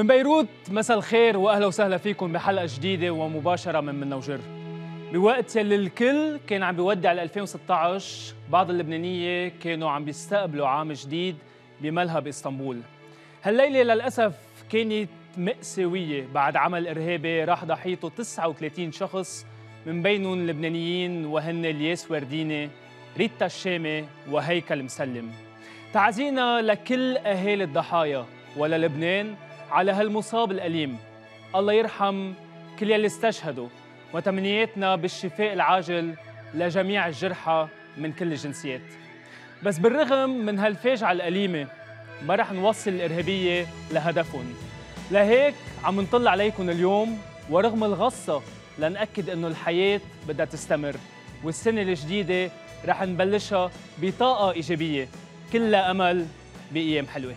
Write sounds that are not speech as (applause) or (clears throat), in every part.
من بيروت مساء الخير وأهلا وسهلا فيكم بحلقة جديدة ومباشرة من منا وجر بوقت يلي الكل كان عم بيودع ل 2016 بعض اللبنانية كانوا عم بيستقبلوا عام جديد بملهى باسطنبول هالليلة للأسف كانت مأساوية بعد عمل إرهابي راح ضحيته 39 شخص من بينهم لبنانيين وهن الياس ورديني ريتا الشامي وهيكل مسلم. تعزينا لكل أهالي الضحايا وللبنان على هالمصاب الأليم. الله يرحم كل يلي استشهدوا وتمنياتنا بالشفاء العاجل لجميع الجرحى من كل الجنسيات. بس بالرغم من هالفاجعة الأليمة ما رح نوصل الإرهابية لهدفهم. لهيك عم نطل عليكم اليوم ورغم الغصة لنأكد إنه الحياة بدها تستمر والسنة الجديدة رح نبلشها بطاقة إيجابية كلها أمل بأيام حلوة.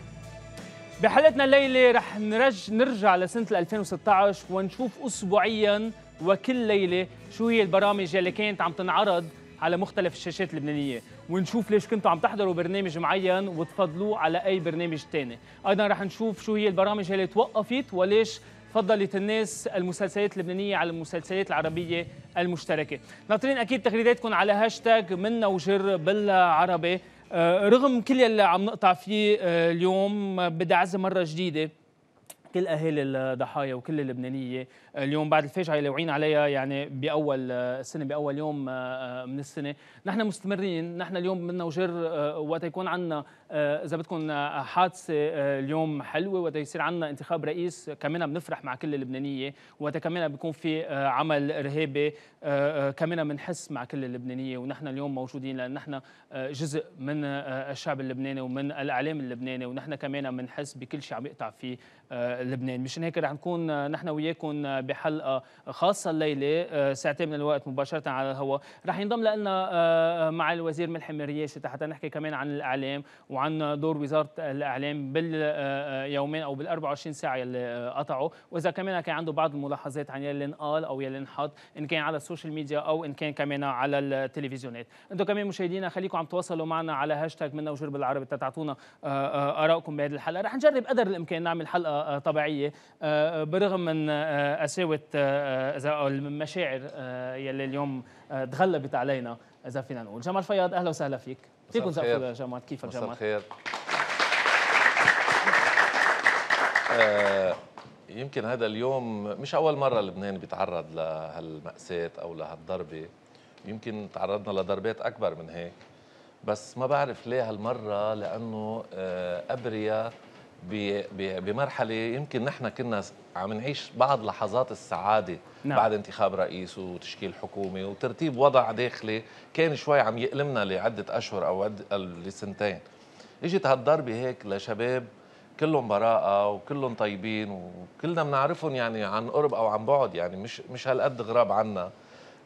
بحلقتنا الليلة رح نرج نرجع لسنة 2016 ونشوف أسبوعيا وكل ليلة شو هي البرامج اللي كانت عم تنعرض على مختلف الشاشات اللبنانية. ونشوف ليش كنتوا عم تحضروا برنامج معين وتفضلوه على أي برنامج تاني. أيضا رح نشوف شو هي البرامج اللي توقفت وليش فضلت الناس المسلسلات اللبنانية على المسلسلات العربية المشتركة. ناطرين أكيد تغريداتكم على هاشتاج منا وجر بالعربي. رغم كل يلي عم نقطع فيه آه، اليوم بدي أعزم مرة جديدة كل أهالي الضحايا وكل اللبنانية. اليوم بعد الفاجعه اللي وعينا عليها يعني بأول السنة بأول يوم من السنة. نحن مستمرين. نحن اليوم بدنا وجر وقت يكون عندنا إذا بدكم حادثة اليوم حلوة وقت يصير عندنا انتخاب رئيس كمان بنفرح مع كل اللبنانية وقت كمان بيكون في عمل إرهابي كمان بنحس مع كل اللبنانية ونحن اليوم موجودين لأن نحن جزء من الشعب اللبناني ومن الإعلام اللبناني ونحن كمان بنحس بكل شيء عم يقطع فيه لبنان. مشان هيك رح نكون نحن وياكم بحلقة خاصة الليلة ساعتين من الوقت مباشرة على الهواء. رح ينضم لنا مع الوزير ملحم الرياسي حتى نحكي كمان عن الإعلام وعن دور وزارة الإعلام باليومين أو بال 24 ساعة اللي قطعوا وإذا كمان كان عنده بعض الملاحظات عن يلي انقال أو يلي انحط إن كان على ال social media أو إن كان كمان على التلفزيونات. أنتم كمان مشاهدينا خليكم عم تواصلوا معنا على هاشتاج منا وجر بالعربي تعطونا آرائكم بهذه الحلقة. رح نجرب قدر الإمكان نعمل حلقة طبيعية برغم من قساوه المشاعر يلي اليوم تغلبت علينا. إذا فينا نقول. جمال فياض أهلا وسهلا فيك. فيكم زقفوا جمال. كيفك جمال الخير. آه يمكن هذا اليوم مش أول مرة لبنان بيتعرض لهالمأساة أو لهالضربة. يمكن تعرضنا لضربات أكبر من هيك. بس ما بعرف ليه هالمرة لأنه آه أبرياء بمرحلة يمكن نحن كنا عم نعيش بعض لحظات السعادة نعم. بعد انتخاب رئيس وتشكيل حكومة وترتيب وضع داخلي كان شوي عم يألمنا لعدة أشهر أو لسنتين. إجت هالضربة هيك لشباب كلهم براءة وكلهم طيبين وكلنا بنعرفهم يعني عن قرب أو عن بعد يعني مش مش هالقد غراب عنا.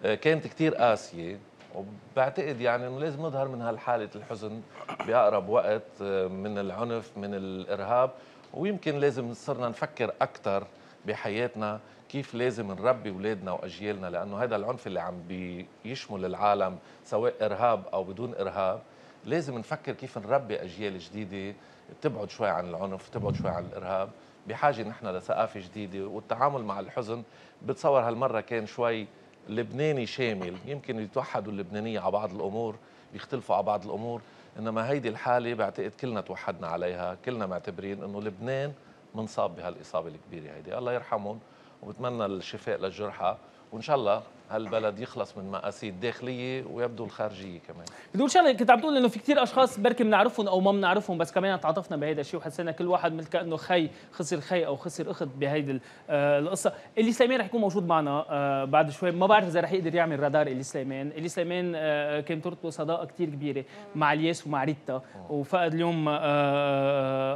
كانت كثير قاسية. وبعتقد يعني إنه لازم نظهر من هالحالة الحزن بأقرب وقت آه، من العنف من الإرهاب ويمكن لازم صرنا نفكر أكثر بحياتنا كيف لازم نربي أولادنا وأجيالنا لأنه هذا العنف اللي عم بيشمل العالم سواء إرهاب أو بدون إرهاب لازم نفكر كيف نربي أجيال جديدة تبعد شوي عن العنف تبعد شوي عن الإرهاب بحاجة نحن لثقافة جديدة والتعامل مع الحزن بتصور هالمرة كان شوي لبناني شامل. يمكن يتوحدوا اللبنانية على بعض الأمور بيختلفوا على بعض الأمور إنما هيدي الحالة بعتقد كلنا توحدنا عليها كلنا معتبرين إنه لبنان منصاب بهالإصابة الكبيرة هيدي. الله يرحمهم وبتمنى الشفاء للجرحى وإن شاء الله هالبلد يخلص من مآسي الداخلية ويبدو الخارجية كمان. بدي أقول شغلة كنت عم تقول إنه في كثير أشخاص بركي بنعرفهم أو ما بنعرفهم بس كمان تعاطفنا بهذا الشيء وحسينا كل واحد مثل كانه خي خسر خي أو خسر أخت بهيدي آه، القصة. اللي سليمان رح يكون موجود معنا آه، بعد شوي. ما بعرف إذا رح يقدر يعمل رادار اللي سليمان. اللي سليمان آه، كان تربطه صداقة كثير كبيرة مع الياس ومع ريتا. وفقد اليوم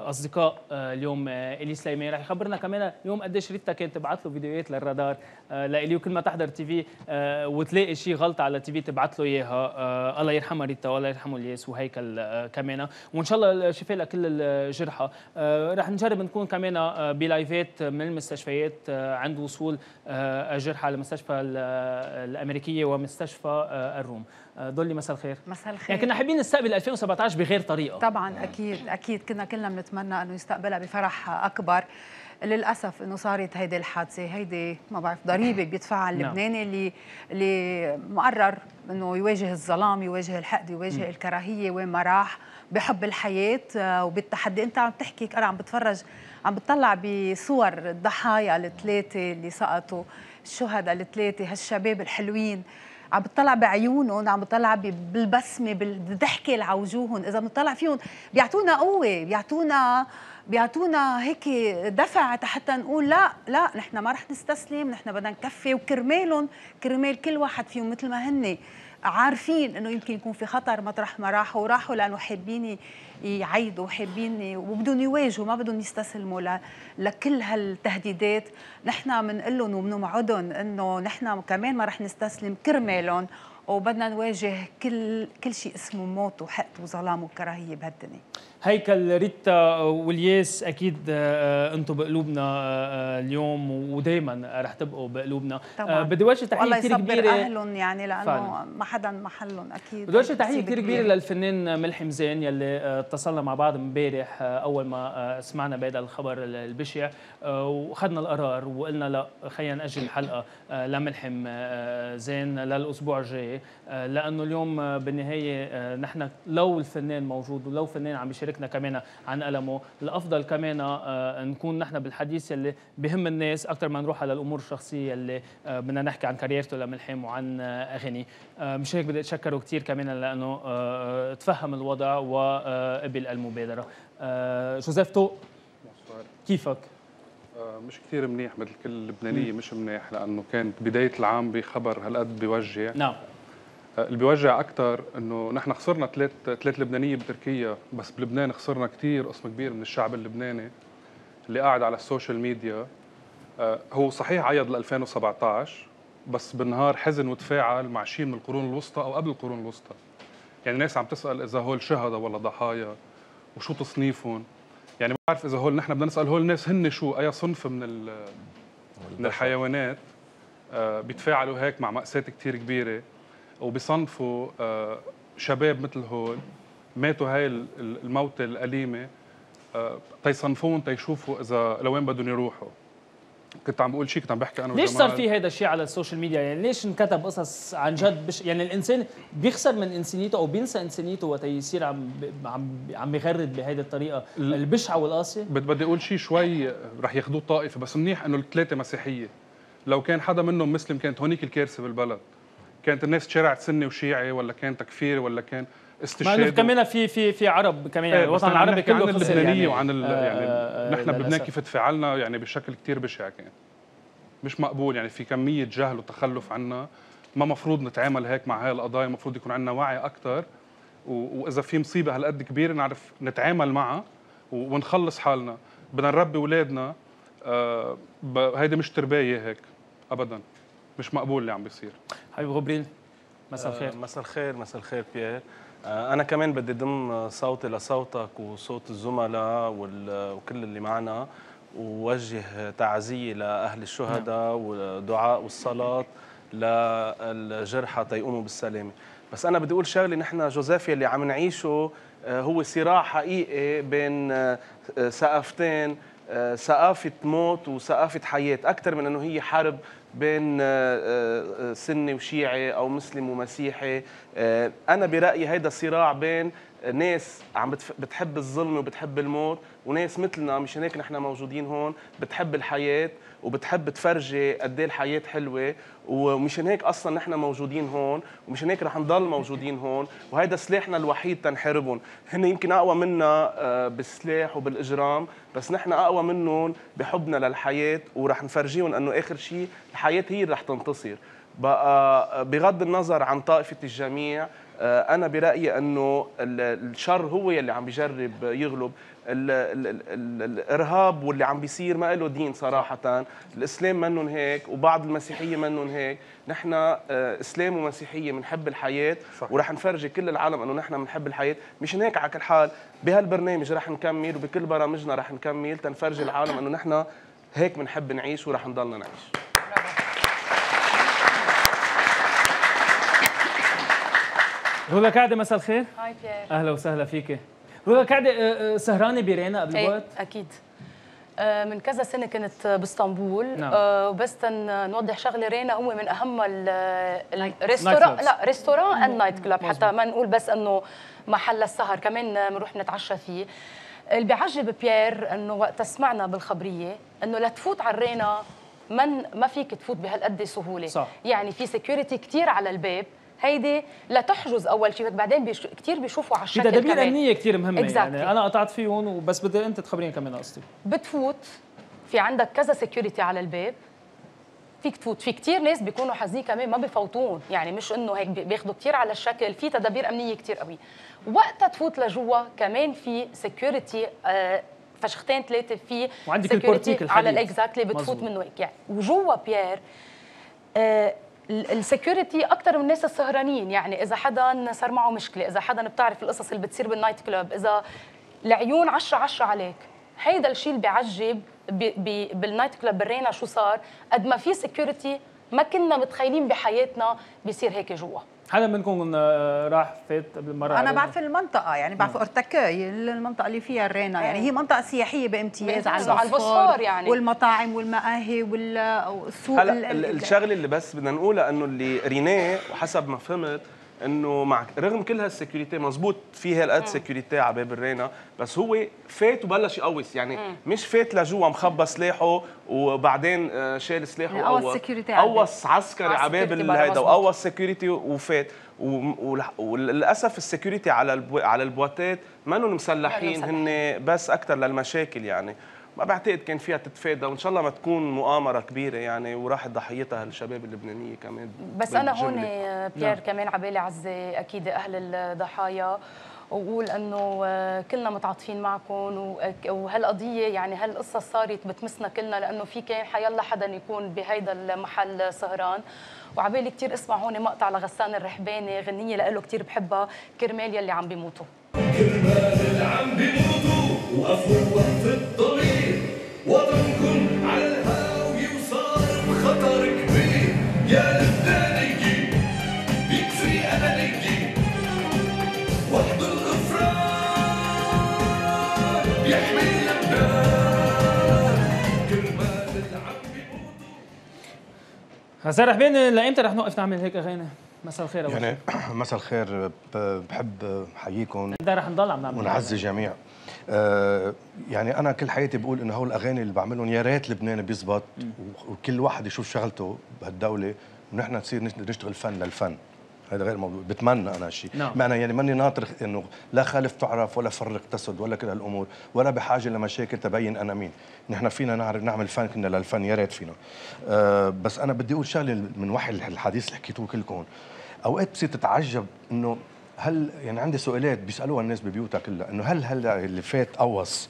أصدقاء اليوم إلي سليمان. رح يخبرنا كمان اليوم قديش ريتا كانت تبعث له فيديوهات للرادار لإلي. وكل ما تحضر TV وتلاقي شيء غلط على TV تبعت له إياها. آه، الله يرحمها ريتا والله يرحمه الياس وهيكل آه، كمان وإن شاء الله شفاء لكل الجرحى. رح نجرب نكون كمان ب lives من المستشفيات عند وصول الجرحى على المستشفى الأمريكية ومستشفى الروم. دولي مساء الخير. مساء الخير. يعني كنا حابين نستقبل 2017 بغير طريقة. طبعا أكيد أكيد. كنا كلنا بنتمنى أنه يستقبلها بفرح أكبر. للأسف إنه صارت هيدي الحادثة هيدي ما بعرف ضريبة بيدفعها اللبناني اللي اللي مقرر إنه يواجه الظلام يواجه الحقد يواجه الكراهية وين ما راح بحب الحياة آه، وبالتحدي. أنت عم تحكي أنا عم بتفرج عم بتطلع بصور الضحايا الثلاثة اللي سقطوا الشهداء الثلاثة هالشباب الحلوين. عم بتطلع بعيونهم عم بتطلع بالبسمة بالضحكه اللي على وجوههم إذا بنطلع فيهم بيعطونا قوة بيعطونا بيعطونا هيك دفع حتى نقول لا لا نحن ما رح نستسلم نحن بدنا نكفي. وكرمالهم كرمال كل واحد فيهم مثل ما هن عارفين إنه يمكن يكون في خطر مطرح ما راحوا. وراحوا لأنه حابين يعيدوا حابين وبدهم يواجهوا ما بدهم يستسلموا لكل هالتهديدات. نحن بنقول لهم وبنوعدهم إنه نحن كمان ما رح نستسلم. كرمالهم وبدنا نواجه كل كل شيء اسمه موت وحقد وظلام وكراهية بهالدنيا. هيكل ريتا والياس أكيد آه، أنتم بقلوبنا آه، اليوم ودائما رح تبقوا بقلوبنا. طبعا. بدي وجه تحية كثير كبيرة أهلهم يعني لأنه ما حدا محلهم أكيد. بدي وجه تحية كثير كبيرة للفنان ملحم زين يلي آه، اتصلنا مع بعض امبارح أول ما سمعنا بهذا الخبر البشع وأخذنا القرار وقلنا لا خلينا نأجل الحلقة لملحم زين للأسبوع الجاي لأنه اليوم بالنهاية نحن لو الفنان موجود ولو فنان عم يشارك يشاركنا كمان عن ألمه. الأفضل كمان آه، نكون نحن بالحديث اللي بهم الناس أكثر ما نروح على الأمور الشخصية اللي آه، بدنا نحكي عن كاريرته لملحم وعن آه، أغاني مش هيك بدي أتشكره كثير كمان لأنه تفهم الوضع وقبل المبادرة. جوزيف طوق كيفك؟ مش كثير منيح مثل كل اللبنانية مش منيح لأنه كانت بداية العام بخبر هالقد بيوجع نعم. اللي بيوجع أكثر إنه نحن خسرنا ثلاث ثلاث لبنانيه بتركيا بس بلبنان خسرنا كثير قسم كبير من الشعب اللبناني اللي قاعد على ال social media. آه، هو صحيح عيط ل 2017 بس بالنهار حزن وتفاعل مع شيء من القرون الوسطى أو قبل القرون الوسطى. يعني الناس عم تسأل إذا هول شهداء ولا ضحايا وشو تصنيفهم؟ يعني ما بعرف إذا هول نحن بدنا نسأل هول الناس هن شو أي صنف من من الحيوانات آه، بيتفاعلوا هيك مع مأساة كثير كبيرة. وبيصنفوا آه، شباب مثل هول ماتوا هاي الموتة الأليمة آه، تيصنفون تيشوفوا إذا لوين بدهم يروحوا. كنت عم بقول شيء كنت عم بحكي أنا ليش صار في هذا الشيء على ال social media؟ يعني ليش انكتب قصص عن جد؟ بش يعني الإنسان بيخسر من إنسانيته أو بينسى إنسانيته وقت يصير عم عم عم بيغرد بهذه الطريقة البشعه والقاسية؟ بدي أقول شيء شوي رح ياخذوه طائفة بس منيح إنه الثلاثة مسيحية. لو كان حدا منهم مسلم كانت هونيك الكارثة بالبلد. كانت الناس تشارع سني وشيعي ولا كان تكفيري ولا كان استشهاد كمان في في في عرب كمان يعني الوطن العربي كله عن اللبنانية يعني. وعن ال آه يعني آه نحن بلبنان كيف تفاعلنا يعني بشكل كثير بشع كان مش مقبول يعني في كمية جهل وتخلف عنا. ما مفروض نتعامل هيك مع هاي القضايا المفروض يكون عندنا وعي أكثر وإذا في مصيبة هالقد كبيرة نعرف نتعامل معها ونخلص حالنا. بدنا نربي اولادنا آه هيدي مش ترباية هيك ابدا. مش مقبول اللي عم بيصير. حبيب غبريل مساء الخير. مساء الخير مساء الخير بيير. آه، أنا كمان بدي ضم صوتي لصوتك وصوت الزملاء وكل اللي معنا ووجه تعزية لأهل الشهداء نعم. والدعاء والصلاة للجرحى تيقوموا بالسلامة. بس أنا بدي أقول شغلة نحن جوزيف يلي عم نعيشه آه، هو صراع حقيقي بين آه، ثقافتين ثقافه موت وثقافه حياة أكثر من إنه هي حرب بين آه، آه، سني وشيعي أو مسلم ومسيحي. آه، أنا برأيي هيدا صراع بين ناس عم بتحب الظلم وبتحب الموت وناس مثلنا مشان هيك نحن موجودين هون بتحب الحياة وبتحب تفرجي قد إيه الحياة حلوة. ومشان هيك أصلا نحن موجودين هون ومشان هيك رح نضل موجودين هون. وهذا سلاحنا الوحيد تنحاربهم هن يمكن أقوى منا آه، بالسلاح وبالإجرام بس نحن أقوى منهم بحبنا للحياة. ورح نفرجيهم إنه آخر شيء الحياة هي اللي رح تنتصر. بقى بغض النظر عن طائفة الجميع آه، أنا برأيي إنه الشر هو يلي عم بيجرب يغلب. ال ال ال الإرهاب واللي عم بيصير ما له دين صراحة. الإسلام منن هيك وبعض المسيحية منن هيك. نحن آه، إسلام ومسيحية بنحب الحياة ورح نفرجي كل العالم إنه نحن بنحب الحياة. مشان هيك على كل حال بهالبرنامج رح نكمل وبكل برامجنا رح نكمل تنفرجي العالم إنه نحن هيك بنحب نعيش ورح نضلنا نعيش. رولا كعدة مساء الخير. Hi بيير. أهلا وسهلا فيك رولا كعدة آه، آه، سهرانة ب Reina قبل إيه وقت؟ أكيد من كذا سنه كنت باسطنبول نعم. وبس نوضح شغله Reina هو من اهم ال restaurants. لا restaurant and night club حتى. ما نقول بس انه محل السهر كمان بنروح نتعشى فيه اللي بيعجب بيير انه وقت سمعنا بالخبريه انه لتفوت على ال Reina من ما فيك تفوت بهالقد سهوله صح. يعني في security كتير على الباب هيدي لا تحجز أول شيء بعدين بيش... كثير بيشوفوا على الشكل تدابير امنيه كثير مهمة Exactly. يعني أنا قطعت فيهم وبس بدي أنت تخبريني كمان قصتي. بتفوت في عندك كذا security على الباب. فيك تفوت. في كتير ناس بيكونوا حاجزين كمان ما بفوتون يعني مش إنه هيك بي- بياخذوا كتير على الشكل في تدابير أمنية كتير قوي. وقتها تفوت لجوا كمان في security فشختين ثلاثة في وعندك security ال portique الحديد. على ال exactly بتفوت. منه هيك يعني وجوا بيير آه، ال security أكثر من الناس السهرانين يعني إذا حدا صار معه مشكلة إذا حدا بتعرف القصص اللي بتصير بال night club إذا العيون 10 10 عليك. هيدا الشيء اللي بيعجب بي بي بال night club ب Reina شو صار؟ قد ما في security ما كنا متخيلين بحياتنا بيصير هيك جوا. حدا منكم آه، راح فات قبل مرة أنا؟ بعرف المنطقة يعني بعرف اورتاكاي المنطقة اللي فيها ال Reina يعني هي منطقة سياحية بامتياز على البوسفور يعني. والمطاعم والمقاهي وال- والسوق هلا ال- ال- ال- الشغلة اللي بس بدنا نقولها إنه اللي ريناه وحسب ما فهمت انه مع رغم كل هال security مزبوط في هالقد security على باب ال Reina بس هو فات وبلش يقوص يعني مش فات لجوا مخبى سلاحه وبعدين آه، شال سلاحه يعني قوص الباب. قوص عسكري على باب هيدا. وقوص security وفات وللأسف ال security على البو... على ال boîtes ما مسلحين. هن بس أكثر للمشاكل يعني ما بعتقد كان فيها تتفادى وإن شاء الله ما تكون مؤامرة كبيرة يعني وراحت ضحيتها الشباب اللبنانية كمان بس أنا. هون آه، بيير كمان عبالي عزي أكيد أهل الضحايا وقول إنه آه، كلنا متعاطفين معكم وأك- وهالقضية يعني هالقصة صارت بتمسنا كلنا لأنه في كان حيلا حدا يكون بهيدا المحل سهران. وعبالي كثير اسمع هون مقطع لغسان الرحباني غنية له كثير بحبها كرمال يلي عم بيموتوا. كرمال عم بيموتوا. وقفوا في الطريق وطنكم على الهاوية وصار بخطر كبير. يا لبنانية بيكفي أملية. وحد الغفران لبنان هسا لإمتى رح نوقف نعمل هيك أغاني؟ مساء الخير أول يعني. (clears throat) مساء الخير. بحب احييكم ده رح نضل عم نعمل ونعزي الجميع آه، يعني أنا كل حياتي بقول إنه هول الأغاني اللي بعملهم يا ريت لبنان بيزبط وكل واحد يشوف شغلته بهالدولة ونحن نصير نش- نشتغل فن للفن. هذا غير موضوع بتمنى أنا شيء نعم. معنى يعني ماني ناطر إنه لا خالف تعرف ولا فرق تسد ولا كل هالأمور ولا بحاجة لمشاكل تبين أنا مين. نحن فينا نعرف نعمل فن كنا للفن يا ريت فينا. آه بس أنا بدي أقول شغلة من وحي الحديث اللي حكيتوه كلكم. أوقات بصير تتعجب إنه هل يعني عندي سؤالات بيسألوها الناس ببيوتها كلها إنه هل هلا اللي فات قوص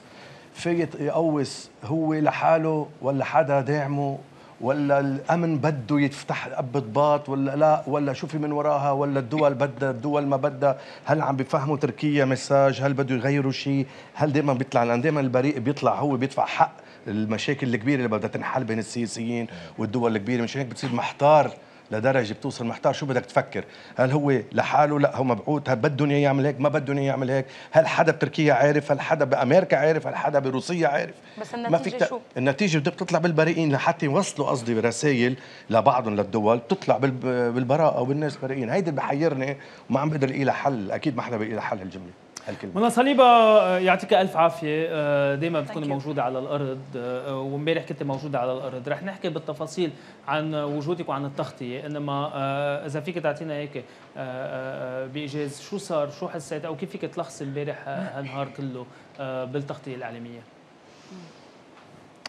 فايت يقوص هو لحاله ولا حدا داعمه ولا الأمن بده يفتح اب ضباط ولا لا ولا شو في من وراها ولا الدول بدها الدول ما بدها؟ هل عم بيفهموا تركيا message؟ هل بده يغيروا شيء هل دائما بيطلع؟ لأن دائما البريء بيطلع هو بيدفع حق المشاكل الكبيرة اللي بدها تنحل بين السياسيين والدول الكبيرة مش هيك؟ بتصير محتار. لدرجة بتوصل محتار شو بدك تفكر؟ هل هو لحاله؟ لا هو مبعوث. هل بدهم إياه يعمل هيك؟ ما بدهم إياه يعمل هيك. هل حدا بتركيا عارف؟ هل حدا بأمريكا عارف؟ هل حدا بروسيا عارف؟ بس ما النتيجة فيك ت- شو؟ النتيجة بدها بتطلع بالبريئين لحتى يوصلوا قصدي رسائل لبعضهم للدول بتطلع بالب- بالبراءة وبالناس بريئين هيدي اللي بحيرني وما عم بقدر الاقي لها حل. أكيد ما حدا بيلاقي لها حل هالجملة. هالكلمة. منى صليبة آه، يعطيك ألف عافية. دائما بتكوني you. موجودة على الأرض آه، وامبارح كنت موجودة على الأرض. رح نحكي بالتفاصيل عن وجودك وعن التغطية. إنما آه، إذا فيك تعطينا هيك آه، آه، بإيجاز شو صار شو حسيت أو كيف فيك تلخصي امبارح آه، هالنهار كله آه، بالتغطية الإعلامية؟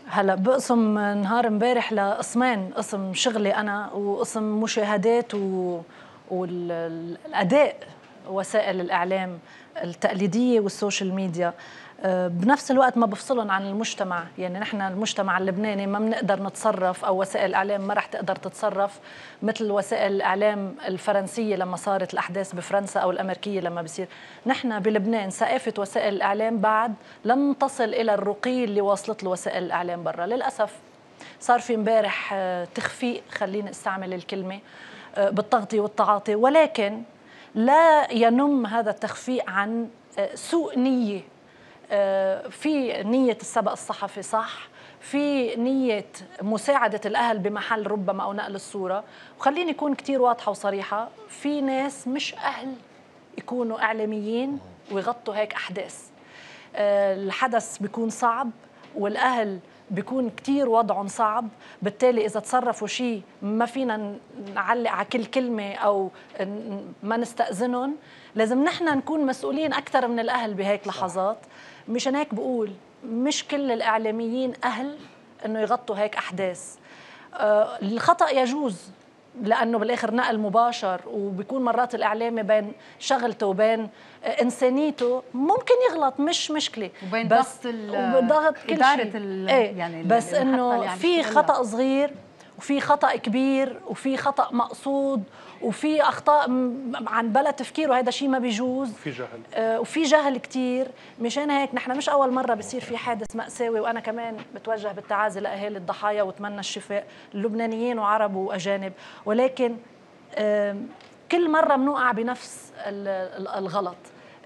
هلا بقسم نهار امبارح لقسمين قسم شغلي أنا وقسم مشاهدات و... والأداء وسائل الإعلام. التقليدية والسوشيال ميديا أه، بنفس الوقت ما بفصلهم عن المجتمع. يعني نحن المجتمع اللبناني ما بنقدر نتصرف أو وسائل الإعلام ما رح تقدر تتصرف. مثل وسائل الإعلام الفرنسية لما صارت الأحداث بفرنسا أو الأمريكية لما بصير. نحن بلبنان ثقافه وسائل الإعلام بعد لم تصل إلى الرقي اللي واصلت له وسائل الإعلام برا. للأسف صار في امبارح آه، تخفيق خليني أستعمل الكلمة آه، بالتغطية والتعاطي. ولكن لا ينم هذا التخفيق عن آه، سوء نية آه، في نية السبق الصحفي صح؟ في نية مساعدة الأهل بمحل ربما أو نقل الصورة؟ وخليني أكون كتير واضحة وصريحة في ناس مش أهل يكونوا إعلاميين ويغطوا هيك أحداث. آه، الحدث بيكون صعب والأهل بيكون كتير وضعهم صعب. بالتالي إذا تصرفوا شيء ما فينا نعلق على كل كلمة أو ما نستأذنهم لازم نحن نكون مسؤولين أكثر من الأهل بهيك لحظات. مشان هيك بقول مش كل الإعلاميين أهل إنه يغطوا هيك أحداث. آه، الخطأ يجوز. لأنه بالآخر نقل مباشر وبيكون مرات الإعلامي بين شغلته وبين إنسانيته ممكن يغلط مش مشكلة وبين بس ضغط كل إدارة شيء إيه يعني بس إنه في. خطأ صغير وفي خطأ كبير وفي خطأ مقصود وفي أخطاء عن بلا تفكير وهذا شيء ما بيجوز. في جهل. آه، وفي جهل كتير. مشان هيك نحن مش أول مرة بصير في حادث مأساوي وأنا كمان بتوجه بالتعازي لأهالي الضحايا وأتمنى الشفاء اللبنانيين وعرب وأجانب. ولكن آم، كل مرة بنوقع بنفس ال- ال- الغلط.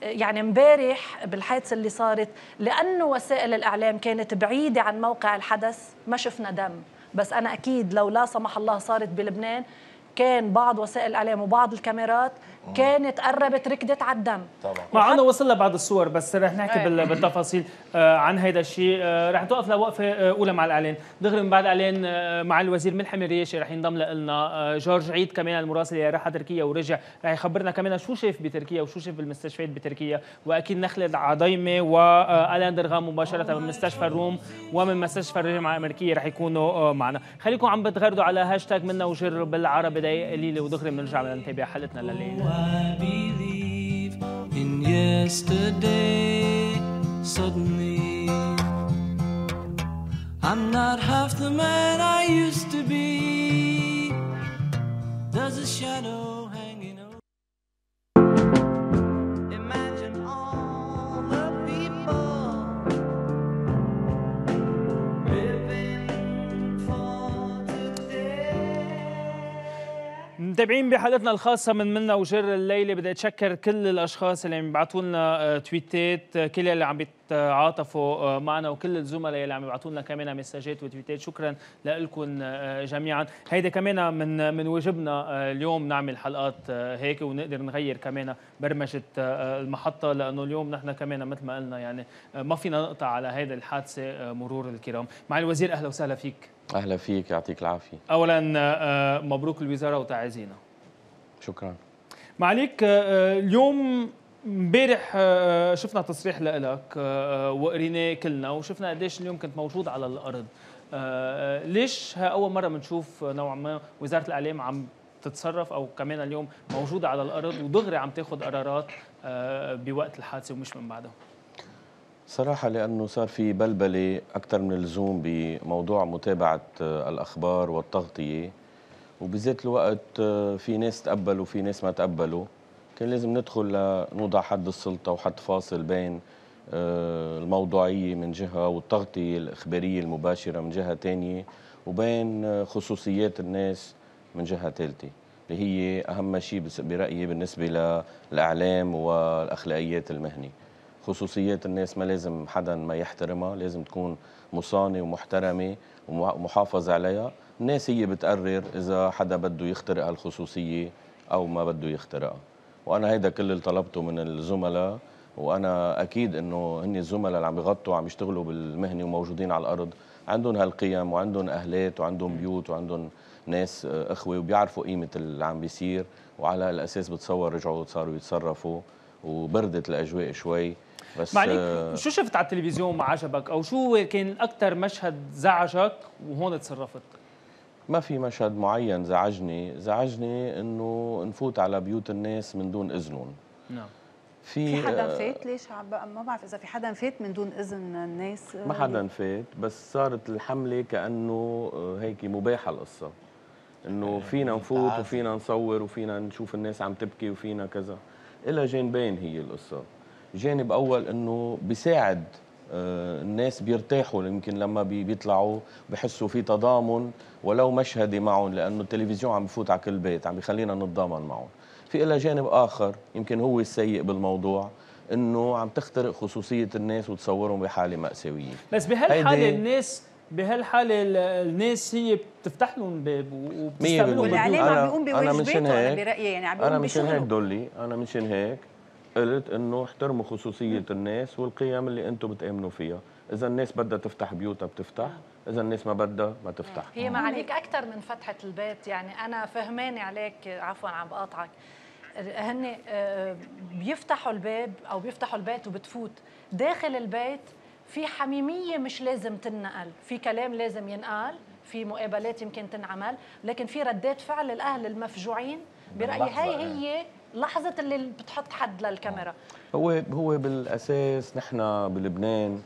يعني امبارح بالحادثة اللي صارت لأنه وسائل الإعلام كانت بعيدة عن موقع الحدث ما شفنا دم. بس أنا أكيد لو لا سمح الله صارت بلبنان كان بعض وسائل الإعلام وبعض الكاميرات كانت قربت ركدت على الدم. طبعا. مع انه وصلنا بعض الصور بس رح نحكي بال- بالتفاصيل آه، عن هيدا الشيء. آه، رح توقف لوقفة آه، أولى مع الإعلان. دغري من بعد الإعلان آه، مع الوزير ملحم الرياشي رح ينضم لنا آه، جورج عيد كمان المراسل اللي راح تركيا ورجع. رح يخبرنا كمان شو شاف بتركيا وشو شاف بالمستشفيات بتركيا. وأكيد نخلة عضيمي والان درغام مباشرة من مستشفى الروم ومن مستشفى الجامعة الأمريكية رح يكونوا آه، معنا. خليكم عم بتغردوا على هاشتاج منا وجر بالعربي دقائق قليلة ودغري بنرجع نتابع حلقتنا لليلة. I believe in yesterday. Suddenly, I'm not half the man I used to be. There's a shadow متابعين بحلقتنا الخاصة من منا وجر الليلة. بدي أتشكر كل الأشخاص اللي عم يبعثوا لنا آه، تويتات آه، كل اللي عم بيتعاطفوا آه، معنا وكل الزملاء اللي عم يبعثوا لنا كمان مساجات وتويتات. شكرا لكم جميعا. هيدا كمان من من واجبنا اليوم نعمل حلقات هيك ونقدر نغير كمان برمجة المحطة لأنه اليوم نحن كمان مثل ما قلنا يعني ما فينا نقطع على هيدا الحادثة مرور الكرام. مع الوزير أهلا وسهلا فيك. أهلا فيك يعطيك العافية. أولا آه، مبروك الوزارة وتعازينا شكرا. معليك آه، اليوم امبارح آه، شفنا تصريح لك وقريناه كلنا وشفنا قديش اليوم كنت موجود على الأرض. آه، ليش ها أول مرة بنشوف نوعا ما وزارة الإعلام عم تتصرف أو كمان اليوم موجودة على الأرض ودغري عم تاخذ قرارات آه، بوقت الحادثة ومش من بعدها صراحة لأنه صار في بلبلة أكثر من اللزوم بموضوع متابعة آه، الأخبار والتغطية. وبذات الوقت آه، في ناس تقبلوا وفي ناس ما تقبلوا. كان لازم ندخل لنوضع حد السلطة وحد فاصل بين آه، الموضوعية من جهة والتغطية الإخبارية المباشرة من جهة تانية وبين خصوصيات الناس من جهة ثالثة اللي هي أهم شيء برأيي بالنسبة للإعلام والأخلاقيات المهني خصوصيات الناس ما لازم حدا ما يحترمها لازم تكون مصانة ومحترمة ومح- ومحافظ عليها. الناس هي بتقرر إذا حدا بده يخترق هالخصوصية أو ما بده يخترقها. وأنا هيدا كل اللي طلبته من الزملاء وأنا أكيد إنه هن الزملاء اللي عم بيغطوا وعم يشتغلوا بالمهنة وموجودين على الأرض عندهم هالقيم وعندهم أهلات وعندهم بيوت وعندهم ناس آه، إخوة وبيعرفوا قيمة اللي عم بيصير وعلى الأساس بتصور رجعوا صاروا يتصرفوا وبردت الأجواء شوي. بس معليك آه، شو شفت على التلفزيون ما عجبك؟ أو شو كان أكثر مشهد زعجك وهون تصرفت ما في مشهد معين زعجني. زعجني إنه نفوت على بيوت الناس من دون إذنهم. نعم. في في حدا آه، فات؟ ليش ما بعرف إذا في حدا فات من دون إذن الناس ما حدا فات بس صارت الحملة كأنه آه، هيك مباحه القصة. إنه فينا نفوت وفينا نصور وفينا نشوف الناس عم تبكي وفينا كذا. إلها جانبين هي القصة. جانب أول إنه بيساعد آه، الناس بيرتاحوا يمكن لما بي- بيطلعوا بحسوا في تضامن ولو مشهدي معهم لأنه التلفزيون عم بفوت على كل بيت عم بيخلينا نتضامن معهم. في إلها جانب آخر يمكن هو السيء بالموضوع إنه عم تخترق خصوصية الناس وتصورهم بحالة مأساوية. بس بهالحالة الناس بهالحالة ال- الناس هي بتفتح لهم باب وبتستقبلهم. والإعلام أنا- عم بيقوم أنا بواجباته أنا هيك- برأيي يعني عم أنا بيقوم مشان هيك دولي أنا مشان هيك قلت إنه احترموا خصوصية الناس والقيم اللي أنتم بتآمنوا فيها. إذا الناس بدها تفتح بيوتها بتفتح إذا الناس ما بدها ما تفتح. هي معاليك أكثر من فتحة البيت. يعني أنا فهماني عليك عفوا عم بقاطعك. هن آه، بيفتحوا الباب أو بيفتحوا البيت وبتفوت. داخل البيت في حميمية مش لازم تنقل. في كلام لازم ينقال في مقابلات يمكن تنعمل لكن في ردات فعل الأهل المفجوعين. برأيي إيه. هي لحظة اللي بتحط حد للكاميرا هو هو بالأساس نحن بلبنان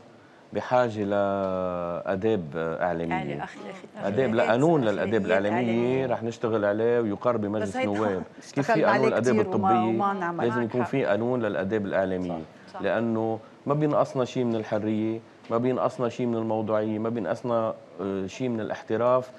بحاجة لاداب يعني إعلامية أخي أداب لقانون للأداب الإعلامية. رح نشتغل عليه ويقر بمجلس النواب (laughs) كيف في قانون الأداب الطبية. لازم يكون. في قانون للأداب الإعلامية صح. لأنه ما بينقصنا شيء من الحرية ما بينقصنا شيء من الموضوعية ما بينقصنا آه، شيء من الاحتراف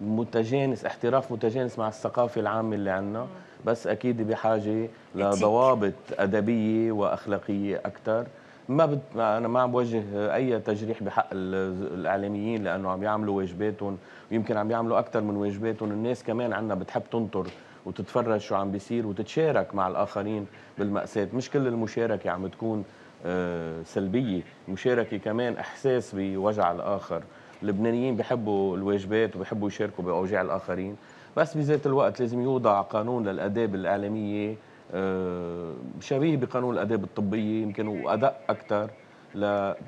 متجانس احتراف متجانس مع الثقافة العامة اللي عندنا بس أكيد بحاجة لضوابط أدبية وأخلاقية أكثر ما بت... ما أنا ما عم بوجه أي تجريح بحق ال- الإعلاميين لأنه عم يعملوا واجباتهم ويمكن عم يعملوا أكثر من واجباتهم الناس كمان عندنا بتحب تنطر وتتفرج شو عم بيصير وتتشارك مع الآخرين بالمأساة. مش كل المشاركة عم تكون آه، سلبية. المشاركه كمان إحساس بوجع الآخر. اللبنانيين بيحبوا الواجبات وبيحبوا يشاركوا بأوجاع الآخرين. بس بذات الوقت لازم يوضع قانون للأداب الاعلاميه آه، شبيه بقانون الأداب الطبية يمكن وأدق أكثر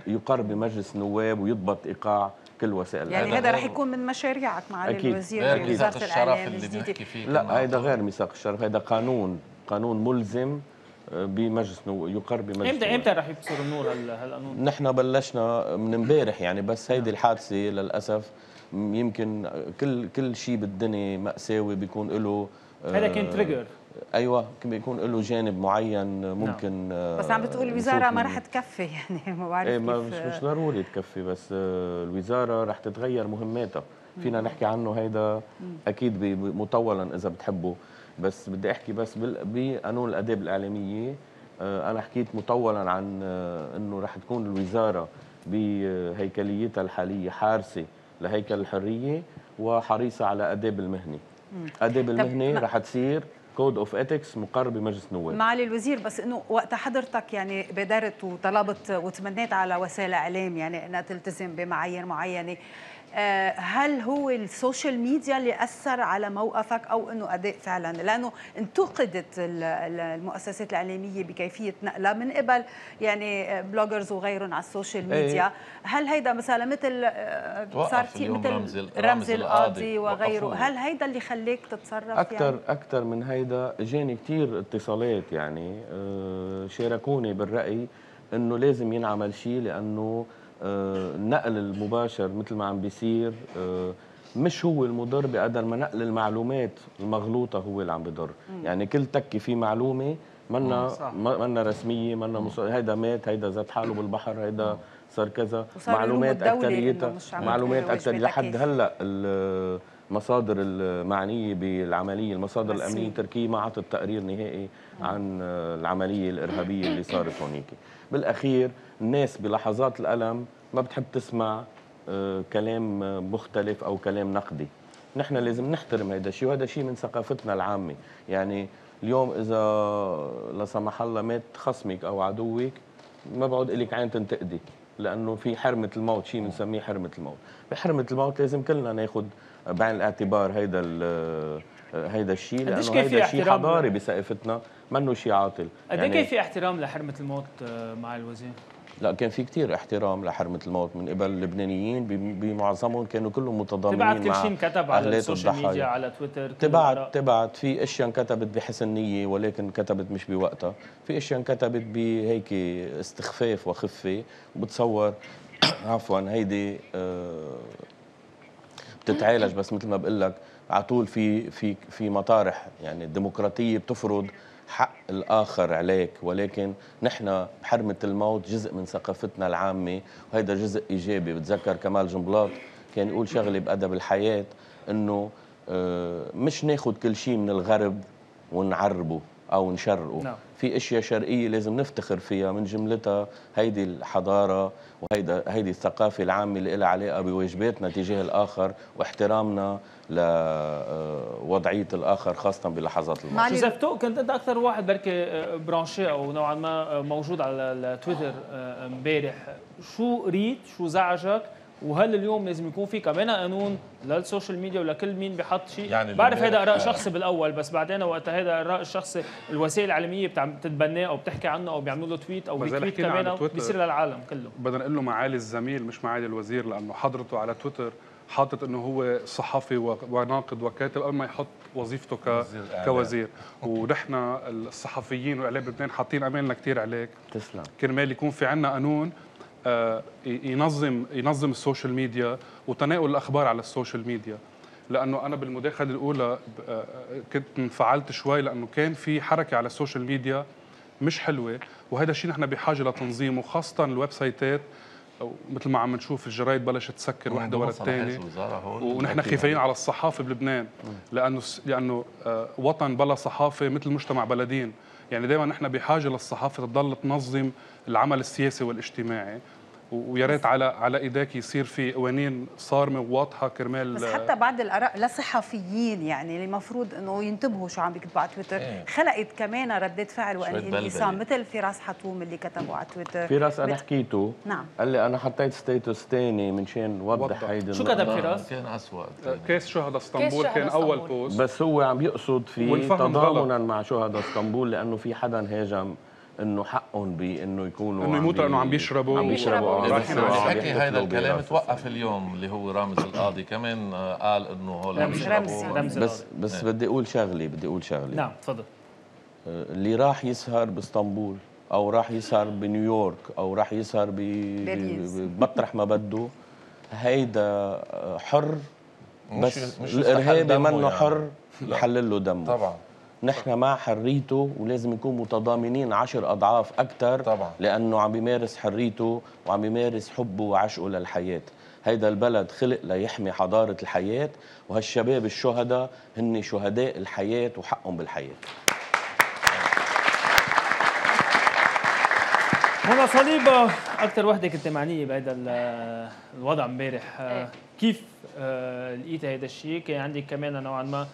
ليقر بمجلس النواب ويضبط إيقاع كل وسائل يعني. هذا رح يكون من مشاريعك معالي أكيد. الوزير غير ميثاق الشرف الإعلام اللي بنحكي فيه لا. هذا غير ميثاق الشرف هذا قانون قانون ملزم آه، بمجلس نو... يقر بمجلس إمتى. إمتى رح يبصر النور هال- هالقانون؟ نحن بلشنا من امبارح يعني بس هيدي الحادثة للأسف يمكن كل كل شيء بالدنيا مأساوي بيكون له هذا كان تريجر أيوه بيكون له جانب معين ممكن آه، بس عم بتقول الوزارة ما رح تكفي (laughs) يعني ما بعرف إيه ما كيف مش مش ضروري تكفي بس آه، الوزارة رح تتغير مهماتها. فينا نحكي عنه هيدا أكيد مطولا إذا بتحبوا بس بدي أحكي بس بقانون الاداب الإعلامية آه، أنا حكيت مطولا عن آه، إنه رح تكون الوزارة بهيكليتها الحالية حارسة لهيكل الحرية وحريصة على اداب المهنة. اداب المهنة رح تصير code of ethics مقر بمجلس النواب معالي الوزير بس إنه وقت حضرتك يعني بادرت وطلبت وتمنيت على وسائل الاعلام يعني إنها تلتزم بمعايير معينة هل هو ال social media اللي أثر على موقفك أو إنه أداء فعلا لأنه انتقدت ال- ال- المؤسسات الإعلامية بكيفية نقلها من قبل يعني bloggers وغيرهم على ال social إيه. ميديا هل هيدا مثلا مثل آه، صار مثل رمز, رمز القاضي وغيره. هل هيدا اللي خليك تتصرف أكثر يعني؟ أكثر من هيدا اجاني كثير اتصالات يعني آه، شاركوني بالرأي إنه لازم ينعمل شيء لأنه النقل المباشر مثل ما عم بيصير آه، مش هو المضر بقدر ما نقل المعلومات المغلوطة هو اللي عم بضر. يعني كل تكه في معلومة منا منا رسمية منا مص... هيدا مات هيدا زاد حاله بالبحر هيدا صار كذا. معلومات اكثريتها معلومات أكثر. لحد. هلأ المصادر المعنية بالعملية المصادر رسمي. الأمنية التركية ما عطت تقرير نهائي عن العملية الإرهابية اللي صارت هونيك. بالأخير الناس بلحظات الألم ما بتحب تسمع آه، كلام مختلف أو كلام نقدي. نحن لازم نحترم هذا الشيء وهذا شيء من ثقافتنا العامة. يعني اليوم إذا لا سمح الله مات خصمك أو عدوك ما بعد لك عين تنتقدي لأنه في حرمة الموت شيء بنسميه حرمة الموت. بحرمة الموت لازم كلنا ناخذ بعين الاعتبار هيدا ال- هيدا الشيء لأنه هيدا شيء حضاري بثقافتنا منه شيء عاطل. قد إيه كان في احترام لحرمة الموت آه، مع الوزير؟ لا كان في كتير احترام لحرمة الموت من قبل اللبنانيين بم- بمعظمهم كانوا كلهم متضامنين تبعت كل شيء انكتب على ال social. media على تويتر تبعت. تبعت في أشياء انكتبت بحسن نيه ولكن كتبت مش بوقتها في أشياء انكتبت بهيك استخفاف وخفة وبتصور (clears throat) عفوا هيدي آه، بتتعالج بس مثل ما بقول لك على طول في في في مطارح يعني الديمقراطية بتفرض حق الآخر عليك ولكن نحن بحرمة الموت جزء من ثقافتنا العامة وهذا جزء إيجابي بتذكر كمال جنبلاط كان يقول شغلة بأدب الحياة إنه آه، مش ناخذ كل شيء من الغرب ونعربه أو نشرقه نعم. في أشياء شرقيه لازم نفتخر فيها من جملتها. هيدي الحضارة وهيدا هيدي الثقافة العامة اللي لها علاقة بواجباتنا تجاه الآخر واحترامنا لوضعيه الآخر خاصة بلحظات الموت جوزيف تو كنت أنت أكثر واحد بركي آه، branché أو نوعا ما آه، موجود على التويتر آه، امبارح. شو قريت شو زعجك؟ وهل اليوم لازم يكون في كمان قانون لل social media ولكل مين بحط شيء؟ يعني بعرف هذا آراء شخصي بالأول بس بعدين وقت هذا آراء الشخصي الوسائل الاعلاميه بتتبناه أو بتحكي عنه أو بيعملوا له tweet أو عن كمان تويتر- بيصير للعالم كله. بدنا نقول له معالي الزميل مش معالي الوزير لأنه حضرته على تويتر حاطط إنه هو صحفي وناقد وكاتب قبل ما يحط وظيفته ك... كوزير. ونحن الصحفيين والاعلام بلبنان حاطين امالنا كثير عليك. تسلم. كرمال يكون في عنا قانون آه، ينظم ينظم ال social media وتناول الأخبار على ال social media. لأنه أنا بالمداخلة الأولى آه، كنت انفعلت شوي لأنه كان في حركة على ال social media مش حلوة. وهذا الشيء نحن بحاجة لتنظيمه خاصه ال website ات مثل ما عم نشوف الجرايد بلشت تسكر وحدة ورا الثانية ونحن خايفين على الصحافة بلبنان. لأنه لأنه آه، وطن بلا صحافة مثل مجتمع بلا دين. يعني دائما نحن بحاجة للصحافة تضل تنظم العمل السياسي والإجتماعي. ويا ريت على على إيديك يصير في قوانين صارمه وواضحه كرمال بس حتى بعض الآراء لصحفيين يعني اللي المفروض إنه ينتبهوا شو عم بيكتبوا على تويتر إيه. خلقت كمان ردات فعل وانقسام. مثل فراس حتوم اللي كتبوا على تويتر فراس أنا بت- حكيته نعم قال لي أنا حطيت status تاني من شان وضح. هيدي شو. كتب فراس؟ كان اسوء آه، kiss شهداء اسطنبول كان أول. post بس هو عم يقصد فيه تضامنا مع شهداء اسطنبول لأنه في حدا هاجم إنه حقهم بانه يكونوا إنه عم يموتوا لأنه عم بيشربوا عم بيشربوا. حكي هذا الكلام. توقف اليوم اللي هو رامز القاضي. كمان آه، قال إنه هول عم رمزي. بس بس بدي أقول شغلة بدي أقول شغلة. نعم تفضل. آه، اللي راح يسهر بإسطنبول أو راح يسهر بنيويورك أو راح يسهر ب- بمطرح ما بده هيدا آه، حر. بس مش الإرهابي منه يعني. حر. يحلل له دمه. طبعا. نحن مع حريته ولازم نكون متضامنين عشر أضعاف أكثر طبعا. لأنه عم بيمارس حريته وعم بيمارس حبه وعشقه للحياة هيدا البلد خلق ليحمي حضارة الحياة وهالشباب الشهداء هن شهداء الحياة وحقهم بالحياة منى صليبة أكثر وحدة كنت معنية بهذا ال- الوضع امبارح إيه. كيف آه، لقيت هذا الشيء؟ كان عندك كمان نوعا ما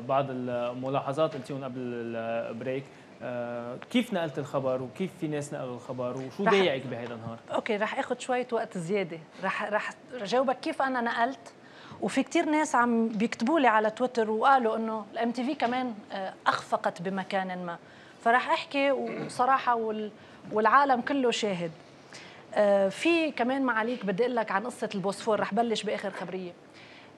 بعض الملاحظات قلتيهم قبل ال break. آه، كيف نقلت الخبر وكيف في ناس نقلوا الخبر وشو ضايقك بهذا النهار؟ okay رح آخذ شوية وقت زيادة. رح رح جاوبك كيف أنا نقلت. وفي كتير ناس عم بيكتبوا لي على تويتر وقالوا إنه ال MTV كمان آه، أخفقت بمكان ما. فرح أحكي وصراحة وال والعالم كله شاهد. آه، في كمان معاليك بدي أقول لك عن قصة البوسفور. رح بلش بآخر خبرية. آه،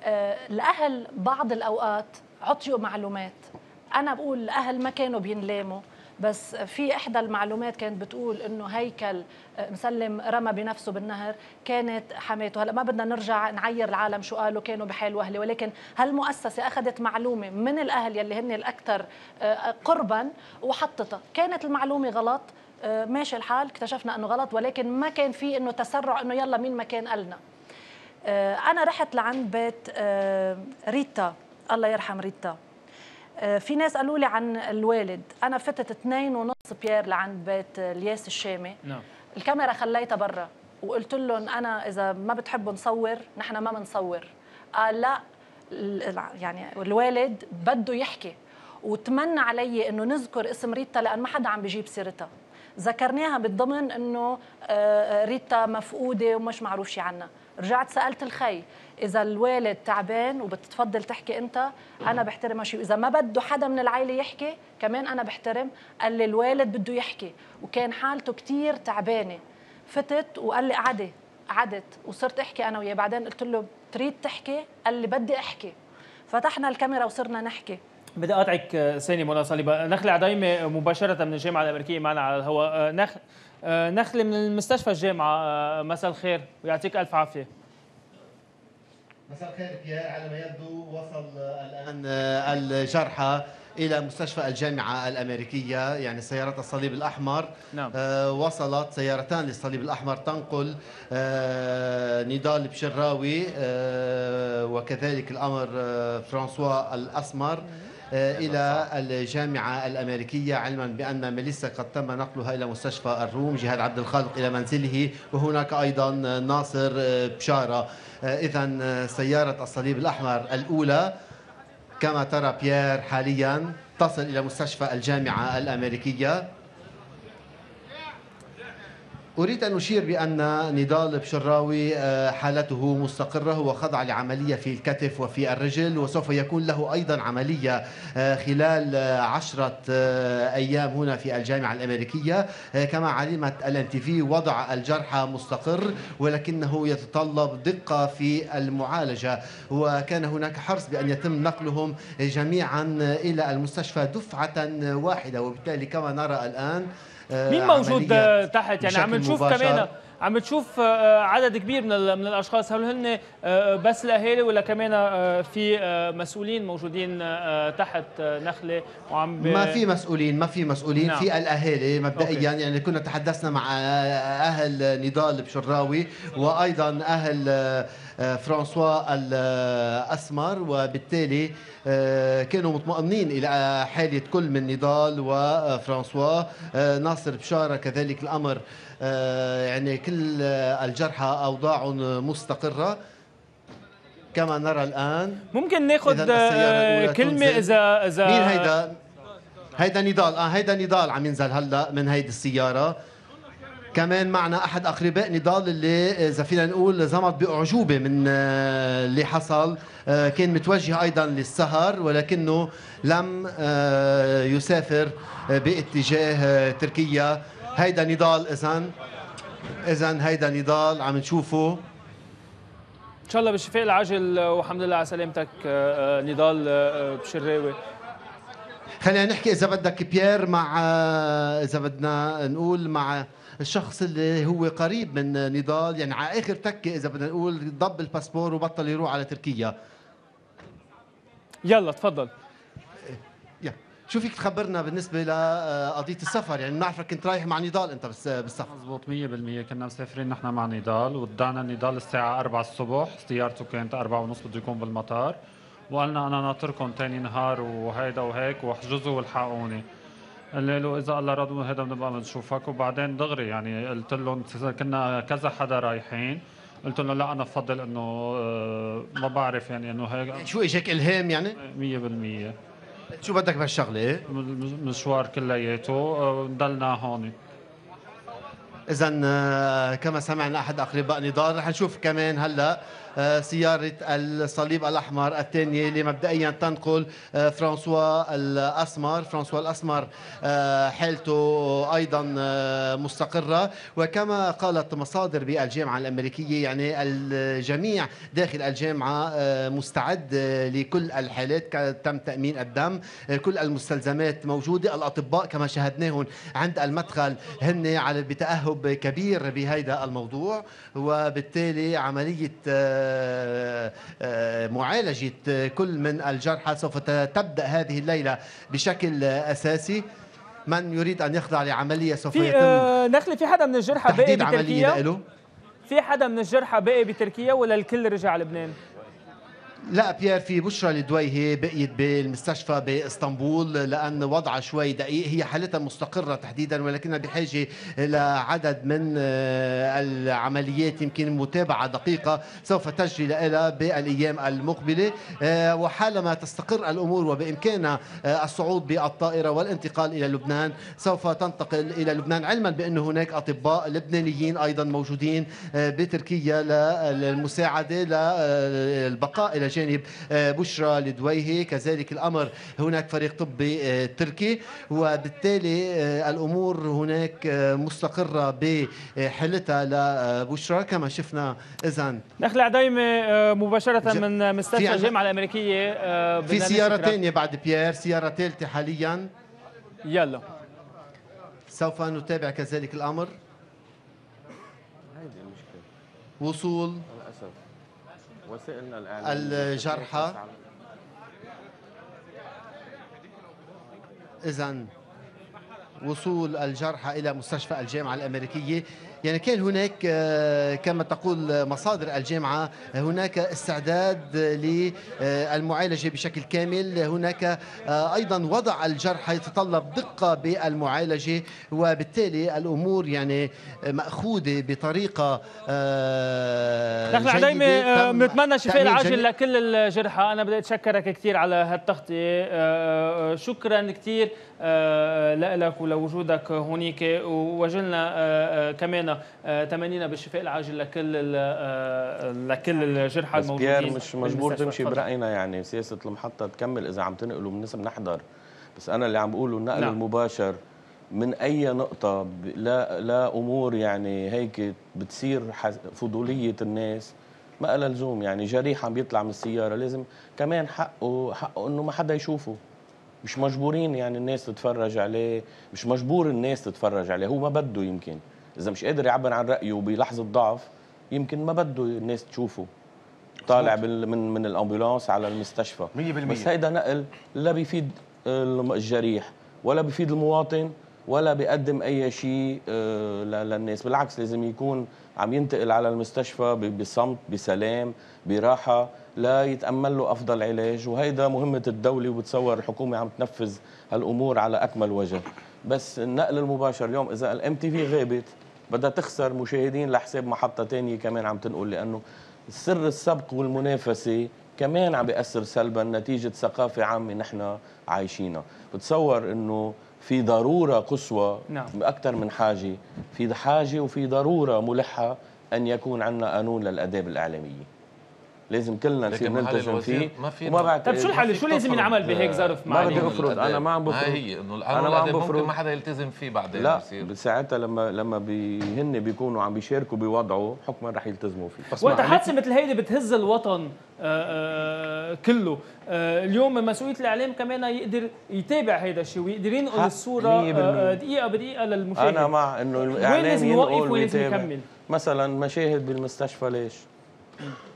الاهل بعض الأوقات عطيوا معلومات. أنا بقول الاهل ما كانوا بينلاموا بس في إحدى المعلومات كانت بتقول إنه هيكل آه، مسلم رمى بنفسه بالنهر كانت حماته. هلأ ما بدنا نرجع نعير العالم شو قالوا كانوا بحال وهله ولكن هالمؤسسة أخذت معلومة من الأهل يلي هن الاكثر آه، قربا وحطتها. كانت المعلومة غلط آه، ماشي الحال اكتشفنا إنه غلط ولكن ما كان في إنه تسرع إنه يلا مين ما كان قالنا. آه، أنا رحت لعند بيت آه، ريتا. الله يرحم ريتا. آه، في ناس قالوا لي عن الوالد. أنا فتت اثنين ونص بيير لعند بيت آه، الياس الشامي. نعم. الكاميرا خليتها برا وقلت لهم أنا إذا ما بتحبوا نصور نحن ما بنصور قال لا يعني الوالد بده يحكي. وتمنى علي إنه نذكر اسم ريتا لأن ما حدا عم بيجيب سيرتها. ذكرناها بالضمن إنه آه، ريتا مفقودة ومش معروف شيء عنها. رجعت سألت الخي إذا الوالد تعبان وبتتفضل تحكي أنت أنا بحترم شيء. وإذا ما بده حدا من العائله يحكي كمان أنا بحترم. قال لي الوالد بده يحكي. وكان حالته كتير تعبانة. فتت وقال لي قعدي قعدت وصرت أحكي أنا وياه. بعدين قلت له تريد تحكي؟ قال لي بدي أحكي. فتحنا الكاميرا وصرنا نحكي. بدي أقاطعك ثانية منى صليبة. نخلة عديمة مباشرة من الجامعة الأمريكية معنا على الهواء. نخ نخلة من المستشفى الجامعة آه، مساء الخير ويعطيك ألف عافية. مساء الخير بيير على ما يبدو وصل الآن الجرحى إلى مستشفى الجامعة الأمريكية يعني سيارة الصليب الأحمر. نعم. آه، وصلت سيارتان للصليب الأحمر تنقل آه، نضال بشراوي آه، وكذلك الأمر آه، فرانسوا الأسمر. آه، إلى الجامعة الأمريكية علما بأن ميليسا قد تم نقلها إلى مستشفى الروم جهاد عبد الخالق إلى منزله وهناك أيضا ناصر آه، بشارة. إذا سيارة الصليب الأحمر الأولى كما ترى بيير حاليا تصل إلى مستشفى الجامعة الأمريكية. أريد أن أشير بأن نضال بشراوي آه، حالته مستقرة هو خضع لعملية في الكتف وفي الرجل وسوف يكون له أيضا عملية آه، خلال آه، عشرة أيام هنا في الجامعة الأمريكية. كما علمت الان تي في وضع الجرحى مستقر ولكنه يتطلب دقة في المعالجة. وكان هناك حرص بأن يتم نقلهم جميعا إلى المستشفى دفعة واحدة وبالتالي كما نرى الآن مين موجود عملية تحت يعني عم نشوف. كمان عم تشوف آه، عدد كبير من من الأشخاص هل هن آه، بس الأهالي ولا كمان آه، في آه، مسؤولين موجودين آه، تحت آه، نخلة وعم ب- ما في مسؤولين ما في مسؤولين نعم. في الأهالي مبدئيا أوكي. يعني كنا تحدثنا مع أهل نضال بشراوي وأيضا أهل آه، فرانسوا الأسمر وبالتالي آه، كانوا مطمئنين إلى حاله كل من نضال وفرانسوا آه، ناصر بشاره كذلك الأمر آه، يعني كل آه، الجرحى اوضاعهم مستقرة. كما نرى الآن ممكن ناخذ تنزل. إذا إذا مين هيدا؟ هيدا نضال آه هيدا نضال عم ينزل هلا من هيدي السيارة. كمان معنا أحد أقرباء نضال اللي إذا فينا نقول زمط بأعجوبة من آه، اللي حصل. آه، كان متوجه أيضا للسهر ولكنه لم آه، يسافر آه، باتجاه آه، تركيا. هيدا نضال اذا اذا هيدا نضال عم نشوفه. إن شاء الله بالشفاء العاجل آه، والحمد لله على سلامتك آه، آه، نضال آه، بشراوي خلينا نحكي إذا بدك بيير مع إذا بدنا نقول مع الشخص اللي هو قريب من نضال يعني على آخر تكة إذا بدنا نقول ضب الباسبور وبطل يروح على تركيا. يلا تفضل. يا شو فيك تخبرنا بالنسبة لقضية السفر؟ يعني بنعرفك كنت رايح مع نضال أنت بس بالسفر. مضبوط 100% كنا مسافرين نحن مع نضال ودعنا نضال الساعة 4 الصبح. سيارته كانت 4 ونص بده يكون بالمطار. وقالنا أنا ناطركم تاني نهار وهيدا وهيك واحجزوا والحقوني. قال له إذا الله راد هذا بنبقى بنشوفك وبعدين دغري يعني قلت لهم كنا كذا حدا رايحين. قلت له لا أنا بفضل إنه آه، ما بعرف يعني إنه هيك. شو إجاك إلهام يعني؟ 100% شو بدك بهالشغلة؟ المشوار كلياته آه، ضلنا هون. اذا كما سمعنا أحد أقرباء نضال. رح نشوف كمان هلأ آه، سيارة الصليب الأحمر الثانية اللي مبدئيا تنقل آه، فرانسوا الأسمر. فرانسوا الأسمر آه، حالته أيضا آه، مستقرة. وكما قالت مصادر بالجامعة الأمريكية يعني الجميع داخل الجامعة آه، مستعد آه، لكل الحالات تم تأمين الدم. آه، كل المستلزمات موجودة. الأطباء كما شاهدناهم عند المدخل هن على بتأهب كبير بهذا الموضوع. وبالتالي عملية آه، آه، معالجة آه، كل من الجرحى سوف تبدأ هذه الليلة بشكل آه، أساسي. من يريد أن يخضع لعملية سوف في يتم آه، نخله في حدا من الجرحى باقي بتركيا؟ في حدا من الجرحى باقي بتركيا ولا الكل رجع لبنان؟ لا بيير في بشرى الدويهي بقيت بالمستشفى بإسطنبول لأن وضعها شوي دقيق. هي حالتها مستقرة تحديدا ولكنها بحاجة لعدد من آه، العمليات يمكن متابعة دقيقة سوف تجري لها بالأيام المقبلة. آه، وحالما تستقر الأمور وبإمكانها آه، الصعود بالطائرة والانتقال إلى لبنان سوف تنتقل إلى لبنان علما بأن هناك أطباء لبنانيين أيضا موجودين بتركيا للمساعدة للبقاء إلى جانب آه، بشرى لدويهي كذلك الأمر هناك فريق طبي آه، تركي. وبالتالي آه، الأمور هناك مستقرة بحالتها لبشرى كما شفنا اذا. نخلة عديمة آه، مباشرة من في مستشفى الجامعة الأمريكية في نشكرك. ثانية بعد بيير سيارة ثالثة حاليا. يلا. سوف نتابع كذلك المشكلة وصول. وسائلنا الاعلام الجرحى. اذا وصول الجرحى إلى مستشفى الجامعة الأمريكية. يعني كان هناك آه، كما تقول مصادر الجامعة هناك استعداد للمعالجة بشكل كامل. هناك آه، أيضا وضع الجرحى يتطلب دقة بالمعالجة وبالتالي الأمور يعني مأخوذة بطريقة آه، نحن تم بنتمنى الشفاء العاجل لكل الجرحى. أنا بدي أتشكرك كثير على هالتغطية آه، شكرا كثير لك ولوجودك هونيك ووجلنا آه، آه، كمان آه، تمانينا بالشفاء العاجل لكل لكل الجرحى الموجودين مش مجبور. تمشي. برأينا يعني سياسة المحطة تكمل إذا عم تنقلوا بنسب نحضر بس أنا اللي عم بقوله النقل نعم. نعم. المباشر من أي نقطة لا لا أمور يعني هيك بتصير فضولية الناس ما لها لزوم يعني جريح عم بيطلع من السيارة لازم كمان حقه حقه إنه ما حدا يشوفه مش مجبورين يعني الناس تتفرج عليه مش مجبور الناس تتفرج عليه هو ما بده يمكن. إذا مش قادر يعبر عن رأيه بلحظه ضعف يمكن ما بده الناس تشوفه. طالع بال- من من الأمبولانس على المستشفى. 100% بس هيدا نقل لا بيفيد الجريح ولا بيفيد المواطن ولا بيقدم أي شيء آه، للناس. بالعكس لازم يكون عم ينتقل على المستشفى بصمت بسلام براحة. لا يتأمل له أفضل علاج وهيدا مهمة الدولة وبتصور الحكومة عم تنفذ هالأمور على أكمل وجه. بس النقل المباشر اليوم إذا الام تي في غابت بدها تخسر مشاهدين لحساب محطة تانية كمان عم تنقل لأنه سر السبق والمنافسة كمان عم بيأثر سلبا نتيجة ثقافة عامة نحن عايشينها. بتصور إنه في ضرورة قصوى نعم. أكثر من حاجة في حاجة وفي ضرورة ملحة أن يكون عندنا قانون للأداب الإعلامية. لازم كلنا نصير نلتزم فيه. ما فينا- وما بعتقد طيب شو الحل؟ شو لازم ينعمل بهيك ظرف ما بدي أفرض أنا ما عم ما بفرض. هي إنه أنا القانون ما عم الأدب ممكن بفرض. ما حدا يلتزم فيه بعدين لا بصير بساعتها لما لما بي هن بيكونوا عم بيشاركوا بوضعه حكما رح يلتزموا فيه. وقت حادثه مثل هيدي بتهز الوطن آه، آه، كله. آه، اليوم مسؤولية الإعلام كمان يقدر يتابع هيدا الشيء ويقدر ينقل الصورة دقيقة بدقيقة للمشاهد. أنا مع إنه وين الإعلام لازم يوقف ينقل وين لازم ويتابع. يكمل؟ مثلا مشاهد بالمستشفى ليش؟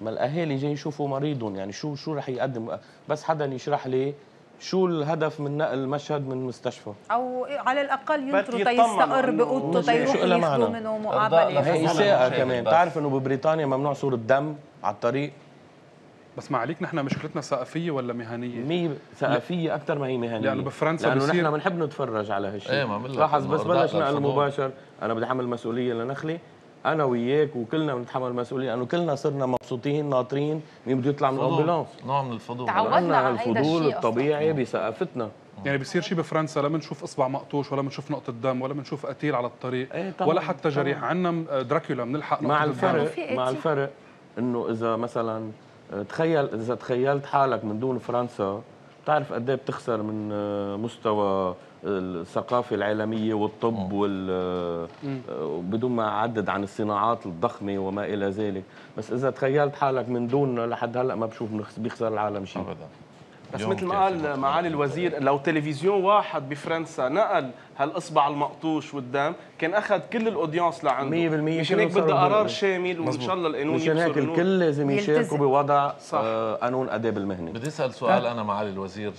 ما الأهالي جاي يشوفوا مريضهم يعني شو شو رح يقدم؟ بس حدا يشرح لي شو الهدف من نقل مشهد من مستشفى. أو على الأقل ينطروا تيستقر تيروحوا إلها ياخذوا؟ منه مقابلة. هي مشاهد كمان. بتعرف إنه ببريطانيا ممنوع صورة دم على الطريق؟ بس ما عليك نحن مشكلتنا ثقافيه ولا مهنية؟ مية ثقافية أكثر ما هي مهنية. لأنه بفرنسا لأنه بصير- نحن بنحب نتفرج على هالشيء إيه، ما بقول بس بلش نقل. مباشر أنا بدي أحمل مسؤولية لنخلي أنا وياك وكلنا بنتحمل مسؤولية لأنه كلنا صرنا مبسوطين ناطرين مين بده يطلع من فضول. الأمبولانس نوع من الفضول تعودنا على الفضول. الطبيعي بثقافتنا يعني بصير شيء بفرنسا لا بنشوف إصبع مقطوش ولا بنشوف نقطة دم ولا بنشوف قتيل على الطريق طبعاً، ولا حتى جريح. عندنا دراكولا بنلحق مع. الفرق مع. الفرق إنه إذا مثلا آه، تخيل إذا تخيلت حالك من دون فرنسا بتعرف قد إيه بتخسر من آه، مستوى الثقافة العالمية والطب وال آه، آه، بدون ما أعدد عن الصناعات الضخمة وما إلى ذلك. بس إذا تخيلت حالك من دون لحد هلأ ما بشوف بيخسر العالم شيء. ابدا. بس مثل ما قال. معالي الوزير لو تلفزيون واحد بفرنسا نقل هالاصبع المقطوش والدم كان أخذ كل الاودينس لعنده. 100% مشان هيك صار قرار شامل وإن شاء الله القانون مشان هيك الكل لازم يشاركوا. بوضع صح. آه، قانون أداب المهنة. بدي أسأل سؤال أنا معالي الوزير.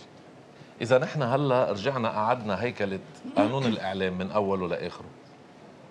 إذا نحن هلا رجعنا قعدنا هيكلة قانون الإعلام من أوله لآخره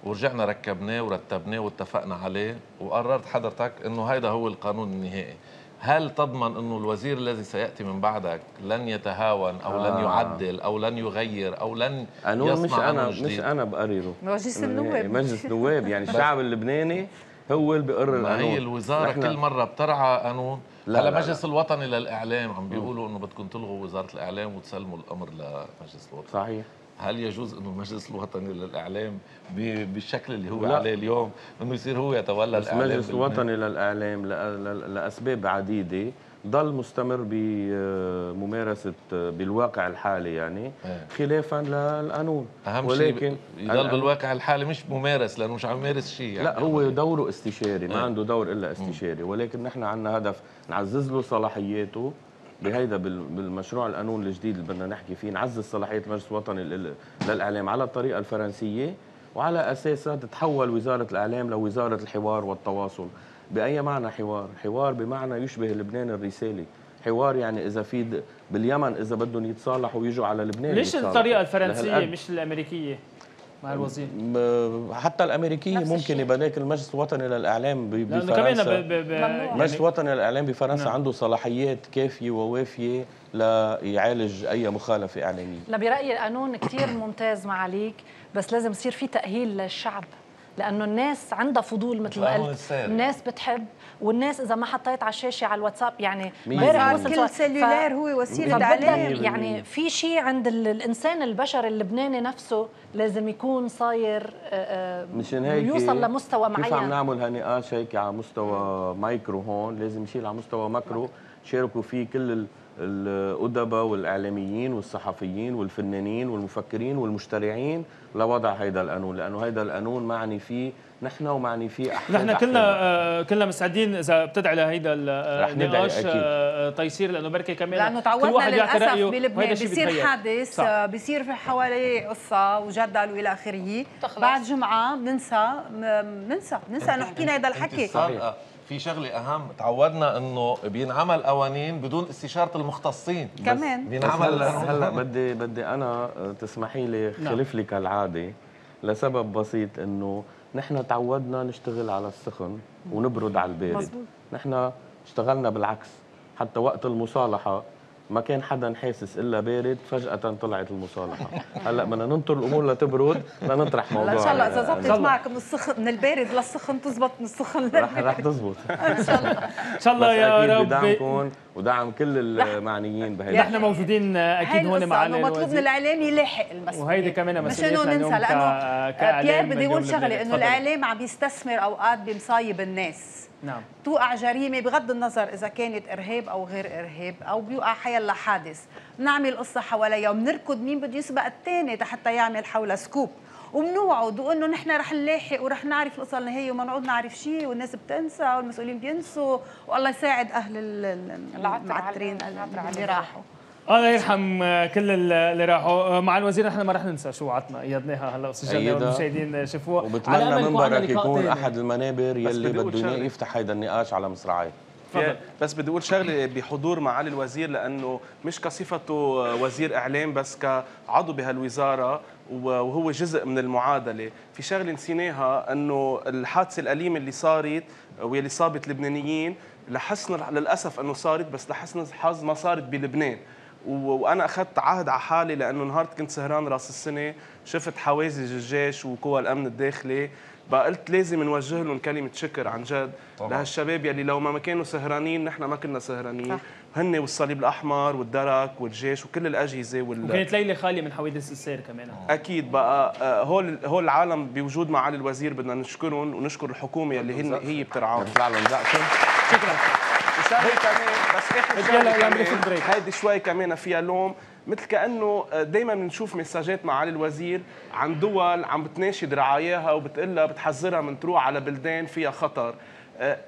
ورجعنا ركبناه ورتبناه واتفقنا عليه وقررت حضرتك إنه هيدا هو القانون النهائي هل تضمن إنه الوزير الذي سيأتي من بعدك لن يتهاون أو لن آه. يعدل أو لن يغير أو لن قانون مش يصنع أنا قانون مش جديد أنا بقرره مجلس إنه النواب. نهائي. مجلس النواب يعني (laughs) الشعب اللبناني هو اللي بيقرر ما القانون هي الوزاره كل مرة بترعى قانون لا، هلا لا، مجلس الوطني للاعلام عم بيقولوا إنه بدكم تلغوا وزارة الإعلام وتسلموا الأمر لمجلس الوطني صحيح. هل يجوز إنه المجلس الوطني للاعلام بالشكل اللي هو لا. عليه اليوم إنه يصير هو يتولى بس الإعلام المجلس؟ الوطني للاعلام لأسباب عديدة. ضل مستمر بممارسة بالواقع الحالي يعني إيه. خلافا للقانون أهم ولكن شيء يضل بالواقع الحالي مش ممارس لأنه مش عم يمارس شيء يعني. لا هو دوره استشاري ما إيه. عنده دور إلا استشاري. ولكن نحن عندنا هدف نعزز له صلاحياته بهيدا بال- بالمشروع القانون الجديد اللي بدنا نحكي فيه نعزز صلاحيات المجلس الوطني لل- للإعلام على الطريقة الفرنسية وعلى أساسها تتحول وزارة الإعلام لوزارة الحوار والتواصل. بأي معنى حوار حوار بمعنى يشبه لبنان الرسالي حوار يعني إذا في باليمن إذا بدهم يتصالحوا ويجوا على لبنان ليش يتصالحوا. الطريقة الفرنسية. مش الأمريكية مع الوزير حتى الأمريكية ممكن. يبقى لكن المجلس الوطني للإعلام. بفرنسا ب... ب... المجلس الوطني للإعلام بفرنسا نعم. عنده صلاحيات كافية ووافية ليعالج أي مخالفة إعلامية لا برأيي القانون كثير ممتاز معاليك بس لازم يصير في تأهيل للشعب لأنه الناس عندها فضول مثل ما قلت. الناس بتحب والناس إذا ما حطيت على الشاشة على الواتساب يعني امبارح كل سلولار هو وسيلة فبدك إعلام. يعني في شيء عند ال- الإنسان البشري اللبناني نفسه لازم يكون صاير آه، آه، مشان هيك يوصل لمستوى كيف عم معين نعمل هالنقاش هيك على مستوى مايكرو هون لازم نشيل على مستوى macro شاركوا فيه كل ال- الأدباء والإعلاميين والصحفيين والفنانين والمفكرين والمشترعين لوضع هيدا القانون لأنه هيدا القانون معني فيه نحن ومعني فيه أحفاد نحن كلنا كلنا مستعدين إذا بتدعي لهيدا النقاش. آه، تيصير لأنه بركي كمان لأنه كل تعودنا رأيه، بلبنان بيتغير. حادث صح. آه، بيصير في حواليه قصة وجدل وإلى آخره تخلص. بعد جمعة بننسى بننسى بننسى إنه حكينا هذا انت الحكي في شغلة أهم تعودنا إنه بينعمل قوانين بدون استشارة المختصين كمان بينعمل هلا بدي بدي أنا تسمحي لي نعم. خلف لي كالعادة لسبب بسيط إنه نحن تعودنا نشتغل على السخن ونبرد على البارد مزبوط. نحن اشتغلنا بالعكس حتى وقت المصالحة ما كان حدا حاسس إلا بارد فجأة طلعت المصالحة. هلأ بدنا ننطر الأمور لتبرد لنطرح موضوع إن شاء الله إذا زبطت معك من السخن من البارد للسخن تزبط من السخن رح للبارد. رح تزبط. (laughs) إن شاء الله. بس يا أكيد رب بدعمكم ودعم كل المعنيين بهيدا. نحن موجودين أكيد هون مطلوب من الإعلام يلاحق المسؤولية. وهيدي كمان مش مسؤوليتنا اليوم ننسى لأنه بيير بدي أقول شغلة. إنه. الإعلام عم بيستثمر أوقات بمصايب الناس. نعم. توقع جريمة بغض النظر إذا كانت إرهاب أو غير إرهاب أو بيوقع حيلا حادث بنعمل قصة حواليها وبنركض مين بده يسبق الثاني حتى يعمل حولها سكوب. وبنوعد وانه نحن رح نلاحق ورح نعرف القصة النهائية وما نعود نعرف شيء والناس بتنسى والمسؤولين بينسوا والله يساعد أهل المعترين اللي راحوا. الله يرحم كل ال- اللي راحوا آه، مع الوزير نحن ما رح ننسى شو عطنا ايدناها هلا وسجلنا أيدها. والمشاهدين شافوها وبتمنى منبرك يكون تاني. أحد المنابر يلي بده. يفتح هيدا النقاش على مصراعيه. بس بدي أقول شغلة بحضور معالي الوزير لأنه مش كصفته وزير إعلام بس كعضو بهالوزارة وهو جزء من المعادلة، في شغلة نسيناها إنه الحادثة الأليمة اللي صارت واللي صابت لبنانيين لحسن للأسف إنه صارت بس لحسن الحظ ما صارت بلبنان وأنا أخذت عهد على حالي لأنه نهار كنت سهران راس السنة شفت حوازج الجيش وقوى الأمن الداخلي بقى قلت لازم نوجه لهم كلمة شكر عن جد طبعاً. لهالشباب يلي لو ما كانوا سهرانين نحن ما كنا سهرانين. هن والصليب الأحمر والدرك والجيش وكل الأجهزة وال... وكانت ليلة خالية من حوادث السير كمان. أكيد بقى آه، هول هول العالم بوجود معالي الوزير بدنا نشكرهم ونشكر الحكومة يلي هن هي بترعاهم. يطلع وشغله كمان. بس اخر شغله. هيدي شوي كمان فيها لوم. مثل كأنه دائما بنشوف مساجات معالي الوزير عن دول عم بتناشد رعاياها وبتقلها بتحذرها من تروح على بلدان فيها خطر. آه،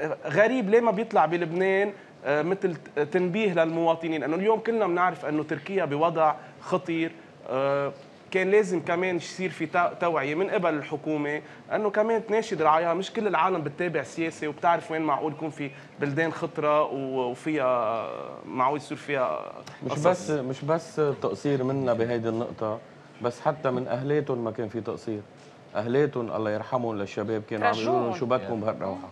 آه، غريب ليه ما بيطلع بلبنان آه، مثل تنبيه للمواطنين؟ لأنه اليوم كلنا بنعرف أنه تركيا بوضع خطير. آه، كان لازم كمان يصير في تو- توعية من قبل الحكومة إنه كمان تناشد رعاياها مش كل العالم بتتابع سياسة وبتعرف وين معقول يكون في بلدان خطرة وفيها معقول يصير فيها مش. بس مش بس تقصير منا بهيدي النقطة بس حتى من أهلاتهم ما كان في تقصير أهلاتهم الله يرحمهم للشباب كانوا عم يقولوا لهم شو بدكم بهالروحة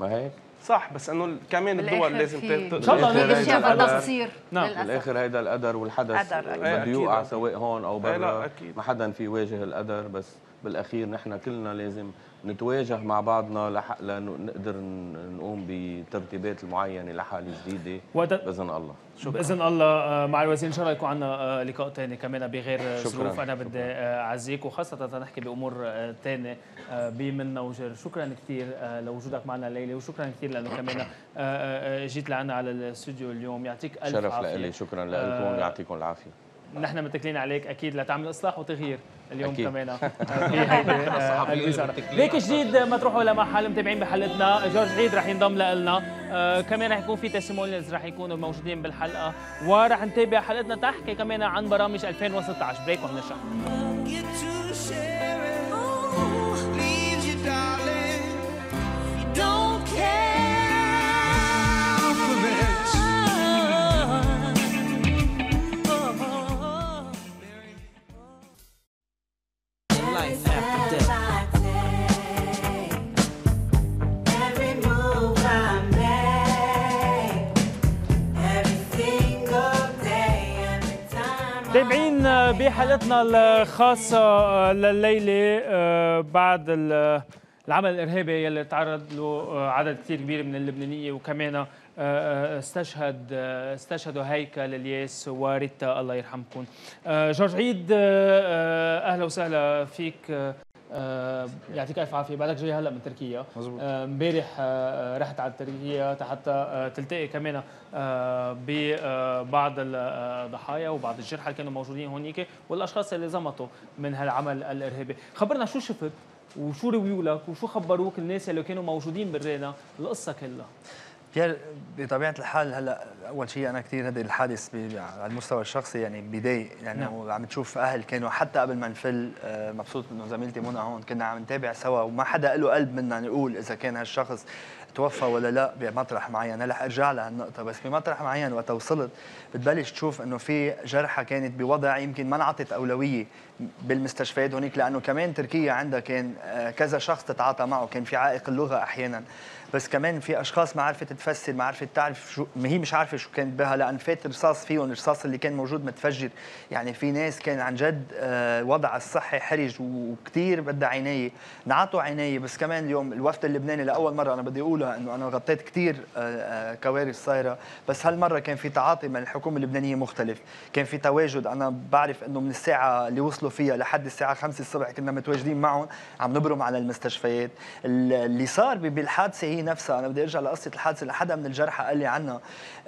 ما هيك؟ صح بس إنه كمان الدول لازم إن شاء الله ت- نقدر اشياء هيدا بدها. تصير نعم. بالآخر هيدا القدر والحدث. بده. يوقع سواء هون أو إيه لا، برا. ما حدا في يواجه القدر بس بالأخير نحن كلنا لازم نتواجه مع بعضنا لحق نقوم بترتيبات المعينة لحالة جديدة وقت بإذن الله. بإذن الله آه، مع الوزير إن شاء الله يكون عندنا لقاء ثاني كمان بغير آه، شكراً. ظروف. أنا بدي آه، أعزيك وخاصة نحكي بأمور ثانية بمنا وجر. شكرا كثير لوجودك معنا الليلة وشكرا كثير لأنه كمان آه، آه، جيت لعنا على الاستوديو اليوم. يعطيك ألف شرف عافية. لإلي شكرا آه، لكم يعطيكم العافية. نحن متكلين عليك أكيد لتعمل إصلاح وتغيير. اليوم أكيد. كمان بهيدي الوزاره ليك جديد ما تروحوا لمحل متابعين بحلقتنا. جورج عيد رح ينضم لنا. آه، كمان رح يكون في testimonials رح يكونوا موجودين بالحلقة. ورح نتابع حلقتنا تحكي كمان عن برامج 2016 break وبنرجع متابعين بحلقتنا الخاصة لليلة آه، بعد ال- العمل الإرهابي يلي تعرض له آه، عدد كثير كبير من اللبنانية وكمان آه، استشهد استشهدوا هيكل الياس وريتا الله يرحمكم. جورج عيد أهلا وسهلا فيك. يعطيك ألف عافية. بعدك جاي هلأ من تركيا. آه، امبارح آه، رحت على تركيا حتى آه، تلتقي كمان آه، ببعض الضحايا وبعض الجرحى اللي كانوا موجودين هونيك والأشخاص اللي زمطوا من هالعمل الإرهابي. خبرنا شو شفت وشو ريويولك وشو خبروك الناس اللي كانوا موجودين بالرينا القصة كلها. بيير بطبيعة الحال هلأ أول شيء أنا كثير هذا الحادث على المستوى الشخصي يعني بضايق يعني نعم. نعم. عم تشوف أهل كانوا حتى قبل ما نفل آه، مبسوط إنه زميلتي منى هون كنا عم نتابع سوا وما حدا له قلب منا نقول إذا كان هالشخص توفى ولا لأ بمطرح معين هلا أرجع لهالنقطه بس بمطرح معين وقت وصلت بتبلش تشوف إنه في جرحى كانت بوضع يمكن ما انعطت أولوية بالمستشفيات هونيك لأنه كمان تركيا عندها كان آه، كذا شخص تتعاطى معه كان في عائق اللغة أحيانا. بس كمان في أشخاص ما عرفت تفسر ما عرفت تعرف شو ما هي مش عارفة شو كانت بها لأن فات رصاص فيهم الرصاص اللي كان موجود متفجر. يعني في ناس كان عن جد آه، وضعها الصحي حرج وكثير بدها عناية. نعطوا عناية بس كمان اليوم الوفد اللبناني لأول مرة أنا بدي أقولها إنه أنا غطيت كثير كوارث صايرة. بس هالمرة كان في تعاطي من الحكومة اللبنانية مختلف. كان في تواجد أنا بعرف إنه من الساعة اللي وصلوا فيها لحد الساعة 5 الصبح كنا متواجدين معهم عم نبرم على المستشفيات. ال- اللي صار بالحادثة هي نفسها أنا بدي أرجع لقصة الحادثة لحدا من الجرحى قال لي عنها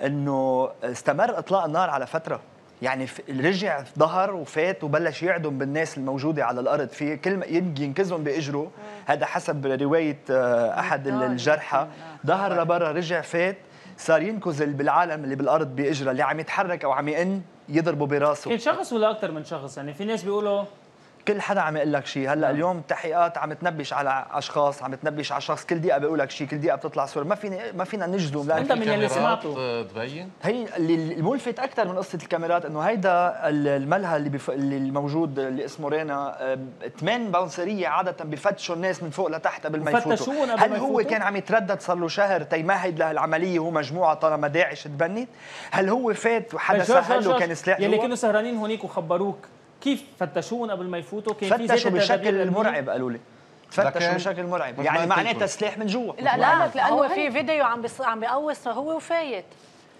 إنه استمر إطلاق النار على فترة. يعني رجع ظهر وفات وبلش يعدم بالناس الموجودة على الأرض. في كل ينكزهم بإجره. هذا حسب رواية آه، أحد ال- الجرحى. ظهر لبرا رجع فات صار ينكز ال- بالعالم اللي بالأرض بإجره اللي عم يتحرك أو عم يئن يضربه براسه. كان شخص ولا أكثر من شخص؟ يعني في ناس بيقولوا كل حدا عم يقول لك شيء هلأ اليوم التحقيقات عم تنبش على أشخاص عم تنبش على شخص كل دقيقة بيقول لك شيء كل دقيقة بتطلع صورة. ما فينا ما فينا نجزم أنت من يلي سمعته. آه، تبين؟ هي اللي الملفت أكثر من قصة الكاميرات إنه هيدا الملهى اللي بف... اللي الموجود اللي اسمه رينا آه، ثمان bouncer يه عادة بفتشوا الناس من فوق لتحت قبل ما يفوتوا. هل هو؟ كان عم يتردد صار له شهر تيمهد لهالعملية هو مجموعة طالما داعش تبنت هل هو فات وحدا سهل له كان سلاح يلي؟ كانوا سهرانين هونيك وخبروك. كيف فتشوهم قبل ما يفوتوا؟ كان في فتشوا بشكل مرعب قالوا لي. فتشوا بشكل مرعب. يعني معناتها. سلاح من جوا لا لا لك لأنه هو في. فيديو عم بيص... عم بيقوص هو وفايت.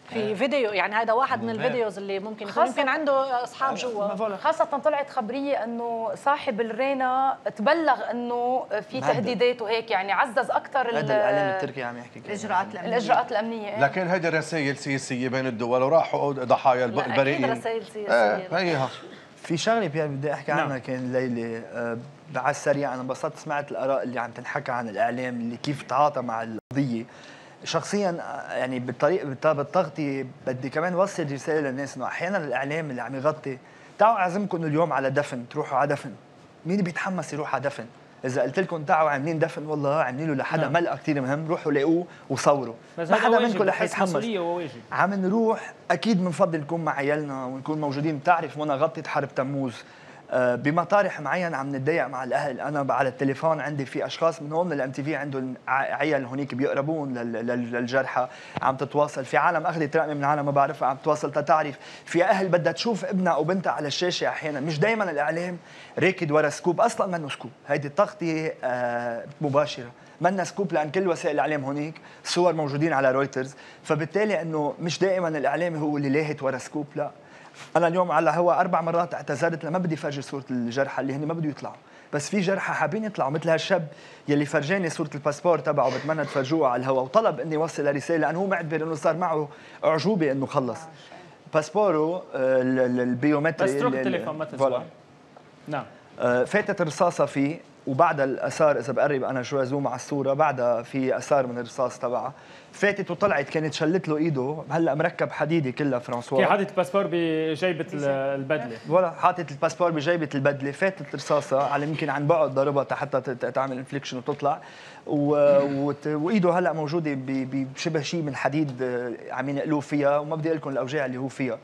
في فيديو يعني هذا واحد من ال videos اللي ممكن يكون يمكن عنده أصحاب جوا. خاصة طلعت خبرية إنه صاحب الرينا تبلغ إنه في. تهديدات وهيك يعني عزز أكثر هذا الإعلام التركي عم يحكي كده. الإجراءات الأمنية. الإجراءات الأمنية إيه. لكن هيدي رسائل سياسية بين الدول وراحوا ضحايا البريئين. رسائل سياسية. إيه هيها. في شغلة بيها بدي أحكي نعم. عنها كان ليله آه، على السريع. أنا انبسطت سمعت الآراء اللي عم تنحكى عن الإعلام اللي كيف تعاطى مع القضية. شخصيا آه، يعني بالطريق بالت- بالتغطيه بدي كمان وصل رسالة للناس إنه أحيانا الإعلام اللي عم يغطي تعالوا أعزمكم اليوم على دفن تروحوا على دفن. مين بيتحمس يروح على دفن؟ إذا قلت لكم تعالوا عاملين دفن والله عاملين له لحدا نعم. ملقى كثير مهم روحوا لاقوه وصوروا. بس ما حدا منكم رح يتحمس. عم نروح أكيد بنفضل نكون مع عيالنا ونكون موجودين. بتعرف منى غطت حرب تموز. بمطارح معين عم نتضايق مع الأهل. أنا على التليفون عندي في أشخاص من هون من ال MTV عندهم عيال هونيك بيقربون لل- لل- للجرحى عم تتواصل. في عالم اخذت رقمي من عالم ما بعرفها عم تتواصل تتعرف في أهل بدها تشوف ابنها أو بنتها على الشاشة أحيانا. مش دائما الإعلام راكض ورا scoop. أصلا منه scoop. هيدي التغطية آه، مباشرة. منا scoop لأن كل وسائل الإعلام هونيك صور موجودين على رويترز. فبالتالي إنه مش دائما الإعلام هو اللي لاهث ورا scoop. لا. أنا اليوم على الهواء أربع مرات اعتذرت لما بدي فرجي صورة الجرحى اللي هن ما بدوا يطلعوا. بس في جرحى حابين يطلعوا مثل هالشاب يلي فرجاني صورة الباسبور تبعه بتمنى تفرجوها على الهواء. وطلب إني اوصل رساله لأنه هو معتبر انه صار معه أعجوبة إنه خلص. باسبوره ال- ال- البيومتري بس اترك ال- التليفون ما. تنسى نعم. آه، فاتت الرصاصة فيه. وبعدها الأثار إذا بقرب أنا شوي zoom على الصورة بعدها في أثار من الرصاص تبعها. فاتت وطلعت كانت شلت له إيده. هلأ مركب حديدي كلها فرانسوا. كان حاطط الباسبور بجيبة ال- البدلة. ولا حاطط الباسبور بجيبة البدلة. فاتت رصاصه على يمكن عن بعد ضربها حتى تعمل inflection وتطلع. و... وت... وإيده هلأ موجودة. بشبه شيء من حديد آه، عم ينقلوه فيها. وما بدي أقول لكم الأوجاع اللي هو فيها.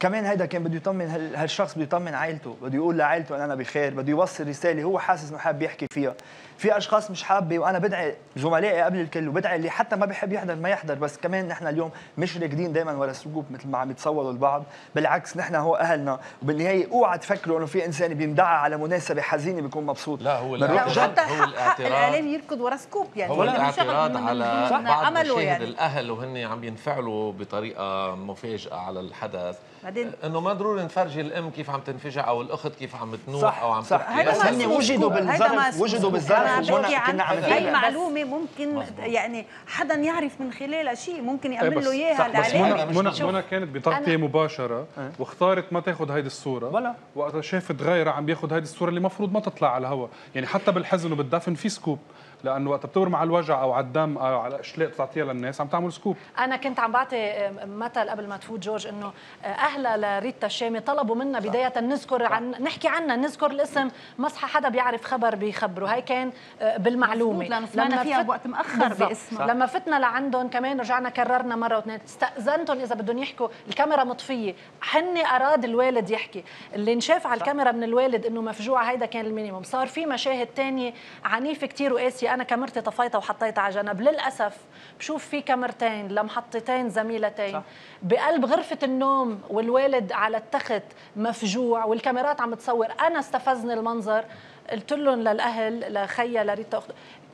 كمان هيدا كان بده يطمن هال- هالشخص بده يطمن عائلته بده يقول لعائلته ان أنا بخير بده يوصل رسالة هو حاسس إنه حابب يحكي فيها. في أشخاص مش حابة وأنا بدعي زملائي قبل الكل وبدعي اللي حتى ما بيحب يحضر ما يحضر. بس كمان نحن اليوم مش راكدين دائما ورا السقوف مثل ما عم يتصوروا البعض. بالعكس نحن هو أهلنا. وبالنهاية أوعى تفكروا إنه في إنسان بيمدعها على مناسبة حزينة بيكون مبسوط. لا هو لا. وحتى هو حق, الإعلام يركض ورا سكوب يعني هو الاعتراض على بعض مشاهد يعني. الأهل وهن عم ينفعلوا بطريقة مفاجئة على الحدث. بعدين إنه ما ضروري نفرجي الأم كيف عم تنفجع أو الأخت كيف عم تنوح صح أو عم صح. بس ما هن وجدوا بالظرف وجدوا. بالظرف أنا ومنا- بحكي عن نتابع. معلومة ممكن يعني حدا يعرف من خلالها شيء ممكن إيه يعمل بس- له اياها الاعلام منى منى كانت بتغطية مباشرة واختارت ما تاخذ هيدي الصورة بلا. وقتها شافت غيرها عم بياخذ هيدي الصورة اللي المفروض ما تطلع على الهواء، يعني حتى بالحزن وبالدفن في سكوب. لأنه وقتها بتورم على الوجع أو على الدم أو على أشلاء تعطيها للناس عم تعمل scoop. أنا كنت عم بعطي مثل قبل ما تفوت جورج إنه أهلها لريتا الشامي طلبوا منا بداية نذكر عن نحكي عنها نذكر الاسم مصحى حدا بيعرف خبر بيخبره هاي كان آه، بالمعلومة. لأنه سمعنا فيها فت- بوقت مأخر. باسمها. لما فتنا لعندهم كمان رجعنا كررنا مرة واثنين. استأذنتهم إذا بدهم يحكوا الكاميرا مطفية. حن اراد الوالد يحكي. اللي انشاف على الكاميرا من الوالد إنه مفجوع هيدا كان ال minimum. صار في مشاهد تانية عنيفة كتير وقاسية. أنا كاميرتي طفيتها وحطيتها على جنب. للأسف بشوف في كاميرتين لمحطتين زميلتين. صح. بقلب غرفة النوم والوالد على التخت مفجوع والكاميرات عم تصور. أنا استفزني المنظر. قلت لهم للأهل لخيا لريتا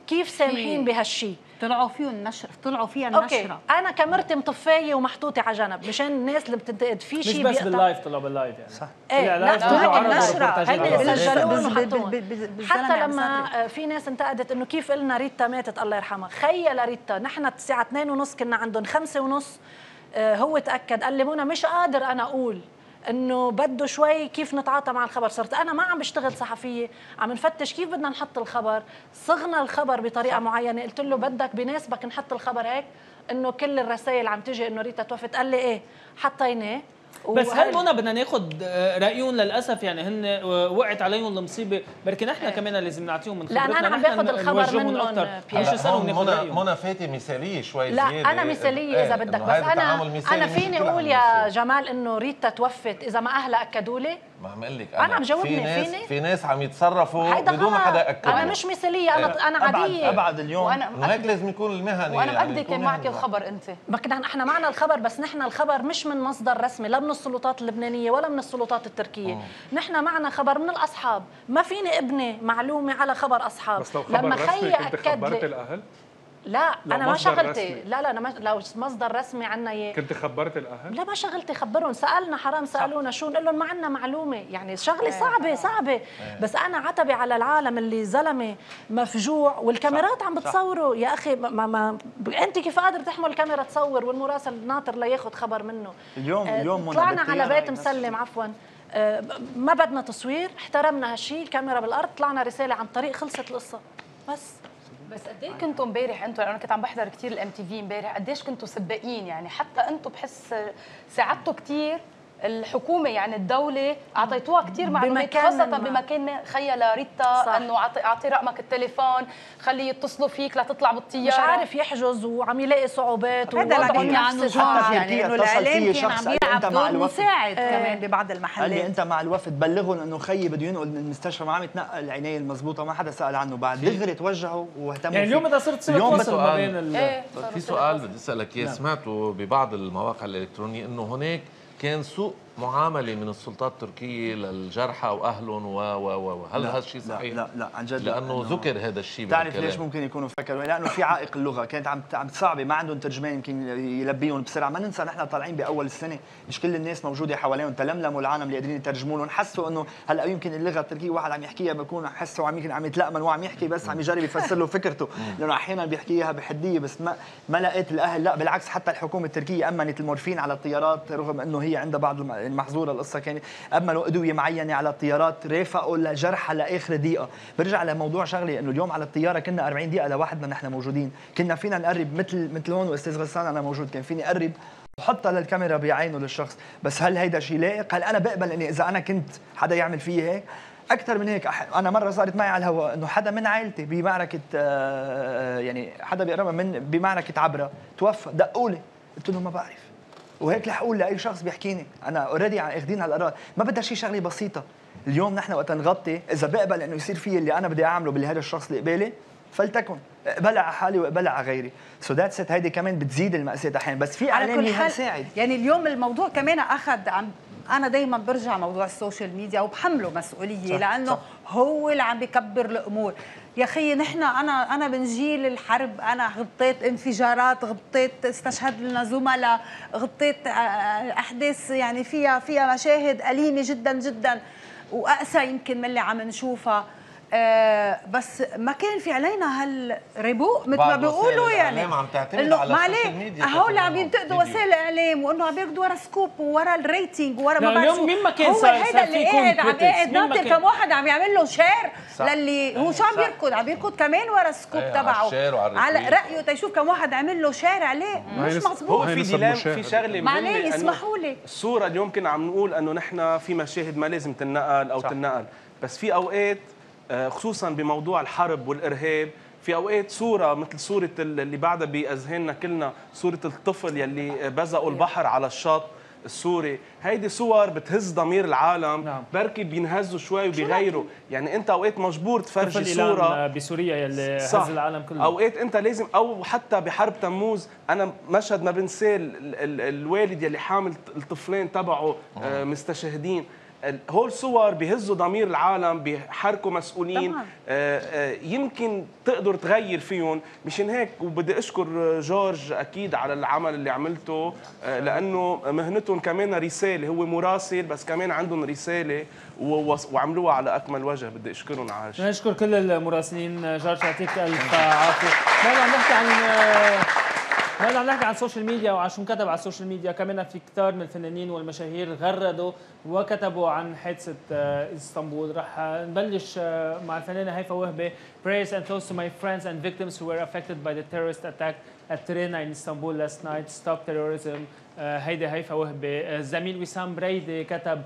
كيف سامحين بهالشيء طلعوا فيه النشر طلعوا فيها okay النشرة. أنا كاميرتي مطفيه ومحطوطة على جنب مشان الناس اللي بتنتقد في مش شيء بس. بال live طلعوا بال live يعني. صح. إيه طلع لا طلعوا سجلوهم وحطوهم بالزلمة حتى لما في ناس انتقدت إنه كيف قلنا ريتا ماتت الله يرحمها. خيا لريتا نحن الساعة 2 ونص كنا عندهم خمسة ونص آه، هو تأكد قال لي منى مش قادر أنا أقول. إنه بده شوي كيف نتعاطى مع الخبر. صرت أنا ما عم بشتغل صحفية عم نفتش كيف بدنا نحط الخبر. صغنا الخبر بطريقة معينة. قلت له بدك بناسبك نحط الخبر هيك إنه كل الرسائل عم تجي إنه ريتا توفت. قال لي إيه؟ حطيناه. بس هل منى بدنا ناخذ رأيهم؟ للأسف يعني هن وقعت عليهم المصيبة بركي نحن كمان لازم نعطيهم من خبرتنا أنا عم نحن باخد الخبر منهم،. بيير. مش منى منى فاتي مثالية شوي لا زيادة. أنا مثالية إيه، اذا بدك. إنه بس أنا أنا فيني أقول عم يا. جمال إنه ريتا توفت إذا ما اهلها اكدوا لي ما عم أقول لك أنا عم جاوبني، في ناس فيني؟ في ناس عم يتصرفوا هيدا بدون ما. حدا ياكد أنا مش مثالية أنا أنا ابعد عادية. أبعد اليوم. وأنا هيك لازم يكون المهني وأنا يعني مأكده يكون كان معك. الخبر أنت. ما كنا إحنا معنا الخبر بس نحن الخبر مش من مصدر رسمي لا من السلطات اللبنانية ولا من السلطات التركية. نحن معنا خبر من الأصحاب. ما فيني أبني معلومة على خبر أصحاب. بس لو خبر لما رسمي خيي اكد خبرت لي الأهل؟ لا أنا ما شغلتي رسمي. لا لا أنا ما لو مصدر رسمي عنا اياه كنت خبرت الأهل؟ لا ما شغلتي خبرهم سألنا حرام سألونا شو نقول لهم ما عندنا معلومة. يعني شغلة صعبة صعبة. بس أنا عتبي على العالم اللي زلمة مفجوع والكاميرات عم بتصوروا يا أخي ما, ما, ما أنت كيف قادر تحمل كاميرا تصور والمراسل ناطر لياخذ خبر منه؟ اليوم آه، اليوم طلعنا على بيت مسلم عفوا. آه، ما بدنا تصوير احترمنا هالشيء الكاميرا بالأرض طلعنا رسالة عن طريق خلصت القصة. بس. بس قد إيه كنتوا امبارح أنتوا أنا كنت عم بحضر كثير الام تي في امبارح قديش كنتوا سباقين؟ يعني حتى أنتوا بحس ساعدتوا كثير الحكومة يعني الدولة أعطيتوها كثير معلومات بمكان خاصة ما. بمكان ما خيا ريتا صح. إنه اعطي أعطي رقمك التليفون خليه يتصلوا فيك لتطلع بالطيارة مش عارف يحجز وعم يلاقي صعوبات هذا نفسي جورج صعب. يعني إنه الإعلام كان عم يلعب دور. مساعد إيه. كمان ببعض قال لي المحلات أنت مع الوفد بلغهم إنه خيي بده ينقل من المستشفى ما عم يتنقل العناية المضبوطة ما حدا سأل عنه بعد دغري توجهوا واهتموا يعني اليوم. إذا صرت اليوم توصل ما سؤال. بين إيه في سؤال بدي أسألك اياه سمعته ببعض المواقع الإلكترونية إنه هناك كان سوء معاملة من السلطات التركية للجرحى وأهلهم و و و هل هذا الشيء صحيح؟ لا لا عن جد لأنه ذكر هذا الشيء بتعرف ليش. ممكن يكونوا فكروا؟ لأنه في عائق اللغة كانت عم عم تصعبة ما عندهم ترجمان يمكن يلبيهم بسرعة. ما ننسى نحن طالعين بأول السنة مش كل الناس موجودة حواليهم تلملموا العالم اللي قادرين يترجموا لهم. حسوا إنه هلأ يمكن اللغة التركية واحد عم يحكيها بكون حسوا عم يمكن عم يتلأمن وعم يحكي بس عم يجرب يفسر له فكرته. (laughs) لأنه أحيانا بيحكيها بحدية بس ما ما لقيت الأهل لا بالعكس حتى الحكومة التركية أمنت المورفين على الطيارات رغم إنه هي عندها بعض الم- المحظوره القصة كانت امنوا ادويه معينة على الطيارات رافقوا لجرحى لاخر دقيقة. برجع لموضوع شغله إنه اليوم على الطيارة كنا 40 دقيقة لوحدنا نحن موجودين. كنا فينا نقرب مثل مثل هون وأستاذ غسان أنا موجود كان فيني أقرب وحطها للكاميرا بعينه للشخص. بس هل هيدا شيء لائق هل أنا بقبل إني إذا أنا كنت حدا يعمل فيي هيك؟ أكثر من هيك. أنا مرة صارت معي على الهواء إنه حدا من عائلتي بمعركة آه، يعني حدا بيقربها من بمعركة عبرة توفى دقوا لي قلت لهم ما بعرف. وهيك رح أقول لأي شخص بيحكيني أنا already اخذين هالقرار ما بدها شيء شغلة بسيطة. اليوم نحن وقت نغطي إذا بقبل إنه يصير في اللي أنا بدي أعمله باللي هذا الشخص اللي قبالي فلتكن. اقبلها على حالي واقبلها على غيري. so that's it هيدي كمان بتزيد المأساة أحيانا. بس في على كل حال يعني اليوم الموضوع كمان أخذ عم أنا دائما برجع موضوع ال social media وبحمله مسؤولية صح، لأنه صح. هو اللي عم بكبر الأمور. يا خيي نحن أنا أنا من جيل الحرب أنا غطيت انفجارات غطيت استشهد لنا زملاء غطيت آه، أحداث يعني فيها فيها مشاهد أليمة جدا جدا واقسى يمكن من اللي عم نشوفها. آه بس ما كان في علينا هالربوق مثل ما بيقولوا وسائل يعني عم تعتمد إنه على ما ال social عليه ميديا هول عم ينتقدوا. وسائل الاعلام وإنه عم ياخذوا ورا scoop وورا ال rating وورا لا، ما بعرف. مين ما كان هو صار- هيدا اللي قاعد عم. قاعد ناطر كم واحد عم يعمل له share صح. للي هو شو عم يركض عم يركض كمان ورا ال scoop إيه، تبعه على. رأيه تيشوف كم واحد عمل له شير عليه مش نس- هو في ديلام. في شغلة ما مهمة عليه إنه يسمحوا لي الصورة اليوم كنا عم نقول إنه نحن في مشاهد ما لازم تنقل أو. تنقل بس في أوقات خصوصا بموضوع الحرب والإرهاب. في أوقات صوره مثل صوره ال- اللي بعدها بأذهاننا كلنا صوره الطفل يلي بزقوا البحر على الشط السوري. هيدي صور بتهز ضمير العالم. نعم. بركي بينهزوا شوي وبيغيروا. يعني أنت أوقات مجبور تفرجي صورة. بسوريا يلي صح. هز العالم كله. أوقات أنت لازم أو حتى بحرب تموز. أنا مشهد ما بنساه ال- ال- الوالد يلي حامل الطفلين تبعه آه، مستشهدين. هول صور بيهزوا ضمير العالم بيحركوا مسؤولين. طبعاً. آه، آه، يمكن تقدر تغير فيهم. مشان هيك وبدي أشكر جورج أكيد على العمل اللي عملته آه، لأنه مهنتهم كمان رسالة هو مراسل بس كمان عندهم رسالة وعملوها على أكمل وجه. بدي أشكرهم على هالشيء نشكر كل المراسلين. جورج يعطيك الف عافية. نحن عم نحكي عن نحن عم نحكي عن ال social media وعن شو انكتب على ال social media كمان في كتار من الفنانين والمشاهير غردوا وكتبوا عن حادثة آه، إسطنبول. رح آه، نبلش آه، مع الفنانة هيفا وهبه prayers and thoughts to my friends and victims who were affected by the terrorist attack at Reina in Istanbul last night. Stop terrorism. هيدي هيفا وهبه آه، الزميل وسام بريدي كتب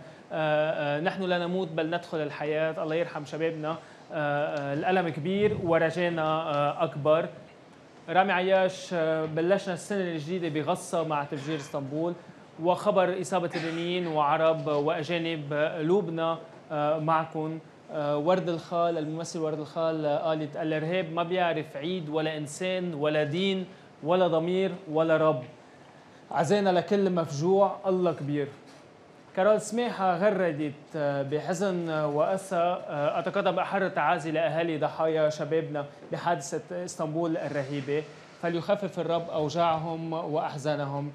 نحن لا نموت بل ندخل الحياة. الله يرحم شبابنا. الألم كبير ورجانا أكبر. رامي عياش بلشنا السنة الجديدة بغصة مع تفجير إسطنبول. وخبر إصابة لبنانيين وعرب وأجانب آه، قلوبنا آه، معكم آه، ورد الخال الممثل ورد الخال آه، قالت الإرهاب ما بيعرف عيد ولا إنسان ولا دين ولا ضمير ولا رب. عزينا لكل مفجوع الله كبير. كارول سماحة غردت آه، بحزن آه، وأسى آه، أتقدم أحر التعازي لأهالي ضحايا شبابنا بحادثة إسطنبول الرهيبة. فليخفف الرب أوجاعهم وأحزانهم.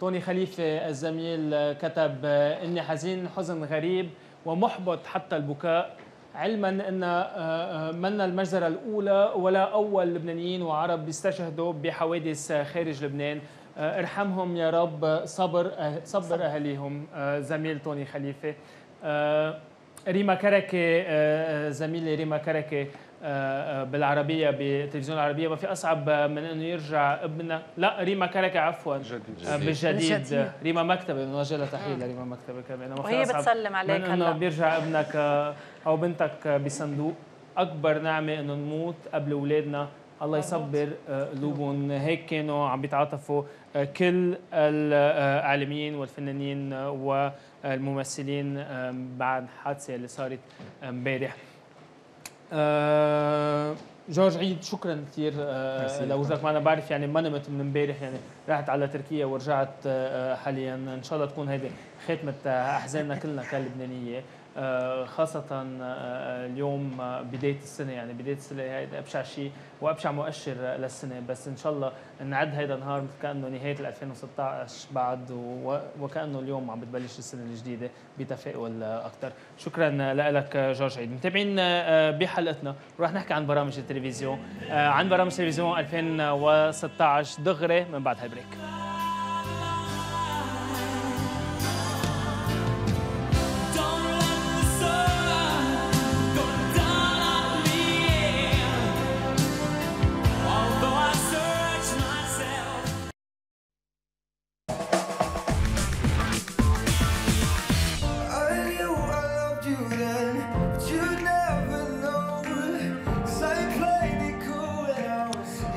توني خليفة الزميل آه، كتب آه، إني حزين حزن غريب ومحبط حتى البكاء علما إن آه، منا المجزرة الأولى ولا أول لبنانيين وعرب بيستشهدوا بحوادث خارج لبنان. ارحمهم يا رب صبر صبر اهاليهم آه، زميل توني خليفة. آه، ريما آه، زميلي ريما آه، بالعربية بالتلفزيون العربية. ما في أصعب من انه يرجع ابنك لا ريما كركه عفوا. جديد. آه، بالجديد. بالجديد. ريما مكتبه بنوجه لها تحيه لريما مكتبه كمان. ما في وهي أصعب بتسلم عليك من أنه بيرجع ابنك آه، أو بنتك آه، بصندوق. أكبر نعمة أنه نموت قبل أولادنا. الله يصبر آه، قلوبهم هيك كانوا عم بيتعاطفوا آه، كل الاعلاميين والفنانين آه، والممثلين آه، بعد حادثة اللي صارت امبارح. آه، جورج عيد شكرا كثير لوجودك معنا بعرف يعني ما نمت من امبارح يعني رحت على تركيا ورجعت آه، حاليا. إن شاء الله تكون هيدي خاتمه آه، أحزاننا كلنا كلبنانية. آه، خاصة آه، اليوم آه، بداية السنة. يعني بداية السنة هيدا أبشع شيء وأبشع مؤشر آه، للسنة. بس إن شاء الله نعد هيدا نهار مثل كأنه نهاية ال 2016 بعد وكأنه اليوم عم بتبلش السنة الجديدة بتفاؤل آه، أكثر شكرا لك جورج عيد. متابعين آه، بحلقتنا رح نحكي عن برامج التلفزيون آه، عن برامج التلفزيون 2016 دغري من بعد هالبريك.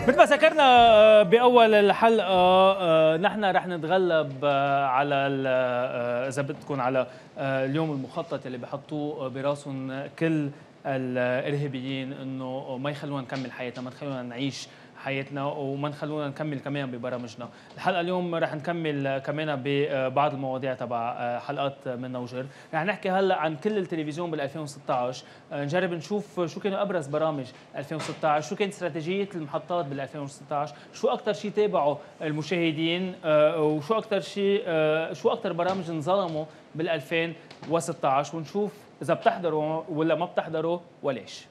مثل ما ذكرنا آه، بأول الحلقة آه، نحن رح نتغلب آه، على إذا بدكم على اليوم المخطط اللي بحطوه براسهم كل الارهابيين إنه ما يخلونا نكمل حياتنا ما تخلونا نعيش حياتنا وما نخلونا نكمل كمان ببرامجنا الحلقة اليوم رح نكمل كمان ببعض المواضيع تبع حلقات من وجر. رح نحكي هلأ عن كل التلفزيون بال 2016 نجرب نشوف شو كانوا أبرز برامج 2016 شو كانت استراتيجية المحطات بال 2016 شو أكثر شيء تابعوا المشاهدين؟ آه، وشو أكثر شيء آه، شو أكثر برامج انظلموا بال 2016 ونشوف إذا بتحضروا ولا ما بتحضروا وليش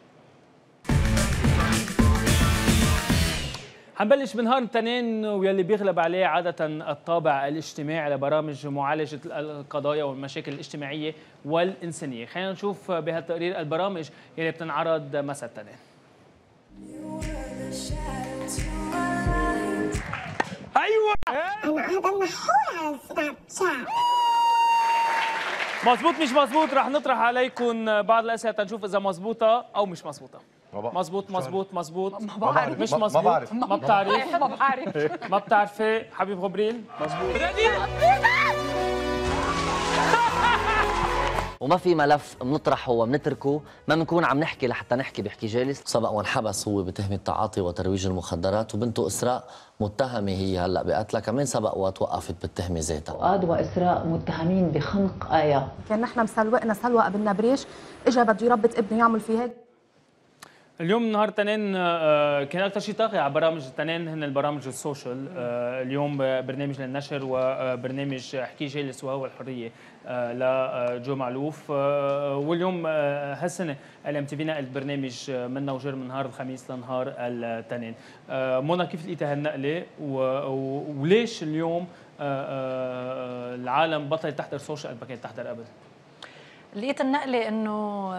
حنبلش بنهار التنين واللي بيغلب عليه عادة الطابع الاجتماعي لبرامج معالجة القضايا والمشاكل الاجتماعية والإنسانية. خلينا نشوف بهالتقرير البرامج اللي بتنعرض مساء التنين. شات مزبوط مش مزبوط رح نطرح عليكم بعض الأسئلة تنشوف إذا مزبوطة أو مش مزبوطة مزبوط مزبوط مزبوط ما بعرف. مش ما- ما مزبوط بعرف. ما بتعرف. ما بعرف. (laughs) ما بتعرفي حبيب غبريل؟ مزبوط وما في ملف بنطرحه وبنتركه ما بنكون عم نحكي لحتى نحكي بيحكي جالس. سبق وانحبس هو بتهمة تعاطي وترويج المخدرات وبنته إسراء متهمة هي هلأ بقتلها. كمان سبق وتوقفت بالتهمة ذاتها. فؤاد وإسراء متهمين بخنق آية كان نحن مسلوقنا سلوى قبل نبريش اجى بده يربط ابنه يعمل فيه هيك. اليوم نهار تنين آه، كان أكثر شيء طاغي على برامج التنين هن البرامج السوشيال. آه، اليوم برنامج للنشر وبرنامج احكي جالس وهو الحريه آه، لجو معلوف. آه، واليوم آه، هالسنة ال MTV نقلت برنامج آه، منا وجر من نهار الخميس لنهار التنين. آه، منى كيف لقيتها هالنقله وليش اليوم آه، آه، العالم بطلت تحضر social ما كانت تحضر قبل لقيت النقله إنه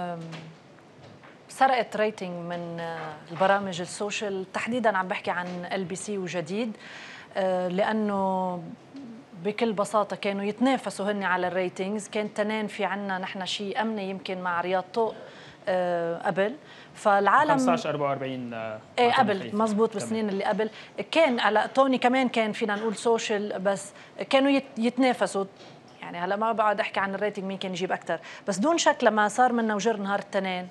سرقت rating من آه، البرامج ال social. تحديدا عم بحكي عن LBC وجديد آه، لأنه بكل بساطة كانوا يتنافسوا هن على ال ratings كان تنين في عنا نحن شيء أمني يمكن مع رياض طوق آه، قبل. فالعالم 15 44 آه، إيه قبل. مزبوط. بالسنين اللي قبل. كان على توني كمان كان فينا نقول social بس كانوا يت- يتنافسوا. يعني هلا ما بقعد أحكي عن ال rating مين كان يجيب أكثر بس دون شك لما صار منا وجر نهار التنين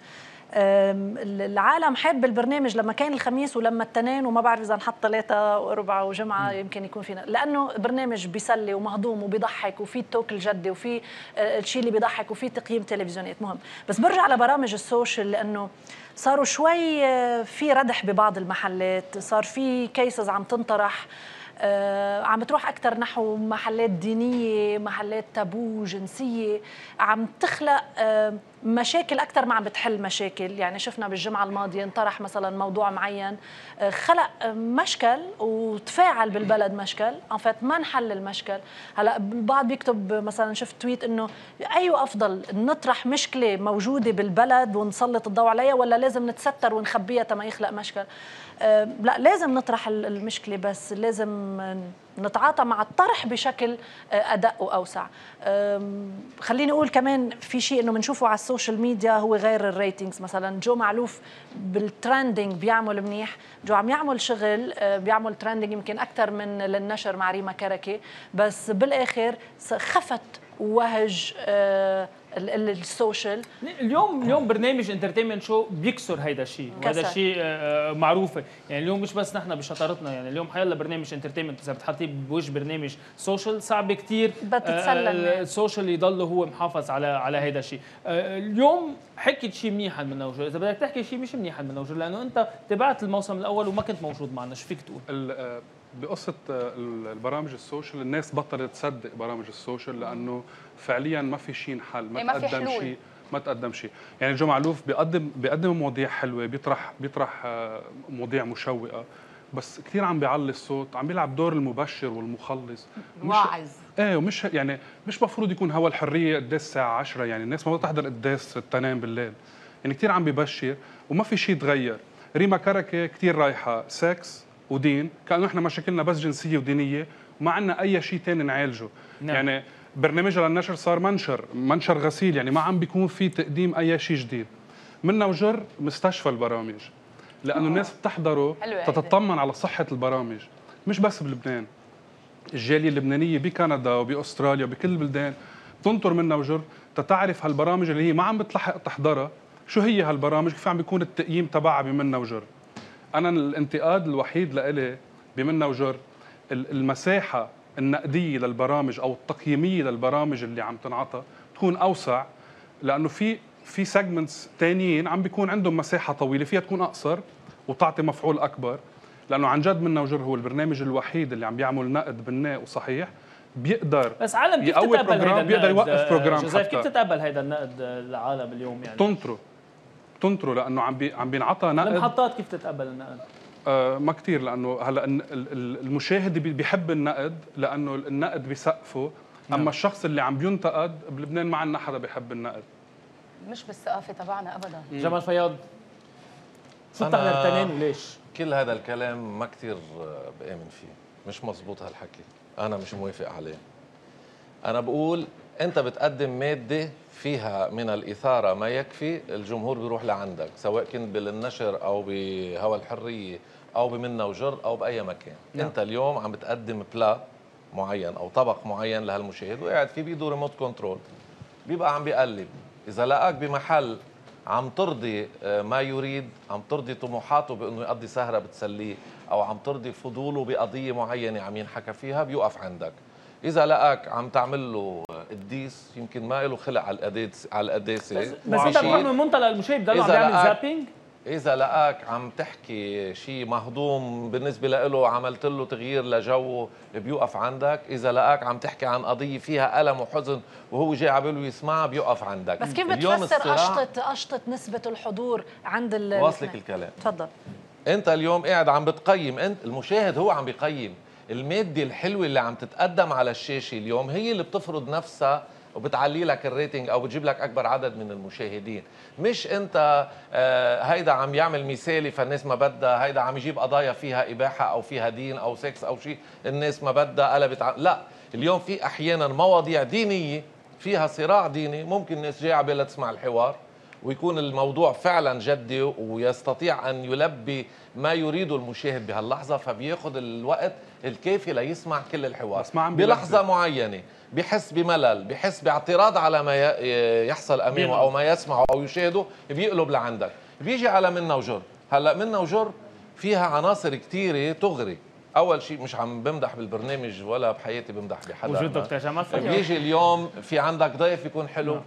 العالم حب البرنامج لما كان الخميس ولما التنين وما بعرف إذا نحط ثلاثة واربعة وجمعة يمكن يكون فينا. لأنه برنامج بيسلي ومهضوم وبيضحك وفي ال talk الجدي وفي آه، الشيء اللي بيضحك وفي تقييم تلفزيونات. مهم. بس برجع لبرامج ال social لأنه صاروا شوي آه، في ردح ببعض المحلات صار في cases عم تنطرح آه، عم بتروح أكثر نحو محلات دينية محلات تابو جنسية عم تخلق مشاكل أكثر ما عم بتحل مشاكل. يعني شفنا بالجمعة الماضية انطرح مثلا موضوع معين آه، خلق مشكل وتفاعل بالبلد مشكل. ان ما انحل المشكل. هلا البعض بيكتب مثلا شفت tweet إنه أيوه أفضل نطرح مشكلة موجودة بالبلد ونسلط الضوء عليها ولا لازم نتستر ونخبيها تما يخلق مشكل؟ آه، لا لازم نطرح ال- المشكلة بس لازم نتعاطى مع الطرح بشكل آه، ادق وأوسع. خليني أقول كمان في شيء إنه بنشوفه على ال social media هو غير ال ratings مثلا جو معلوف بال trending بيعمل منيح جو عم يعمل شغل آه، بيعمل trending يمكن أكثر من للنشر مع ريما كركي بس بالآخر خفت وهج آه، السوشيال اليوم اليوم برنامج entertainment شو بيكسر هيدا الشيء وهذا. الشيء آه، معروفة. يعني اليوم مش بس نحن بشطارتنا يعني اليوم حيلا برنامج انترتينمنت إذا بتحطيه بوجه برنامج social صعب كثير بتتسلى الناس. ال social يضل هو محافظ على على هيدا الشيء آه، اليوم حكيت شيء منيح عن منا وجر إذا بدك تحكي شيء مش منيح عن منا وجر لأنه أنت تابعت الموسم الأول وما كنت موجود معنا. شو فيك تقول؟ ال- آه، البرامج ال social الناس بطلت تصدق برامج ال social لأنه فعليا ما في شيء انحل ما إيه، تقدم. شيء ما تقدم شيء يعني جو معلوف بيقدم بيقدم مواضيع حلوة بيطرح بيطرح آه، مواضيع مشوقة بس كثير عم بيعلي الصوت عم بيلعب دور المبشر والمخلص. واعظ. إيه ومش يعني مش مفروض يكون هوا الحرية قداس الساعة 10 يعني الناس ما بدها تحضر قداس التنين بالليل. يعني كثير عم بيبشر وما في شيء تغير ريما كركه كثير رايحة. سكس. ودين. كأنه إحنا مشاكلنا بس جنسية ودينية وما عندنا أي شيء ثاني نعالجه. نعم. يعني برنامجها للنشر صار منشر منشر غسيل يعني ما عم بيكون في تقديم أي شيء جديد. منا وجر مستشفى البرامج لأنه الناس بتحضره حلوة هيدي. تتطمن على صحة البرامج. مش بس بلبنان الجالية اللبنانية بكندا وبأستراليا وبكل البلدان تنطر منا وجر. تتعرف هالبرامج اللي هي ما عم بتلحق تحضرها؟ شو هي هالبرامج؟ كيف عم بيكون التقييم تبعها بمنا وجر؟ أنا الانتقاد الوحيد لإلي بمنا وجر ال- المساحة النقدية للبرامج أو التقييمية للبرامج اللي عم تنعطى تكون أوسع لأنه في في سيجمنتس تانيين عم بيكون عندهم مساحة طويلة فيها تكون أقصر وتعطي مفعول أكبر لأنه عن جد منا وجر هو البرنامج الوحيد اللي عم بيعمل نقد بناء وصحيح بيقدر بس عالم كيف تتقبل هيدا بروجرام بيقدر النقد؟ يوقف بروجرام جوزيف كيف تتقبل هيدا النقد العالم اليوم يعني؟ تنطره. تنطره لأنه عم بي عم بينعطى نقد. المحطات كيف تتقبل النقد؟ آه ما كثير لأنه هلأ ال- ال- المشاهد بي- بيحب النقد لأنه النقد بيسقفه. نعم. أما الشخص اللي عم بينتقد بلبنان ما عندنا حدا بيحب النقد. مش بالثقافة تبعنا ابدا. جمال فياض أنا- على التنين وليش؟ كل هذا الكلام ما كثير بآمن فيه. مش مزبوط هالحكي. أنا مش موافق عليه. أنا بقول أنت بتقدم مادة فيها من الإثارة ما يكفي الجمهور بيروح لعندك سواء كنت بالنشر أو بهوى الحرية أو بمنا وجر أو بأي مكان. نعم. أنت اليوم عم بتقدم بلا معين أو طبق معين لهالمشاهد وقاعد فيه بيده ريموت كنترول بيبقى عم بيقلب. إذا لقاك بمحل عم ترضي آه، ما يريد عم ترضي طموحاته بأنه يقضي سهرة بتسليه أو عم ترضي فضوله بقضية معينة عم ينحكى فيها بيوقف عندك. إذا لقاك عم تعمل له قديس يمكن ما له خلق على القداس على القداسة. بس بس انت بتروح من منطلق المشاهد بضل عم لقاك- زابينج إذا لقاك عم تحكي شيء مهضوم بالنسبة له عملت له تغيير لجوه بيوقف عندك. إذا لقاك عم تحكي عن قضية فيها ألم وحزن وهو جاي على باله يسمعها بيوقف عندك. بس كيف اليوم بتفسر الصراع- قشطة قشطة نسبة الحضور عند ال واصلك الكلام. تفضل. أنت اليوم قاعد عم بتقيم أنت المشاهد هو عم بيقيم. الماده الحلوه اللي عم تتقدم على الشاشة اليوم هي اللي بتفرض نفسها وبتعلي لك ال rating أو بتجيب لك أكبر عدد من المشاهدين مش أنت آه، هيدا عم يعمل مثالي فالناس ما بدها هيدا عم يجيب قضايا فيها إباحة أو فيها دين أو سكس أو شيء الناس ما بدها قلبت. لا اليوم في أحيانا مواضيع دينية فيها صراع ديني ممكن الناس جاية على تسمع الحوار ويكون الموضوع فعلا جدي ويستطيع أن يلبي ما يريده المشاهد بهاللحظة فبياخذ الوقت الكافي ليسمع كل الحوار. بس ما عم بلحظة بيلبي. معينة بحس بملل بحس باعتراض على ما يحصل أمامه أو ما يسمعه أو يشاهده بيقلب لعندك. بيجي على منا وجر. هلأ منا وجر فيها عناصر كثيره تغري. أول شيء مش عم بمدح بالبرنامج ولا بحياتي بمدح بحدا. وجود. دكتور جمال. بيجي اليوم في عندك ضيف يكون حلو.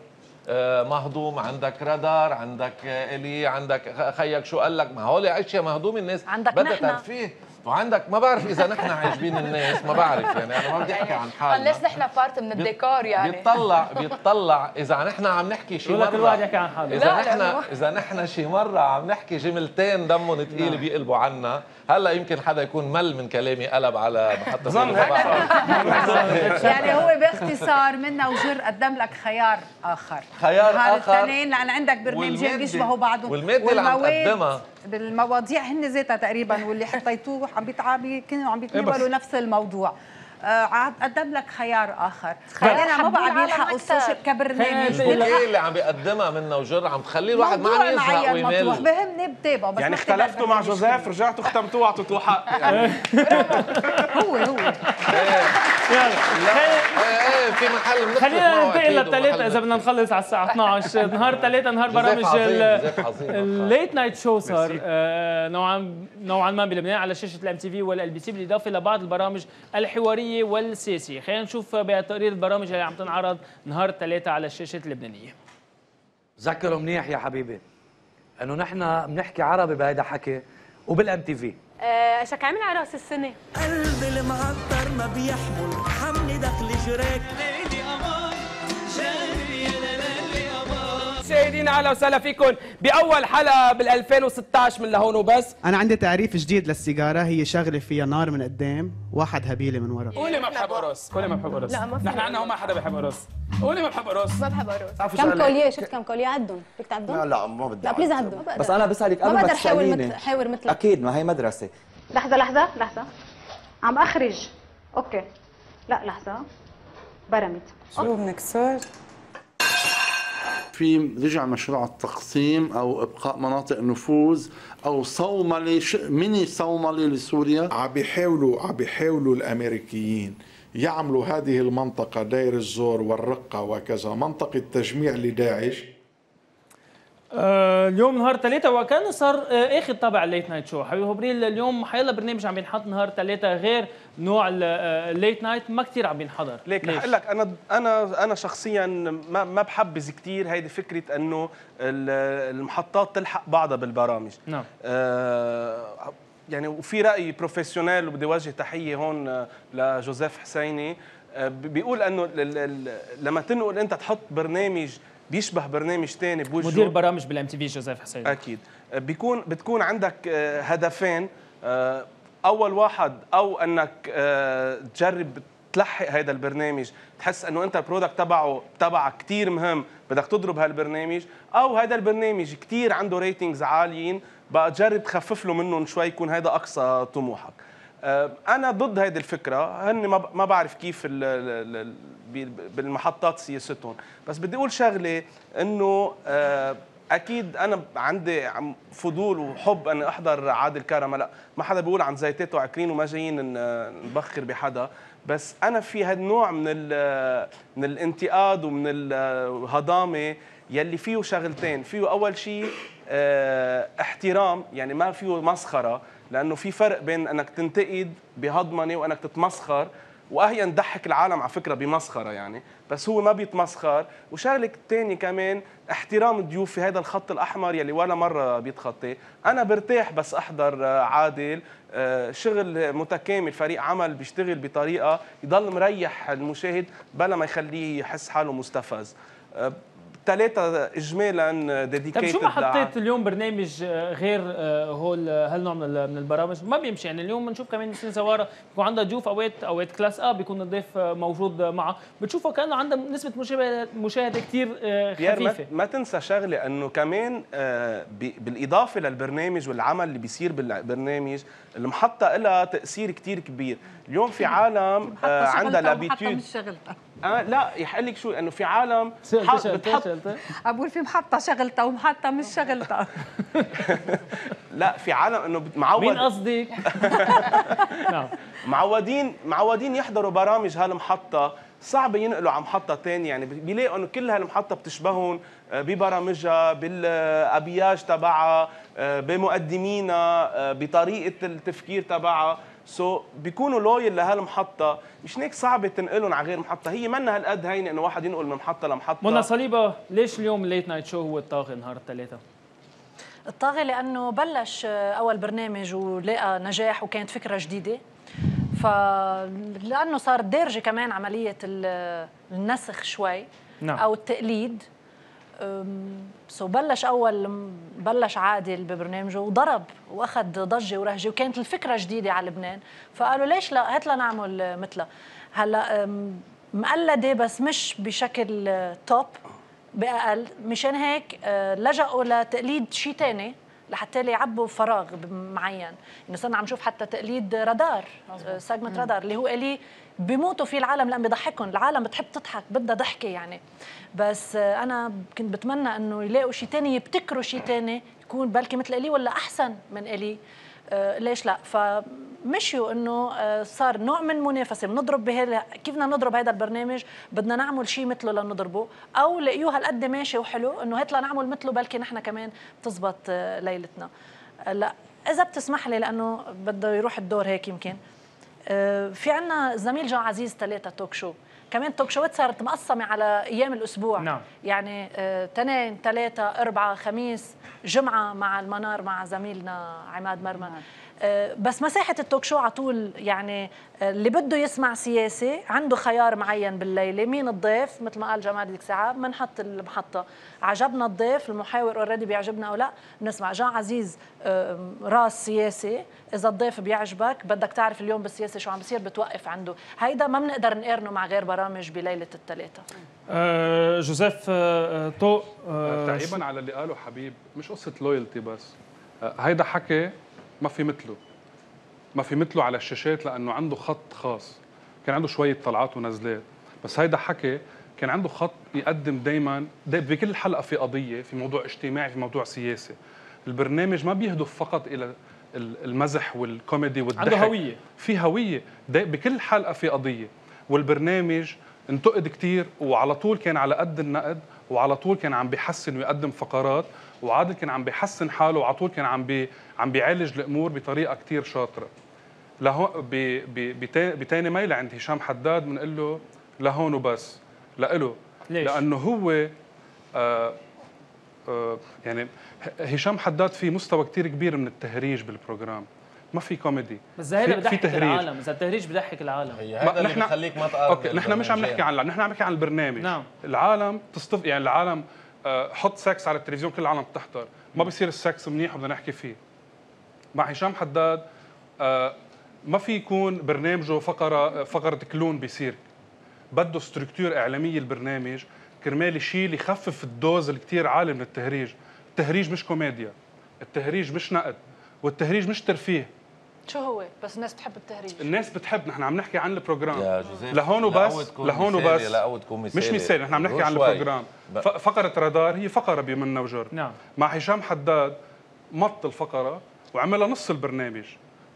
آه، مهضوم عندك رادار عندك آه، إلي عندك خيك شو قال لك؟ ما هول أشياء مهضوم الناس عندك بدها نحن. ترفيه. وعندك ما بعرف إذا نحن عاجبين الناس ما بعرف يعني أنا ما بدي أحكي عن حالنا. الناس نحن بارت من الديكور يعني. بيطلع بيطلع إذا نحن عم نحكي شي مره كل واحد يحكي عن حاله. إذا نحن إذا نحن شي مرة عم نحكي جملتين دمهم ثقيل بيقلبوا عنا هلا يمكن حدا يكون مل من كلامي قلب على محطة. يعني هو باختصار منا وجر قدم لك خيار آخر خيار هذا آخر. التنين لأن عندك برنامجين بيشبهوا بعضهم والمادة اللي عم تقدمها. بالمواضيع هن ذاتها تقريبا واللي حطيتوه عم بيتعامل كانوا عم بيتناولوا نفس الموضوع عاد قدم لك خيار آخر. خلينا ما بقى بيلحقوا. السوشيال كبرنامج. إيه اللي عم بيقدمها منا وجر عم تخلي الواحد ما عم يزهق ويمل بهمني بتابعه بس يعني اختلفتوا مع جوزيف رجعتوا ختمتوه واعطيتوه حق يعني. (laughs) هو هو. (laughs) يلا. إيه إيه في محل خلينا ننتقل للثلاثة إذا بدنا نخلص على الساعة 12 (laughs) نهار ثلاثة نهار برامج. ال late night show صار آه، نوعا نوعا ما بلبنان على شاشة ال MTV وال LBC بالإضافة لبعض البرامج الحوارية والسياسية خلينا نشوف بتقرير البرامج اللي عم تنعرض نهار الثلاثة على الشاشة اللبنانية. ذكروا منيح يا حبيبي إنه نحن بنحكي عربي بهيدا حكي وبالام تي في. شك عامل على رأس السنة؟ قلبي المعطر ما بيحمل حملي دخل جراك مشاهدينا أهلا وسهلا فيكم بأول حلقة بال 2016 من لهون وبس. أنا عندي تعريف جديد للسيجارة هي شغلة فيها نار من قدام واحد هبيلة من ورا. قولي ما بحب قرص قولي ما بحب قرص لا، ما في. نحن عنا هو ما حدا بحب قرص قولي ما بحب قرص ما بحب في كم. كولية؟ شفت كم كولية؟ عدهم فيك تعدهم؟ لا لا ما بدي لا بليز. عدهم. بس أنا بسألك قبل ما بقدر حاور حاور مثلك أكيد ما هي مدرسة. لحظة لحظة لحظة. عم أخرج. أوكي. لا لحظة. برمت شو بنكسر؟ في رجع مشروع التقسيم أو إبقاء مناطق نفوذ أو صومله ميني صومله لسوريا. عم بيحاولوا عم بيحاولوا الأمريكيين يعملوا هذه المنطقة دير الزور والرقة وكذا منطقة تجميع لداعش. آه، اليوم نهار ثلاثة وكان صار آه، آخر طابع ال late night show. حبيبي هبريل اليوم حيلا برنامج عم بينحط نهار ثلاثة غير نوع آه، ال late night ما كثير عم بينحضر ليك؟ رح لك أنا أنا أنا شخصيا ما ما بحبذ كثير هيدي فكرة إنه ال- المحطات تلحق بعضها بالبرامج. نعم. آه، يعني وفي رأي professional وبدي وجه تحية هون لجوزيف حسيني. بيقول إنه لما تنقل أنت تحط برنامج بيشبه برنامج ثاني بوجهه. مدير برامج بال MTV جوزيف حسين. أكيد. بيكون بتكون عندك آه، هدفين. آه، أول واحد أو أنك آه، تجرب تلحق هذا البرنامج. تحس إنه أنت ال product تبعه تبعك كثير مهم. بدك تضرب هالبرنامج. أو هذا البرنامج كثير عنده ratings عاليين. بقى تجرب تخفف له منهم شوي يكون هذا أقصى طموحك. أنا ضد هذه الفكرة. هن ما بعرف كيف بالمحطات سياستهم. بس بدي أقول شغلة إنه آه، أكيد أنا عندي فضول وحب إني أحضر عادل كرم. لا ما حدا بيقول عن زيتات وعكرين وما جايين نبخر بحدا. بس أنا في هالنوع من من الانتقاد ومن الهضامه يلي فيه شغلتين. فيه أول شيء آه، احترام. يعني ما فيه مسخرة. لأنه في فرق بين أنك تنتقد بهضمنه وأنك تتمسخر وأهين تضحك العالم على فكرة بمسخرة يعني. بس هو ما بيتمسخر. وشغلة الثانية كمان احترام الضيوف في هذا الخط الأحمر يلي ولا مرة بيتخطى أنا برتاح بس أحضر آه، عادل آه، شغل متكامل فريق عمل بيشتغل بطريقة يضل مريح المشاهد بلا ما يخليه يحس حاله مستفز. آه، ثلاثة اجمالا طيب ديديكيتد شو ما حطيت اليوم برنامج آه، غير آه، هول آه، هالنوع من ال- من البرامج؟ ما بيمشي. يعني اليوم بنشوف كمان سنين سواره بيكون عندها ضيوف اوقات اوقات class A بيكون الضيف آه، موجود آه، معها بتشوفه كأنه عندها نسبة مشاهدة مشاهده كثير خفيفة. ما تنسى شغلة إنه كمان آه، بالإضافة للبرنامج والعمل اللي بيصير بالبرنامج المحطة لها تأثير كتير كبير. اليوم في عالم آه، عندها l'habitude شغلتها. آه لا يحق لك شو انه في عالم حط- بتحط أقول في محطه شغلتها ومحطة مش شغلتها (laughs) لا في عالم إنه معود مين قصدك؟ (laughs) نعم. معودين معودين يحضروا برامج هالمحطة. صعب ينقلوا على محطة تانية يعني بيلاقوا إنه كل هالمحطة بتشبههم آه، ببرامجها بالأبياج تبعها آه، بمقدمينها آه، بطريقة التفكير تبعها. سو so, بيكونوا لويل لهالمحطة مش هيك صعبة تنقلهم على غير محطة. هي منا هالقد هينة إنه واحد ينقل من محطة لمحطة. منى صليبة ليش اليوم ال late night شو هو الطاغي نهار الثلاثاء؟ الطاغي لأنه بلش آه، أول برنامج ولقى نجاح وكانت فكرة جديدة. فلانه صار دارجه كمان عملية ال- النسخ شوي نعم. أو التقليد. so بلش أول بلش عادل ببرنامجه وضرب وأخذ ضجة ورهجة وكانت الفكرة جديدة على لبنان. فقالوا ليش لا؟ هات لنعمل مثلها هلا مقلدة بس مش بشكل آه، top بأقل. مشان هيك آه، لجأوا لتقليد شيء ثاني لحتى يعبوا فراغ معين. يعني صرنا عم نشوف حتى تقليد رادار segment رادار اللي هو اللي بيموتوا فيه العالم. لأن بيضحكهم العالم بتحب تضحك بدها ضحكة يعني. بس أنا كنت بتمنى إنه يلاقوا شيء ثاني يبتكروا شيء ثاني يكون بلكي مثل إلي ولا أحسن من إلي. آه، ليش لا؟ فمشيوا إنه آه، صار نوع من المنافسه بنضرب بهذا كيف بدنا نضرب هذا البرنامج؟ بدنا نعمل شيء مثله لنضربه. أو لقيوه هالقد ماشي وحلو إنه هات لنعمل مثله بلكي نحن كمان بتزبط آه، ليلتنا. آه، لا. إذا بتسمح لي لأنه بده يروح الدور هيك يمكن. آه، في عنا زميل جان عزيز ثلاثة توك شو كمان توك شوات صارت مقسمة على أيام الأسبوع. نعم. يعني آه، تنين ثلاثة أربعة خميس جمعة مع المنار مع زميلنا عماد مرمى. آه، بس مساحة ال talk show على طول يعني آه، اللي بده يسمع سياسي عنده خيار معين بالليلة. مين الضيف؟ مثل ما قال جمال ديك ساعة بنحط المحطة. عجبنا الضيف؟ المحاور already بيعجبنا أو لا؟ بنسمع جان عزيز آه، راس سياسي إذا الضيف بيعجبك بدك تعرف اليوم بالسياسة شو عم بصير بتوقف عنده. هيدا ما بنقدر نقارنه مع غير برامج بليلة الثلاثة آه، جوزيف آه، آه، طوق آه، تعقيبا على اللي قاله حبيب. مش قصة لويالتي بس. آه، هيدا حكي ما في مثله. ما في مثله على الشاشات لأنه عنده خط خاص. كان عنده شوية طلعات ونزلات. بس هيدا حكي كان عنده خط يقدم دائما بكل حلقة في قضية في موضوع اجتماعي في موضوع سياسي. البرنامج ما بيهدف فقط إلى ال- المزح والكوميدي والضحك. عنده هوية. في هوية. بكل حلقة في قضية. والبرنامج انتقد كتير وعلى طول كان على قد النقد وعلى طول كان عم بيحسن ويقدم فقرات وعادل كان عم بيحسن حاله وعلى طول كان عم بي عم بيعالج الأمور بطريقة كتير شاطرة. لهون بتاني ميلة عند هشام حداد بنقول له لهون وبس. لإله. ليش؟ لأنه هو آه آه يعني هشام حداد في مستوى كتير كبير من التهريج بالبروجرام. ما في كوميدي بس هيدا بضحك العالم إذا التهريج بضحك العالم. هذا اللي بيخليك ما تقارن أوكي نحن مش عم نحكي عن نحن عم نحكي عن البرنامج. نعم. العالم تصطف يعني العالم آه، حط سكس على التلفزيون كل العالم بتحضر. ما بصير السكس منيح وبدنا نحكي فيه. مع هشام حداد آه، ما في يكون برنامجه فقره فقرة clown بيصير. بده structure إعلامية البرنامج كرمال يشيل يخفف ال dose الكتير عالي من التهريج. التهريج مش كوميديا. التهريج مش نقد. والتهريج مش ترفيه. شو هو؟ بس الناس بتحب التهريج. الناس بتحب نحن عم نحكي عن ال programme. يا جوزيف، لهون وبس لهون وبس مش مثالي. نحن عم نحكي عن. ال programme. ب- فقرة رادار هي فقرة بمنا وجر. نعم. مع هشام حداد مط الفقرة وعملها نص البرنامج.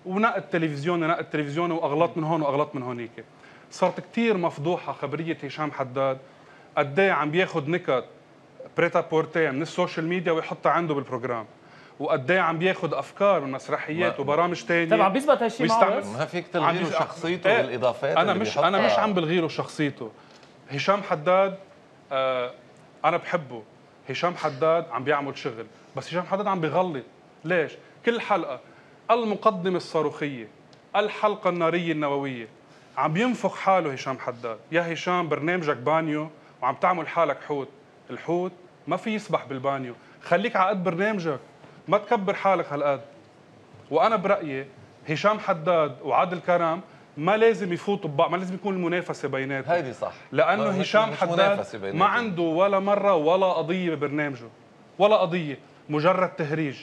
ونقد تلفزيوني نقد تلفزيوني وأغلاط من هون وأغلاط من هونيك. صارت كتير مفضوحة خبرية هشام حداد. قد إيه عم بياخذ نكت prêt-à-porter من ال social media ويحطها عنده بال programme. وقد إيه عم بياخذ افكار من مسرحيات ما- وبرامج تانية. طبعا بيزبط هالشيء معه؟ ما فيك تلغي شخصيته إيه، بالإضافات أنا مش أنا. مش عم بلغي له شخصيته. هشام حداد آه أنا بحبه. هشام حداد عم بيعمل شغل بس هشام حداد عم بيغلط ليش؟ كل حلقة المقدمة الصاروخية الحلقة النارية النووية عم ينفخ حاله هشام حداد. يا هشام برنامجك بانيو وعم تعمل حالك حوت. الحوت ما في يسبح بالبانيو. خليك على قد برنامجك. ما تكبر حالك هالقد. وأنا برأيي هشام حداد وعادل كرم ما لازم يفوتوا ببعض ما لازم يكون المنافسة بيناتهم. هيدي صح. لأنه هشام حداد. ما عنده ولا مرة ولا قضية ببرنامجه ولا قضية مجرد تهريج.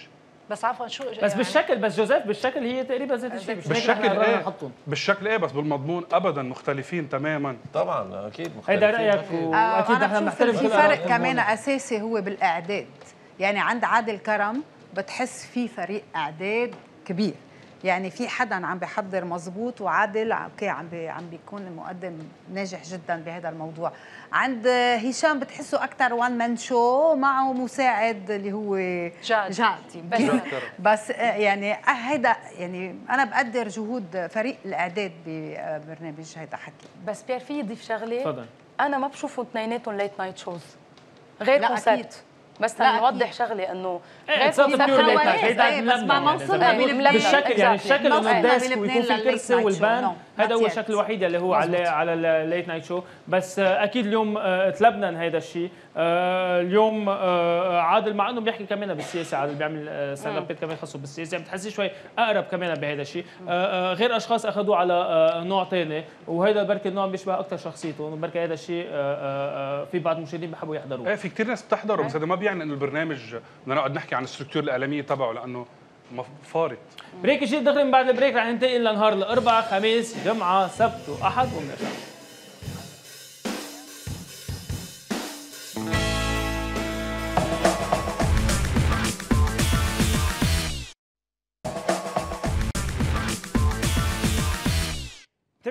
بس عفوا شو بس يعني؟ بالشكل بس جوزيف بالشكل هي تقريبا ذات الشيء بالشكل إيه؟ نحطهم. بالشكل إيه؟ بس بالمضمون ابدا مختلفين تماما. طبعا أكيد هيدا رأيك؟ وأكيد أنا نحن بنحترم في فرق كمان. أساسي هو بالإعداد. يعني عند عادل كرم بتحس في فريق إعداد كبير. يعني في حدا عم بيحضر مزبوط وعادل أوكي عم بي عم بيكون مقدم ناجح جدا بهذا الموضوع. عند هشام بتحسه أكثر one man show معه مساعد اللي هو جاد. جاد. بس-. (laughs) بس يعني آه، هيدا يعني أنا بقدر جهود فريق الإعداد ببرنامج هيدا حكي. بس بيير في يضيف شغلة؟ تفضل. أنا ما بشوفهم اثنيناتهم late night shows غير أكيد. بس لا، نوضح. شغله إنه إيه غير إيه، ما بلبنان. بالشكل يعني. الشكل إنه ال desk ويكون في لل late كرسي night show. وال band هذا هو. الشكل الوحيد اللي هو على. على ال late night show بس آه، أكيد اليوم آه، تلبنان هيدا الشيء آه، اليوم آه، عادل مع إنه بيحكي كمان بالسياسة عادل بيعمل stand-up ات كمان خاصه بالسياسة. يعني بتحسي شوي أقرب كمان بهذا الشيء آه، آه، غير أشخاص اخذوه على آه، نوع ثاني وهيدا بركي النوع بيشبه أكثر شخصيته بركي هذا الشيء آه، آه، آه، في بعض المشاهدين بحبوا يحضروه. إيه في كثير ناس بتحضره بس هذا ما بيعني إنه البرنامج بدنا نقعد نحكي عن ال structure الإعلامية تبعه لأنه فارط break شيء دغري من بعد ال break رح ننتقل لنهار الأربعاء خميس جمعة سبت وأحد وبنرجع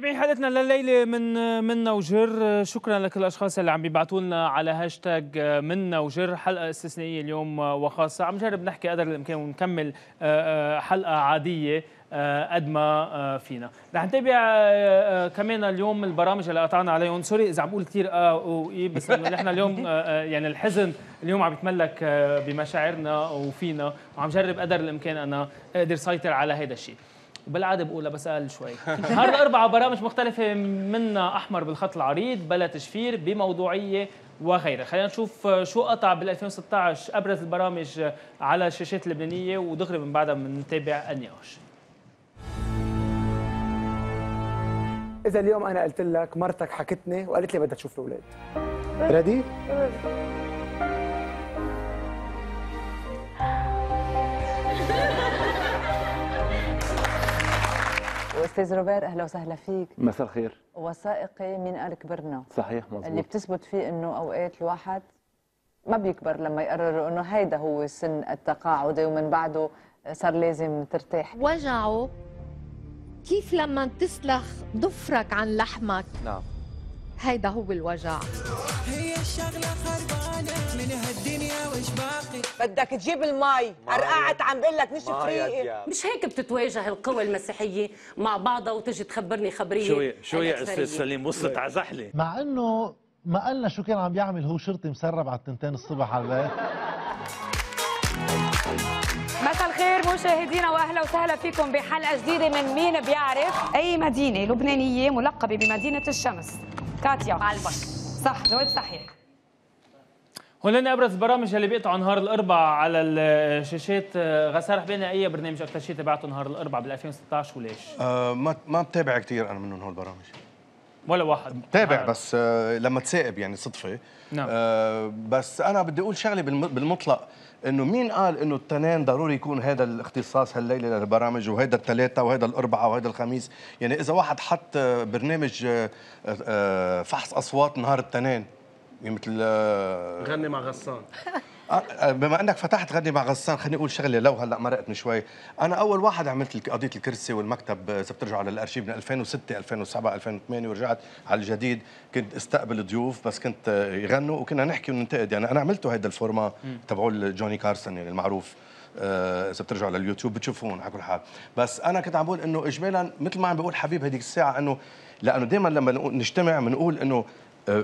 متابعين حلقتنا لليلة من منا وجر. شكرا لكل الأشخاص اللي عم بيبعتوا لنا على هاشتاج منا وجر. حلقة استثنائية اليوم وخاصة. عم نجرب نحكي قدر الإمكان ونكمل آه، آه، حلقة عادية آه، قد ما فينا. رح نتابع كمان اليوم البرامج اللي قطعنا عليهم. sorry إذا عم بقول كثير آه وإيه بس إنه نحن اليوم يعني الحزن اليوم عم يتملك بمشاعرنا وفينا. وعم جرب قدر الإمكان أنا أقدر سيطر على هذا الشيء. وبالعاده بقولها بس أقل شوي. نهار الاربعاء برامج مختلفة منا أحمر بالخط العريض بلا تشفير بموضوعية وغيرها. خلينا نشوف شو قطع بال 2016 أبرز البرامج على الشاشات اللبنانية ودغري من بعدها بنتابع النقاش. إذا اليوم أنا قلت لك مرتك حكتني وقالت لي بدها تشوف الأولاد. ريدي؟ (laughs) واستاذ روبير أهلا وسهلا فيك. مساء الخير. وثائقي مين قال كبرنا صحيح اللي مظبوط بتثبت فيه إنه أوقات الواحد ما بيكبر لما يقرروا إنه هيدا هو سن التقاعدي ومن بعده صار لازم ترتاح. وجعه كيف لما تسلخ ضفرك عن لحمك. نعم. هيدا هو الوجع. هي الشغلة خربانة من هالدنيا وش باقي؟ بدك تجيب المي. رقعت عم بقول لك نشف ريقي مش هيك بتتواجه القوى المسيحية مع بعضها وتجي تخبرني خبرية شوي شوي يا. أستاذ سليم وصلت على زحلة. مع إنه ما قالنا شو كان عم يعمل هو شرطي مسرب على التنتين الصبح على البيت. مساء الخير مشاهدينا وأهلا وسهلا فيكم بحلقة جديدة من مين بيعرف؟ أي مدينة لبنانية ملقبة بمدينة الشمس. كاتيا. البك صح جواب صحيح. هولن ابرز البرامج اللي بيقطعوا نهار الاربعاء على الشاشات آه، غسان حبينا أي برنامج أكثر شيء تبعته نهار الاربعاء بال 2016 وليش؟ آه ما ما بتابع كثير أنا منهم هول البرامج. ولا واحد. بتابع بس آه لما تسائب يعني صدفة. نعم. آه بس أنا بدي أقول شغلة بالم- بالمطلق إنه مين قال إنه التنين ضروري يكون هذا الاختصاص هالليلة للبرامج وهيدا الثلاثه وهيدا الأربعة وهيدا الخميس يعني إذا واحد حط آه، برنامج آه، آه، فحص أصوات نهار التنين يعني مثل غني مع غسان (laughs) بما انك فتحت غني مع غسان خليني أقول شغلة لو هلأ مرقت من شوي. أنا أول واحد عملت قضية الكرسي والمكتب آه، إذا بترجعوا للارشيف من 2006 2007 2008 ورجعت على الجديد. كنت استقبل ضيوف بس كنت آه، يغنوا وكنا نحكي وننتقد. يعني أنا عملته هيدا ال format تبعوا جوني كارسون يعني المعروف آه، إذا بترجعوا لليوتيوب بتشوفون على كل حال. بس أنا كنت عم بقول إنه اجمالا مثل ما عم بقول حبيب هذيك الساعة إنه لأنه دائما لما نجتمع بنقول إنه آه،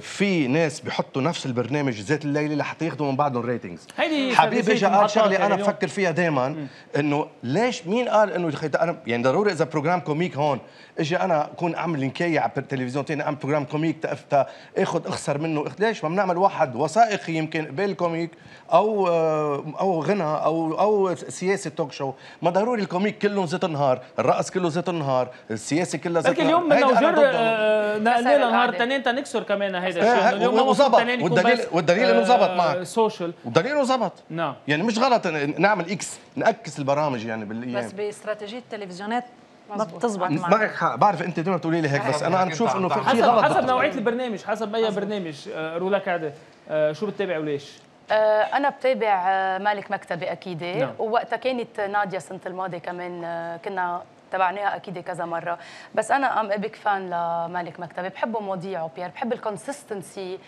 في ناس بيحطوا نفس البرنامج ذات الليلة لحتى ياخذوا من بعضهم ratings هيدي حبيب استراتيجية اجى قال شغله أنا. بفكر فيها دائما إنه ليش مين قال إنه أنا يعني ضروري إذا programme comique هون إجي أنا أكون اعمل نكايه على التلفزيون تاني أعمل programme comique تا آخذ أخسر منه. ليش؟ ما بنعمل واحد وثائقي يمكن قبل comique أو آه، أو غنى أو أو سياسي توك شو ما ضروري الكوميك كله زيت النهار الرقص كله زيت النهار السياسي كله زيت بلكي النهار. اليوم بدنا. آه، نقلنا لنهار تنين تنكسر كمان. هيدا إيه، الشيء اليوم تنين يكون والدليل- بس، والدليل إنه آه، زبط معك. سوشيال والدليل إنه زبط نعم. يعني مش غلط نعمل إكس نأكس البرامج يعني بالايام بس باستراتيجية التلفزيونات ما بتزبط معك معك. حق بعرف أنت دائما بتقولي لي هيك بس أنا عم بشوف إنه في حسب غلط. حسب. نوعية البرنامج حسب أي برنامج. آه، رولا قاعدة. آه، شو بتتابع وليش؟ آه، أنا بتابع آه، مالك مكتبي أكيد. نعم. ووقتها كانت نادية السنة الماضية كمان آه، كنا تابعناها أكيد كذا مرة. بس أنا أم بيك فان لمالك مكتبي. بحب مواضيعه بيير بحب الكونسستنسي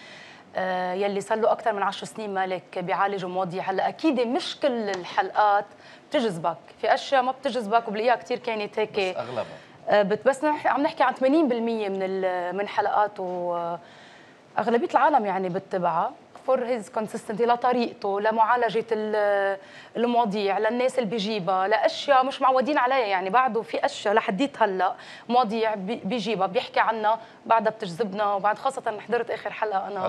يلي صار له أكثر من عشر سنين مالك بيعالج مواضيع. هلأ أكيد مش كل الحلقات بتجذبك. في أشياء ما بتجذبك وبلاقيها كثير كانت هيك أغلبها. آه، بس عم نحكي عن 80% من من حلقاته آه، أغلبية العالم يعني بتتبعها. for his consistency لطريقته لمعالجه ال- المواضيع للناس اللي بيجيبها لاشياء مش معودين عليها. يعني بعده في أشياء لحديت هلأ مواضيع بي- بيجيبها بيحكي عنها بعدها بتجذبنا وبعد خاصة حضرت آخر حلقة أنا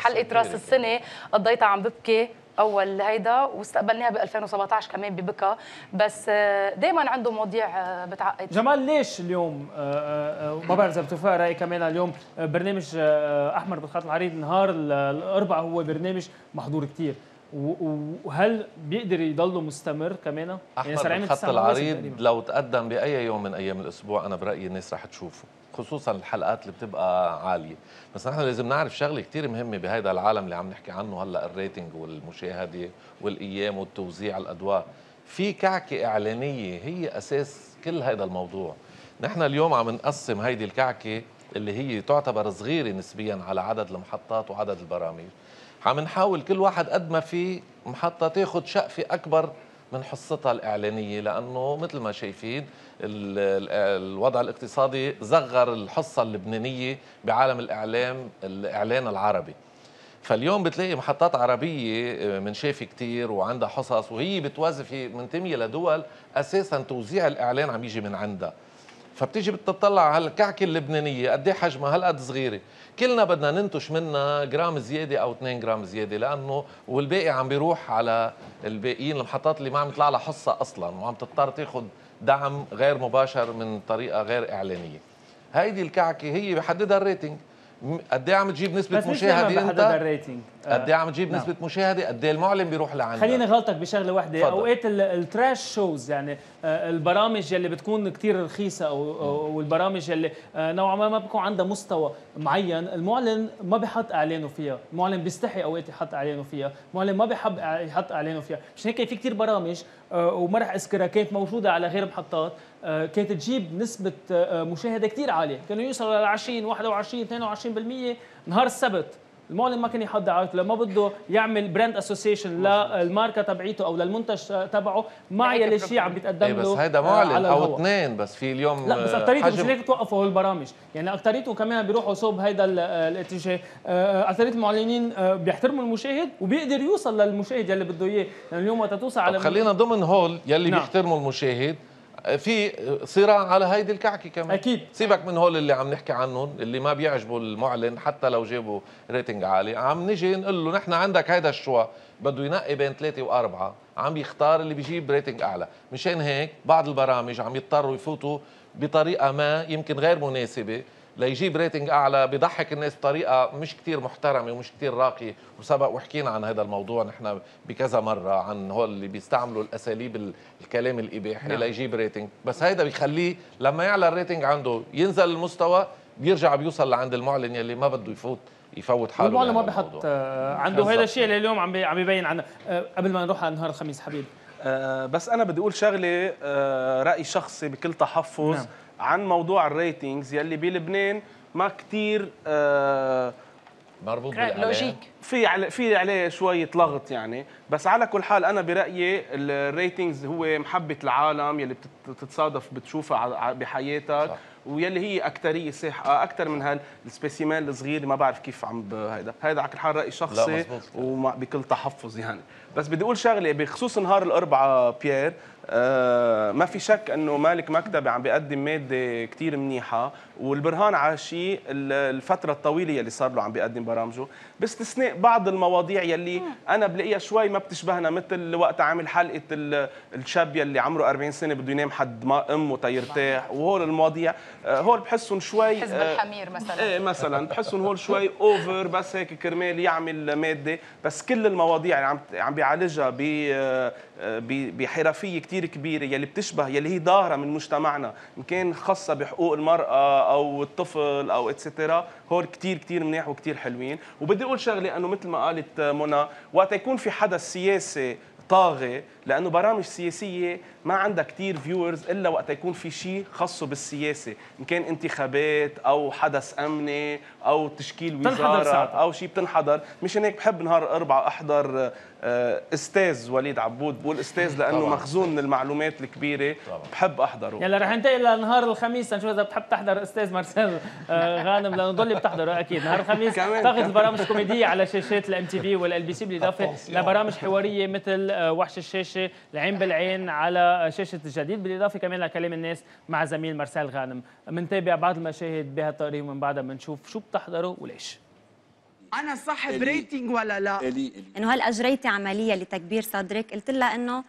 حلقة رأس السنة قضيتها عم ببكي. أول هيدا واستقبلناها ب 2017 كمان ببكى بس دائما عنده مواضيع آه، بتعقد جمال ليش اليوم آه، آه، آه، ما بعرف إذا بتوافق رايي كمان اليوم آه، برنامج آه، احمر بالخط العريض نهار ال- الأربعاء هو برنامج محضور كثير وهل بيقدر يضله مستمر كمان؟ أحمد صار عامل الخط تسع مواسم العريض. لو تقدم بأي يوم من أيام الأسبوع أنا برأيي الناس رح تشوفه خصوصا الحلقات اللي بتبقى عالية. بس نحن لازم نعرف شغلة كثير مهمة بهذا العالم اللي عم نحكي عنه هلأ الريتنج والمشاهدة والايام والتوزيع الادوار في كعكة إعلانية هي أساس كل هذا الموضوع. نحن اليوم عم نقسم هيدي الكعكة اللي هي تعتبر صغيرة نسبيا على عدد المحطات وعدد البرامج. عم نحاول كل واحد قد ما في محطة تاخذ شقفة أكبر من حصتها الإعلانية لأنه مثل ما شايفين ال- ال- الوضع الاقتصادي صغر الحصة اللبنانية بعالم الإعلام الإعلان العربي. فاليوم بتلاقي محطات عربية من شافي كتير وعندها حصص وهي بتوظف منتمية لدول أساسا توزيع الإعلان عم يجي من عندها. فبتيجي بتطلع على الكعكة اللبنانية قد إيه حجمها؟ هالقد صغيرة؟ كلنا بدنا ننتج منها جرام زيادة أو 2 جرام زيادة لأنه والباقي عم بيروح على الباقيين المحطات اللي ما عم يطلع لها حصة أصلا وعم تضطر تاخذ دعم غير مباشر من طريقة غير إعلانية. هيدي الكعكة هي بحددها ال rating. قد إيه عم تجيب نسبة مشاهده أنت؟ ال rating. قد إيه عم تجيب نعم. نسبة مشاهده قد إيه المعلن بيروح لعندك؟ خليني غلطك بشغلة واحدة. أوقات ال- ال trash shows يعني آه، البرامج يلي بتكون كتير رخيصة أو أو- والبرامج يلي آه، نوعا ما ما بيكون عندها مستوى معين المعلن ما بيحط إعلانه فيها. المعلن بيستحي أوقات يحط إعلانه فيها. المعلن ما بيحب أع- يحط إعلانه فيها. مشان هيك في كتير برامج آه، وما رح أذكرها كانت موجودة على غير محطات. آه، كانت تجيب نسبة آه، مشاهدة كتير عالية. كانوا يوصلوا ل 20 21 22% نهار السبت المعلن ما كان يحط دعايته لما بده يعمل brand association للماركة تبعيته أو للمنتج تبعه مع يلي شيء عم بيتقدم إيه له بس هيدا آه، معلن أو. اثنين بس في اليوم لا بس آه، اكثريتهم مش هيك توقفوا البرامج يعني اكثريتهم كمان بيروحوا صوب هيدا ال- الاتجاه. آه، اكثريه المعلنين آه، بيحترموا المشاهد وبيقدر يوصل للمشاهد يلي بده إياه. لأن اليوم وقت توصل على خلينا ضمن هول يلي نعم. بيحترموا المشاهد. في صراع على هيدي الكعكه كمان. أكيد. سيبك من هول اللي عم نحكي عنهم اللي ما بيعجبوا المعلن حتى لو جابوا rating عالي. عم نجي نقول له نحن عندك هيدا ال choix بده ينقي بين ثلاثة وأربعة عم يختار اللي بيجيب rating أعلى. مشان هيك بعض البرامج عم يضطروا يفوتوا بطريقة ما يمكن غير مناسبة. ليجيب rating أعلى بيضحك الناس بطريقة مش كتير محترمة ومش كتير راقية وسبق وحكينا عن هذا الموضوع نحن بكذا مرة عن هول اللي بيستعملوا الأساليب ال- الكلام الإباحي نعم. ليجيب rating بس هيدا بيخليه لما يعلى ال rating عنده ينزل المستوى بيرجع بيوصل لعند المعلن يلي ما بده يفوت يفوت حاله والمعلن ما بحط. آه، عنده. هذا الشيء اللي اليوم عم بي- عم يبين عنه آه، قبل ما نروح على نهار الخميس حبيبي آه، بس أنا بدي أقول شغلة آه، رأي شخصي بكل تحفظ نعم. عن موضوع ال ratings يلي بلبنان ما كتير آه، مربوط. logic. في عليه في عليه شوية لغط يعني بس على كل حال أنا برأيي ال ratings هو محبة العالم يلي بتت- بتتصادف بتشوفها بحياتك صح. ويلي هي اكتريه صح أكثر من هال spécimen الصغير ما بعرف كيف عم هيدا هيدا على كل حال رأي شخصي مزبوط. ومع بكل تحفظ يعني بس بدي أقول شغلة بخصوص نهار الأربعاء بيير ما في شك أنه مالك مكتبي عم بيقدم مادة كتير منيحة. والبرهان على شيء ال- الفترة الطويلة يلي صار له عم بيقدم برامجه. باستثناء بعض المواضيع يلي أنا بلاقيها شوي ما بتشبهنا مثل وقت عامل حلقة ال- الشاب يلي عمره 40 سنة بده ينام حد ما امه تيرتاح وهول المواضيع. آه هول بحسهم شوي حزب آه، الحمير مثلا. إيه مثلا بحسهم هول شوي over بس هيك كرمال يعمل مادة. بس كل المواضيع اللي عم عم بيعالجها ب ب- بحرفية كتير كبيرة يلي بتشبه يلي هي ظاهرة من مجتمعنا. إن كان خاصة بحقوق المرأة أو الطفل أو et cetera هول كتير كتير منيح وكتير حلوين. وبدي أقول شغلة إنه مثل ما قالت منى وقت يكون في حدث سياسي طاغي لأنه برامج سياسية ما عندها كتير فيورز إلا وقت يكون في شيء خاصه بالسياسة. إن كان انتخابات أو حدث أمني أو تشكيل وزارة. أو شيء بتنحضر. مشان هيك بحب نهار الاربعاء أحضر آه، أستاذ وليد عبود بقول أستاذ لأنه طبعاً. مخزون من المعلومات الكبيرة. بحب أحضره. يلا رح ننتقل لنهار الخميس نشوف إذا بتحب تحضر أستاذ مارسيل آه، غانم لأنه ضل بتحضره أكيد. نهار الخميس. طاقه البرامج كوميدية على شاشات ال MTV وال LBC بالإضافة لبرامج حوارية مثل آه، وحش الشاشة العين بالعين على شاشة الجديد بالإضافة كمان لكلام الناس مع زميل مارسيل غانم. بنتابع بعض المشاهد بهالتقرير ومن بعدها بنشوف شو بتحضروا وليش. أنا صاحب rating ولا لا؟ إنه هل اجريتي عملية لتكبير صدرك؟ قلت لها إنه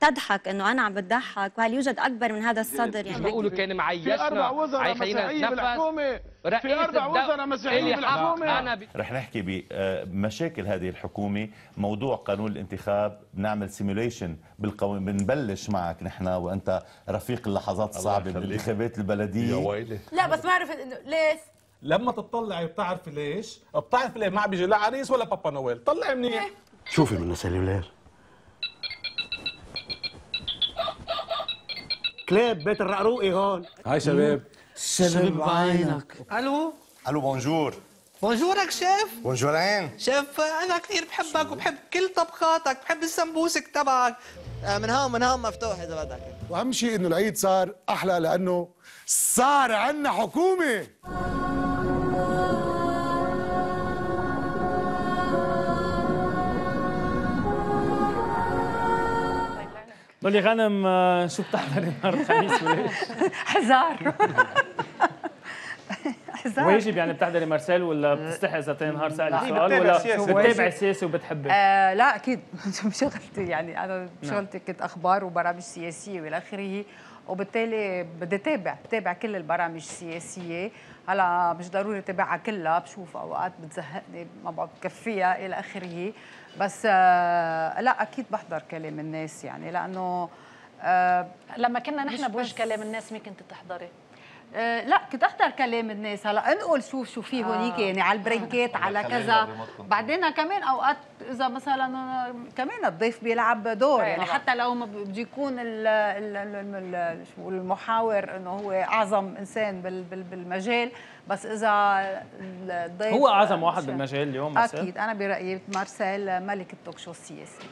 تضحك إنه أنا عم بضحك وهل يوجد أكبر من هذا الصدر يعني؟ بيقولوا كان معيشنا. في أربع وزراء مسيحيين نتنفس. بالحكومة. في الدولة وزراء مسيحيين إلي حق. بالحكومة. أنا ب... رح نحكي بمشاكل هذه الحكومة. موضوع قانون الانتخاب بنعمل سيموليشن بالقوانين بنبلش معك نحن وأنت رفيق اللحظات الصعبة يخليك. بالانتخابات البلدية. يا ويلي. لا بس بعرف إنه ليش؟ لما تطلعي بتعرفي ليش؟ بتعرفي ليه ما بيجي لا عريس ولا بابا نويل. طلعي منيح. شوفي من السلولار كليب بيت الرقروقي هون. هاي شباب. شباب بعينك. ألو؟ ألو بونجور. بونجورك شيف؟ بونجورين. شيف أنا كثير بحبك وبحب كل طبخاتك بحب السمبوسك تبعك. آه، من هون من هون مفتوح إذا بدك. وأهم شيء إنه العيد صار أحلى لأنه صار عندنا حكومة. قولي غنم آه، شو بتحضري نهار الخميس وليش؟ (laughs) حزار (laughs) حزار واجب يعني بتحضري مارسيل ولا بتستحي إذا تاني نهار سالك لا. سؤال ولا سياسة. بتتابعي السياسة وبتحبي؟ آه لا أكيد. (laughs) بشغلتي؟ يعني أنا بشغلتي كنت أخبار وبرامج سياسية وإلى آخره. وبالتالي بدي تابع بتابع كل البرامج السياسية. هلا مش ضروري تابعها كلها بشوف أوقات بتزهقني ما بعرف بكفيها إلى آخره. بس آه لا أكيد بحضر كلام الناس يعني لأنه آه لما كنا نحن بوجه كلام الناس مين كنت تحضري؟ آه، لا كنت أحضر كلام الناس هلا انقل شوف شو في هونيك آه. يعني على البريكات على كذا. بعدين كمان أوقات إذا مثلا كمان الضيف بيلعب دور أي يعني. حتى لو ما بده يكون ال- ال- ال- ال- شو المحاور إنه هو أعظم إنسان بال- بال- بالمجال بس إذا الضيف هو أعظم واحد بالمجال اليوم مارسيل. أكيد أنا برأيي مارسيل ملك ال talk show السياسي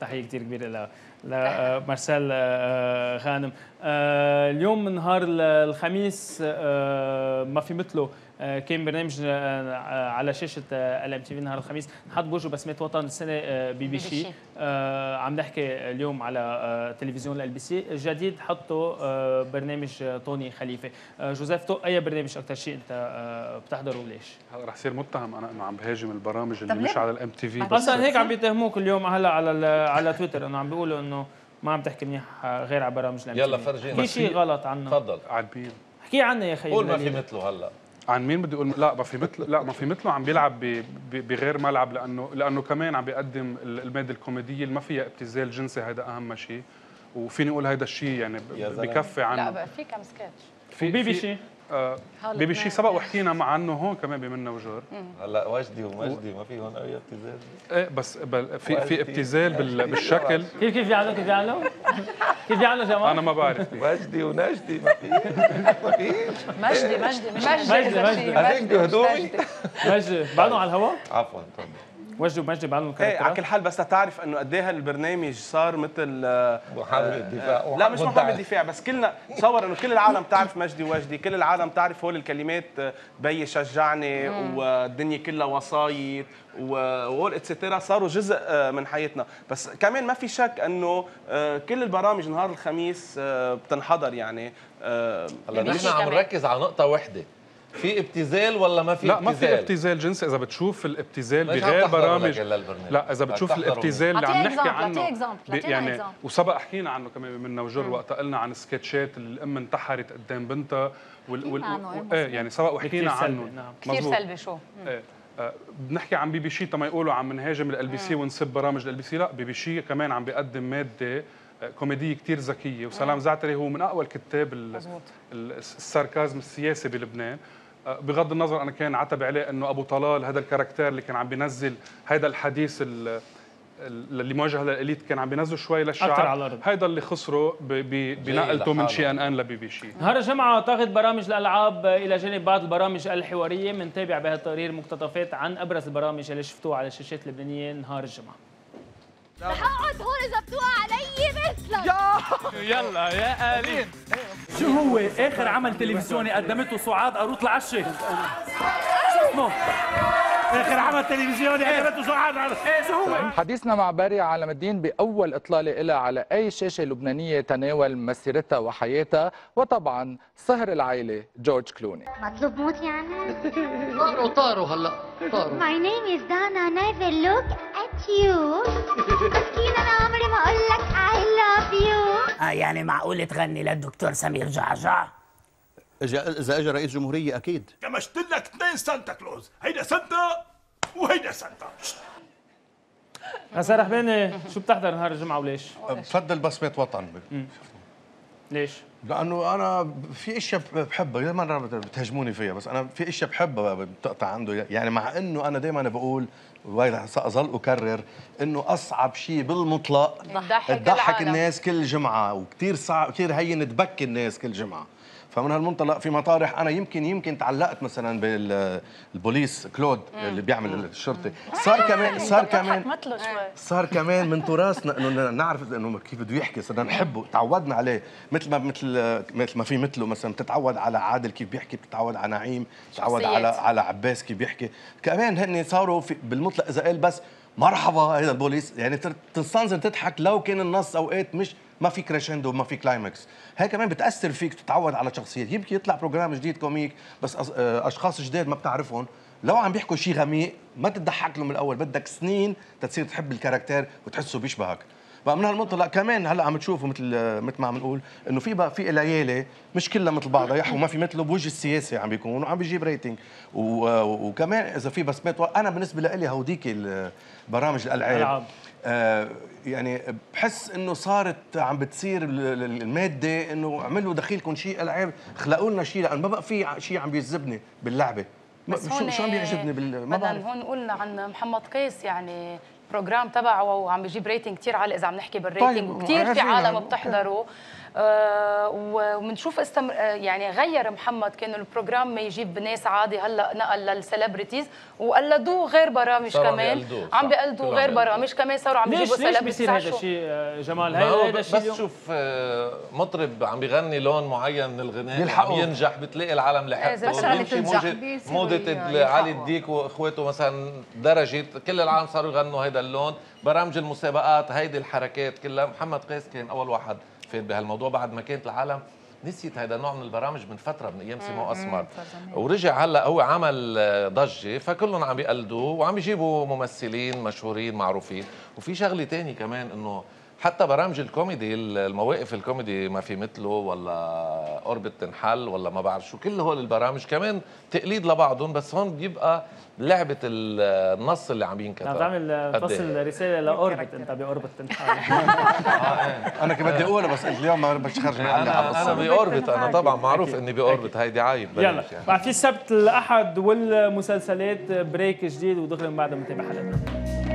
تحية كثير كبيرة ل لمارسيل آه، غانم. آه، اليوم نهار ال- الخميس آه، ما في مثله. آه، كان برنامج آه، على شاشة ال MTV نهار الخميس. نحط بوجه بسمه وطن السنة آه، بي بي شي آه، عم نحكي اليوم على آه، تلفزيون LBC. جديد حطوا آه، برنامج آه، طوني خليفة. آه، جوزيف طوق أي برنامج أكثر شيء أنت آه، بتحضره وليش؟ هلا رح صير متهم. أنا انه عم بهاجم البرامج اللي مش؟ على ال MTV أصلا هيك عم بيتهموك اليوم هلا على على تويتر. إنه عم بيقولوا إنه ما عم تحكي منيح غير على برامج ال M يلا فرجينا. في شيء غلط عنه. تفضل عن مين؟ احكي عنا يا خيي قول ما في. مثله هلا. عن مين بدي أقول لا ما في مثله لا ما في مثله عم بيلعب ب- ب- بغير ملعب لأنه لأنه كمان عم بيقدم ال- المادة الكوميدية اللي ما فيها ابتذال جنسي هذا أهم شيء. وفيني أقول هيدا الشيء يعني. بكفي لا عنه بقى في كم سكتش. في وبي بي في- شي؟ آه هلا بي بي شي. سبق وحكينا مع عنه هون كمان بمنا وجر هلا وجدي ومجدي ما في هون أي ابتزاز إيه بس بل في في ابتذال بال- (laughs) بالشكل (laughs) كيف كيف يعملوا كيف يعملوا؟ كيف يعملوا جماعة؟ أنا ما بعرف وجدي ونجدي ما في مجدي مجدي مش مجدي مجدي بهدومي مجدي بعدهم على الهواء؟ عفوا تفضل وجدي ومجدي بعدهم إيه؟ على كل حال بس لتعرف إنه قد إيه هالبرنامج صار مثل آه، محامي آه، الدفاع. لا مش. محامي الدفاع. بس كلنا تصور إنه كل العالم تعرف مجدي وجدي كل العالم تعرف هول الكلمات آه، بي شجعني والدنيا كلها وسايط وهول اتسترا صاروا جزء من حياتنا. بس كمان ما في شك إنه كل البرامج نهار الخميس بتنحضر يعني. هلا نحن عم نركز على نقطة وحدة في ابتذال ولا ما في لا؟ ما في ابتذال؟ جنسي إذا بتشوف الابتذال بغير برامج؟ لا إذا بتشوف الابتذال اللي عم نحكي عنه يعني. وسبق حكينا عنه كمان من وجر وقت قلنا عن ال sketchات اللي الأم انتحرت قدام بنتها وال وال إيه، إيه يعني سبق وحكينا عنه. نعم. كثير مزبوط. سلبي شو. إيه آه، بنحكي عن بي بي شي تما يقولوا عم نهاجم ال BC ونسب برامج ال BC لا بي بي شي كمان عم بيقدم مادة آه، كوميدية كتير ذكية. وسلام زعتري هو من أقوى الكتاب الساركازم السياسي بلبنان. بغض النظر أنا كان عتب عليه أنه أبو طلال هذا الكاركتير اللي كان عم بينزل هذا الحديث ال- ال- اللي موجه للإليت كان عم بينزله شوي للشعب أكتر على الأرض. هذا اللي خسره بنقلته من. شي إن إن لبي بي شي نهار الجمعة تاخذ برامج الألعاب إلى جانب بعض البرامج الحوارية منتابع بهالتقرير مقتطفات عن أبرز البرامج اللي شفتوها على الشاشات اللبنانية نهار الجمعة رح اقعد هون إذا بتوقع علي مثلك. يلا يا آلين شو هو آخر عمل تلفزيوني قدمته سعاد قاروط العشي؟ شو اسمه؟ آخر عمل تلفزيوني قدمته سعاد. إيه شو هو؟ حديثنا مع باري علم الدين بأول إطلالة لها على أي شاشة لبنانية تناول مسيرتها وحياتها وطبعا صهر العائلة جورج كلوني. مطلوب موت يعني؟ طاروا طاروا هلا طاروا. My name is Dana never look at you. مسكين أنا عمري ما أقول لك I love you. آه يعني معقول تغني للدكتور سمير جعجع؟ إذا اجى رئيس جمهورية أكيد. كمشت لك اثنين سانتا كلوز. هيدا سانتا وهيدا سانتا. غسان رحباني شو بتحضر نهار الجمعة وليش؟ بفضل بصمة وطن. ليش؟ لأنه أنا في أشياء بحبها. دائما مرة بتهاجموني فيها بس أنا في أشياء بحبها بتقطع عنده. يعني مع إنه أنا دائما بقول وهي ساظل أكرر إنه أصعب شيء بالمطلق تضحك. الناس كل جمعة وكثير صعب كثير هين تبكي الناس كل جمعة. فمن هالمنطلق في مطارح. أنا يمكن يمكن تعلقت مثلا بالبوليس كلود اللي بيعمل الشرطه صار كمان صار كمان صار كمان من تراثنا إنه نعرف إنه كيف بده يحكي صرنا نحبه. تعودنا عليه. مثل ما مثل مثل ما في مثله مثلا بتتعود على عادل كيف بيحكي بتتعود على نعيم بتتعود. على على عباس كيف بيحكي. كمان هن صاروا بالمطلق إذا قال بس مرحبا هذا البوليس يعني تستنظر تضحك لو كان النص اوقات مش ما في crescendo ما في climax هي كمان بتأثر فيك تتعود على شخصيات. يمكن يطلع programme جديد comique بس آه، أشخاص جداد ما بتعرفهم. لو عم بيحكوا شيء غميق ما تضحك له من الأول. بدك سنين تتصير تحب ال caractère وتحسه بيشبهك. فمن هالمنطلق كمان هلأ عم تشوفوا مثل مثل ما عم نقول إنه في بقى في ليالي مش كلها مثل بعضها يحو. ما في مثله بوجه السياسي عم بيكون وعم بيجيب rating وكمان إذا في بسمات أنا بالنسبة لي هوديك برامج الألعاب. آه، يعني بحس إنه صارت عم بتصير ال- ال- المادة إنه اعملوا دخيلكم شيء ألعاب. خلقوا لنا شيء لأنه ما بقى في شيء عم بيجذبني باللعبة. بس شو شو عم بيعجبني بال ما بعرف. هون قلنا عن محمد قيس يعني ال programme تبعه وعم بيجيب rating كثير عالي إذا عم نحكي بال rating طيب، وكثير في عالم. بتحضره. وبنشوف استمر آه يعني غير محمد كان ال programme ما يجيب ناس عادي هلا نقل لل celebrities وقلدوه غير برامج عم كمان. يقلدوه، عم كلهم غير بيقلدوه. برامج كمان صاروا عم ليش يجيبوا ليش celebrities بيصير هذا الشيء آه، جمال؟ هذا بس الشيء تشوف آه، مطرب عم بيغني لون معين من الغناء عم بيلحقوه. ينجح بتلاقي العالم إيه، لحقته شغلة بيمشي موضة علي الديك واخواته مثلا درجة كل العالم صاروا يغنوا هذا اللون. برامج المسابقات هيدي الحركات كلها. محمد قيس كان أول واحد فات بهالموضوع بعد ما كانت العالم نسيت هذا النوع من البرامج من فترة من أيام سيمو أسمر. ورجع هلأ هو عمل آه، ضجة فكلهم عم بيقلدوه وعم يجيبوا ممثلين مشهورين معروفين. وفي شغلة تاني كمان إنه حتى برامج الكوميدي المواقف الكوميدي ما في مثله ولا اوربت تنحل ولا ما بعرف شو كل هول البرامج. كمان تقليد لبعضهم بس هون بيبقى لعبة النص اللي عم ينكتب. عم تعمل قد إيه؟ رساله لاوربت أنت باوربت تنحل (laughs) أنا كنت بدي أقولها بس قلت اليوم ما بدي خرج أنا أنا باوربت أنا طبعا معروف إني باوربت هيدي عيب يلا. يعني. بعد في السبت الأحد والمسلسلات بريك جديد ودغري من بعدها بنتابع حلقتنا.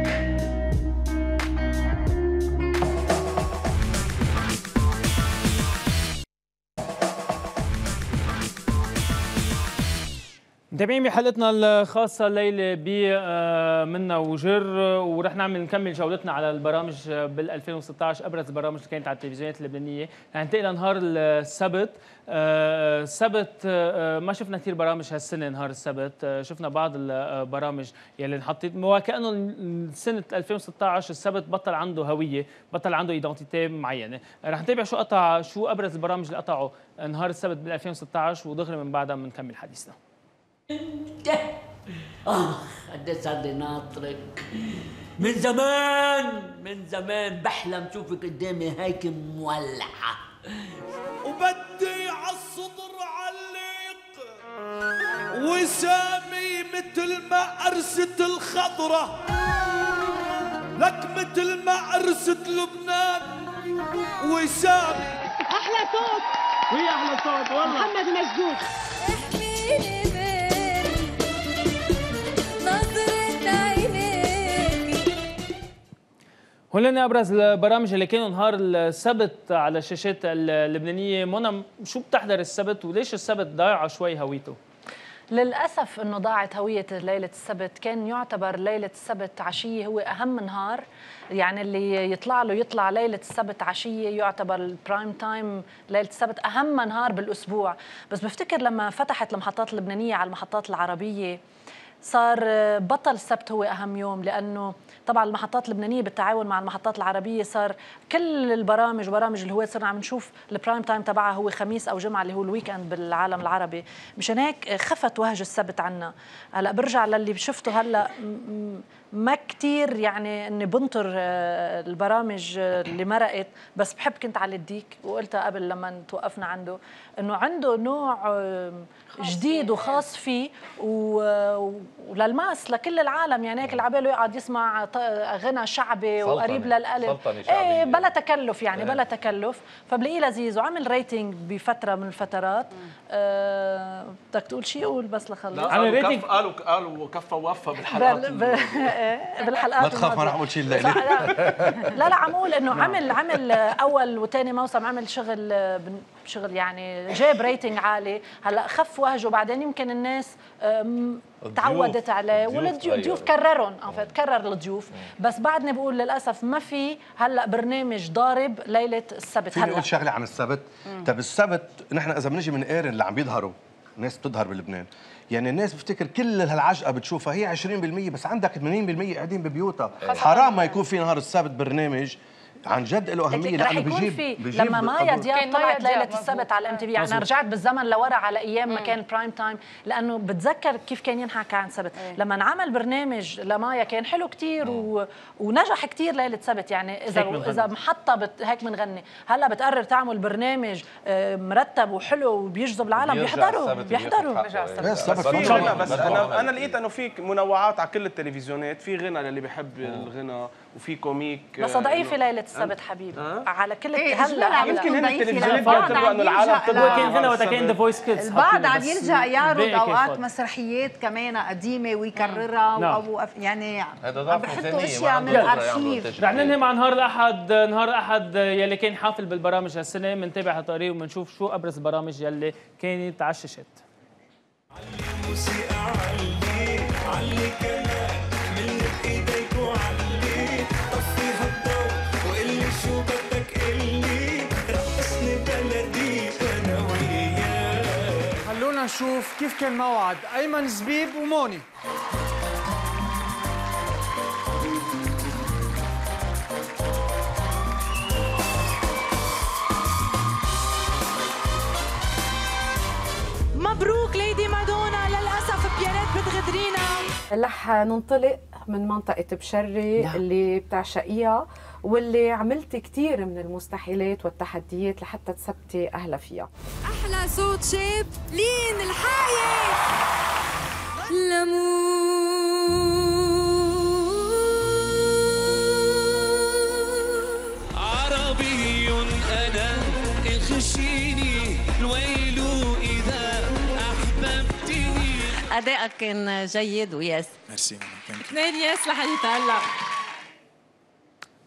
متابعين بحلقتنا الخاصة الليلة ب آه، منا وجر ورح نعمل نكمل جولتنا على البرامج بال 2016 أبرز البرامج اللي كانت على التلفزيونات اللبنانية. رح ننتقل لنهار السبت. آه، السبت آه، ما شفنا كثير برامج هالسنة نهار السبت. شفنا بعض البرامج يلي انحطت. وكأنه سنة 2016 السبت بطل عنده هوية بطل عنده ايدنتيتي معينة. رح نتابع شو قطع شو أبرز البرامج اللي قطعوا نهار السبت بال 2016 ودغري من بعدها بنكمل حديثنا. اخ قد صار لي ناطرك. من زمان من زمان بحلم شوفك قدامي هيك مولعة. وبدي عالصدر علق وسامي مثل ما أرست الخضرة لك مثل ما أرست لبنان. وسامي أحلى صوت. وهي أحلى صوت والله. محمد مسجود هون لنا ابرز البرامج اللي كانوا نهار السبت على الشاشات اللبنانية. منى شو بتحضر السبت وليش السبت ضايعة شوي هويته؟ للأسف أنه ضاعت هوية ليلة السبت. كان يعتبر ليلة السبت عشية هو أهم نهار. يعني اللي يطلع له يطلع ليلة السبت عشية يعتبر ال prime time ليلة السبت أهم نهار بالأسبوع. بس بفتكر لما فتحت المحطات اللبنانية على المحطات العربية صار بطل السبت هو أهم يوم لأنه طبعا المحطات اللبنانية بالتعاون مع المحطات العربية صار كل البرامج وبرامج الهواة صرنا عم نشوف ال prime time تبعها هو خميس أو جمعة اللي هو ال weekend بالعالم العربي. مشان هيك خفت وهج السبت عنا. هلأ برجع للي شفته هلأ ما كتير يعني إني بنطر آه، البرامج آه، اللي مرقت بس بحب كنت على الديك. وقلتها قبل لما توقفنا عنده إنه عنده نوع جديد وخاص فيه. و- وللماس لكل العالم. يعني هيك اللي عباله يقعد يسمع غنى شعبي. وقريب للقلب. إيه بلا تكلف يعني إيه. بلا تكلف. فبلاقيه لذيذ وعمل ريتنج بفترة من الفترات. آه، بدك تقول شيء قول بس لخلص. لا قالوا كف قالوا قالوا كفى ووفى بالحلقات. إيه، بالحلقات ما تخاف ما. رح أقول شيء الليلة لا. لا عم أقول إنه عمل عمل أول وثاني موسم عمل شغل شغل يعني جاب rating عالي. هلا خف وهجه. بعدين يمكن الناس الضيوف- تعودت عليه. الضيوف والضيوف ضيوف تغيروا. كررهم. en fait كرر الضيوف. بس بعدني بقول للأسف ما في هلا برنامج ضارب ليلة السبت. فيني هلا. أقول شغلة عن السبت؟ طب السبت نحن إذا بنجي من إيرن اللي عم بيظهروا. ناس بتظهر بلبنان. يعني الناس بفتكر كل هالعجقه بتشوفها هي 20% بس عندك 80% قاعدين ببيوتها. خاصة حرام ما يكون في نهار السبت برنامج عن جد له أهمية. لأنه يكون بيجيب في بيجيب لما مايا. دياب طلعت ليلة مزبوط. السبت على ال MTV. يعني مزبوط. رجعت بالزمن لورا على أيام ما كان prime time لأنه بتذكر كيف كان ينحكى عن سبت. لما انعمل برنامج لمايا كان حلو كتير و... ونجح كتير ليلة سبت. يعني إذا. إذا محطه بت... هيك بنغني. هلأ بتقرر تعمل برنامج آه، مرتب وحلو وبيجذب العالم. بيحضروا السبت بيحضروا. بس أنا. أنا لقيت إنه في منوعات على كل التلفزيونات. في غنى للي بيحب الغنى وفي comique. بس آه، ضعيفه إنه- ليلة السبت حبيب أه؟ على كل إيه، هلا يمكن هن التلفزيونات عم إنه العالم هو كان هنا وقتها كان ذا. فويس كيدز البعض عم يلجا يعرض اوقات مسرحيات كمان قديمة ويكررها نعم. أو أف- يعني هذا عم بحطوا إشياء من الأرشيف. رح ننهي مع نهار الاحد نهار الأحد يلي كان حافل بالبرامج هالسنة بنتابع هالطريق وبنشوف شو أبرز البرامج يلي كانت عششت موسيقى علي علي كمان خلونا نشوف كيف كان موعد. أيمن زبيب وموني. مبروك ليدي مادونا. للأسف بيانات بتغدرينا. رح ننطلق من منطقة بشري نعم. اللي بتعشقيها. واللي عملتي كثير من المستحيلات والتحديات لحتى تثبتي أهلا فيها. أحلى صوت شاب لين الحاية عربي أنا اخشيني الويل إذا أحببتني. أدائك كان جيد وياس. ميرسي اثنين ياس لحديت هلا.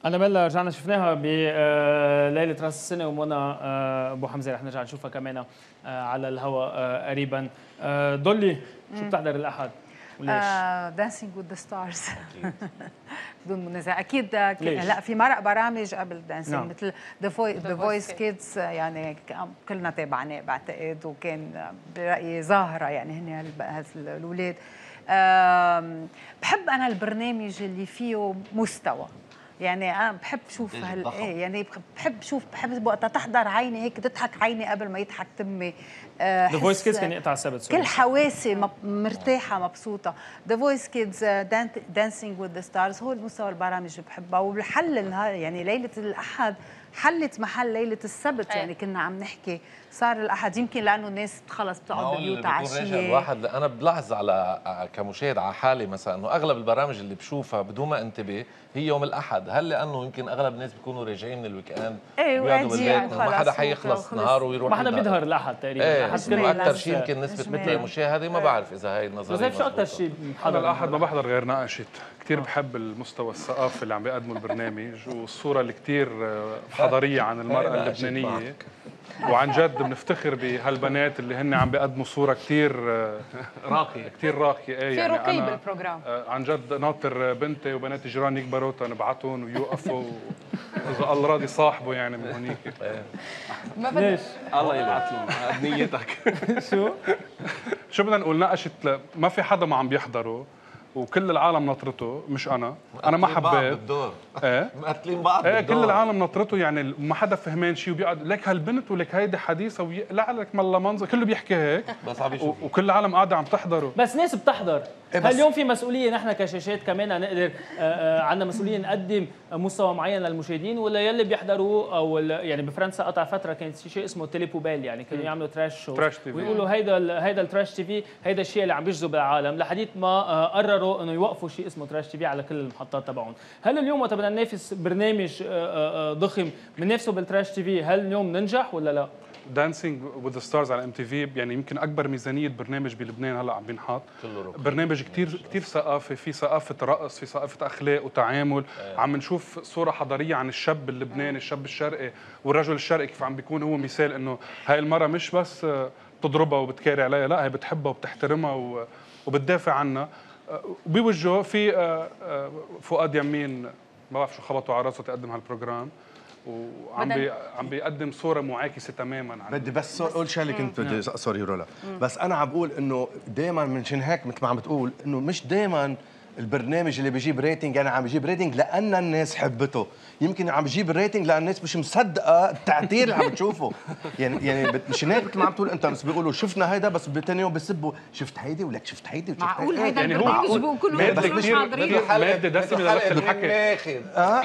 أنا بلا رجعنا شفناها بليله رأس السنة ومنى آه، أبو حمزة رح نرجع نشوفها كمان آه، على الهواء آه، قريبا آه، دولي شو. بتحضر الأحد وليش؟ Dancing with the Stars بدون منازع أكيد آه، ك- ليش؟ لا في مرق برامج قبل Dancing نعم. مثل ذا The ذا Voice فويس Kids. كيدز يعني كلنا تابعناه بعتقد وكان آه، برأيي ظاهرة يعني هن الاولاد بحب أنا البرنامج اللي فيه مستوى يعني أنا بحب شوف هال. إيه يعني بح- بحب شوف بحب وقتها تحضر عيني هيك تضحك عيني قبل ما يضحك تمي. The Voice Kids كان يقطع السبت. كل حواسي مرتاحة مبسوطة. The Voice Kids Dancing with the Stars هو المستوى البرامج اللي بحبها. وبحل النهار يعني ليلة الأحد حلت محل ليلة السبت يعني كنا عم نحكي. صار الأحد يمكن لأنه الناس خلص بتقعد ببيوتها راجع عشية الواحد أنا بلاحظ على كمشاهد على حالي مثلا إنه أغلب البرامج اللي بشوفها بدون ما أنتبه هي يوم الأحد هل لأنه يمكن أغلب الناس بيكونوا راجعين من ال weekend إيه، بيقعدوا وقاعدين بالبيت إنه ما حدا خلص حيخلص. نهاره ويروح ما حدا. بيظهر الأحد تقريبا إيه أكثر بس- شيء يمكن نسبة مثل. المشاهدة ما بعرف إذا هاي النظرية جوزيف شو أكثر. شيء أنا الأحد ما بحضر غير نقشت كثير بحب المستوى الثقافي اللي عم بيقدمه البرنامج والصورة اللي كثير حضارية عن المرأة ناقشت اللبنانية. وعن جد بنفتخر بهالبنات اللي هن عم بيقدموا صورة كثير راقية. كثير راقية. إيه في يعني رقي أنا بالبروجرام. آه، عن جد ناطر بنتي وبنات جيراني يكبروا تنبعتهم ويوقفوا. (laughs) إذا الله راضي صاحبه يعني من هونيك. ما بدك الله يبعث لهم نيتك. (laughs) شو؟ شو بدنا نقول؟ ناقشت ما في حدا ما عم بيحضره وكل العالم نطرته مش أنا. أنا ما حبيت. إيه؟ (laughs) مقتلين بعض إيه. كل العالم نطرته يعني ما حدا فهمان شيء وبيقعد لك هالبنت ولك هيدي حديثة وي... لا لك ملا منظر. كله بيحكي هيك. بس عم و... وكل العالم قاعدة عم تحضره. بس ناس بتحضر. إيه هل بس- اليوم في مسؤولية نحن كشاشات كمان نقدر آه، آه، عندنا مسؤولية نقدم مستوى معين للمشاهدين ولا يلي بيحضروا أو ال- يعني بفرنسا قطع فترة كان في شيء اسمه télé poubelle يعني كانوا. يعملوا trash show trash TV. ويقولوا هيدا ال- هيدا ال trash TV هيدا الشيء اللي عم بيجذب العالم لحديت ما آه، قرروا إنه يوقفوا شيء اسمه trash TV على كل المحطات تبعهم. هل اليوم وقت بدنا ننافس برنامج آه، آه، آه، ضخم بننافسه بال trash TV. هل اليوم ننجح ولا لا؟ Dancing with Stars على MTV يعني يمكن أكبر ميزانية برنامج بلبنان هلأ عم بينحط. برنامج كتير كتير ثقافي في ثقافة رقص في ثقافة أخلاق وتعامل. عم نشوف صورة حضارية عن الشاب اللبناني الشاب الشرقي والرجل الشرقي كيف عم بيكون هو مثال إنه هاي المراه مش بس آه، بتضربها وبتكاري عليها لا هي بتحبها وبتحترمها وبتدافع عنها. آه، وبوجهه في آه، آه، فؤاد يمين ما بعرف شو خبطوا على راسه تقدم هال program وعم بي عم بيقدم صورة معاكسة تماما عن بدي بس أقول شغلة كنت بدي. sorry رولا مم. بس أنا عم بقول إنه دائما منشان هيك مثل ما عم بتقول إنه مش دائما البرنامج اللي بيجيب rating أنا عم بجيب rating لأن الناس حبته يمكن عم بجيب rating لأن الناس مش مصدقة التعتير اللي عم بتشوفه (laughs) يعني يعني بت- مش هيك مثل ما عم تقول انت بس بيقولوا شفنا هيدا بس بثاني يوم بسبوا شفت هيدي ولك شفت هيدي وشفت معقول. هيدا يعني هو البرنامج مادة مش حاضرين؟ مادة دسمة لوقت الحكي آه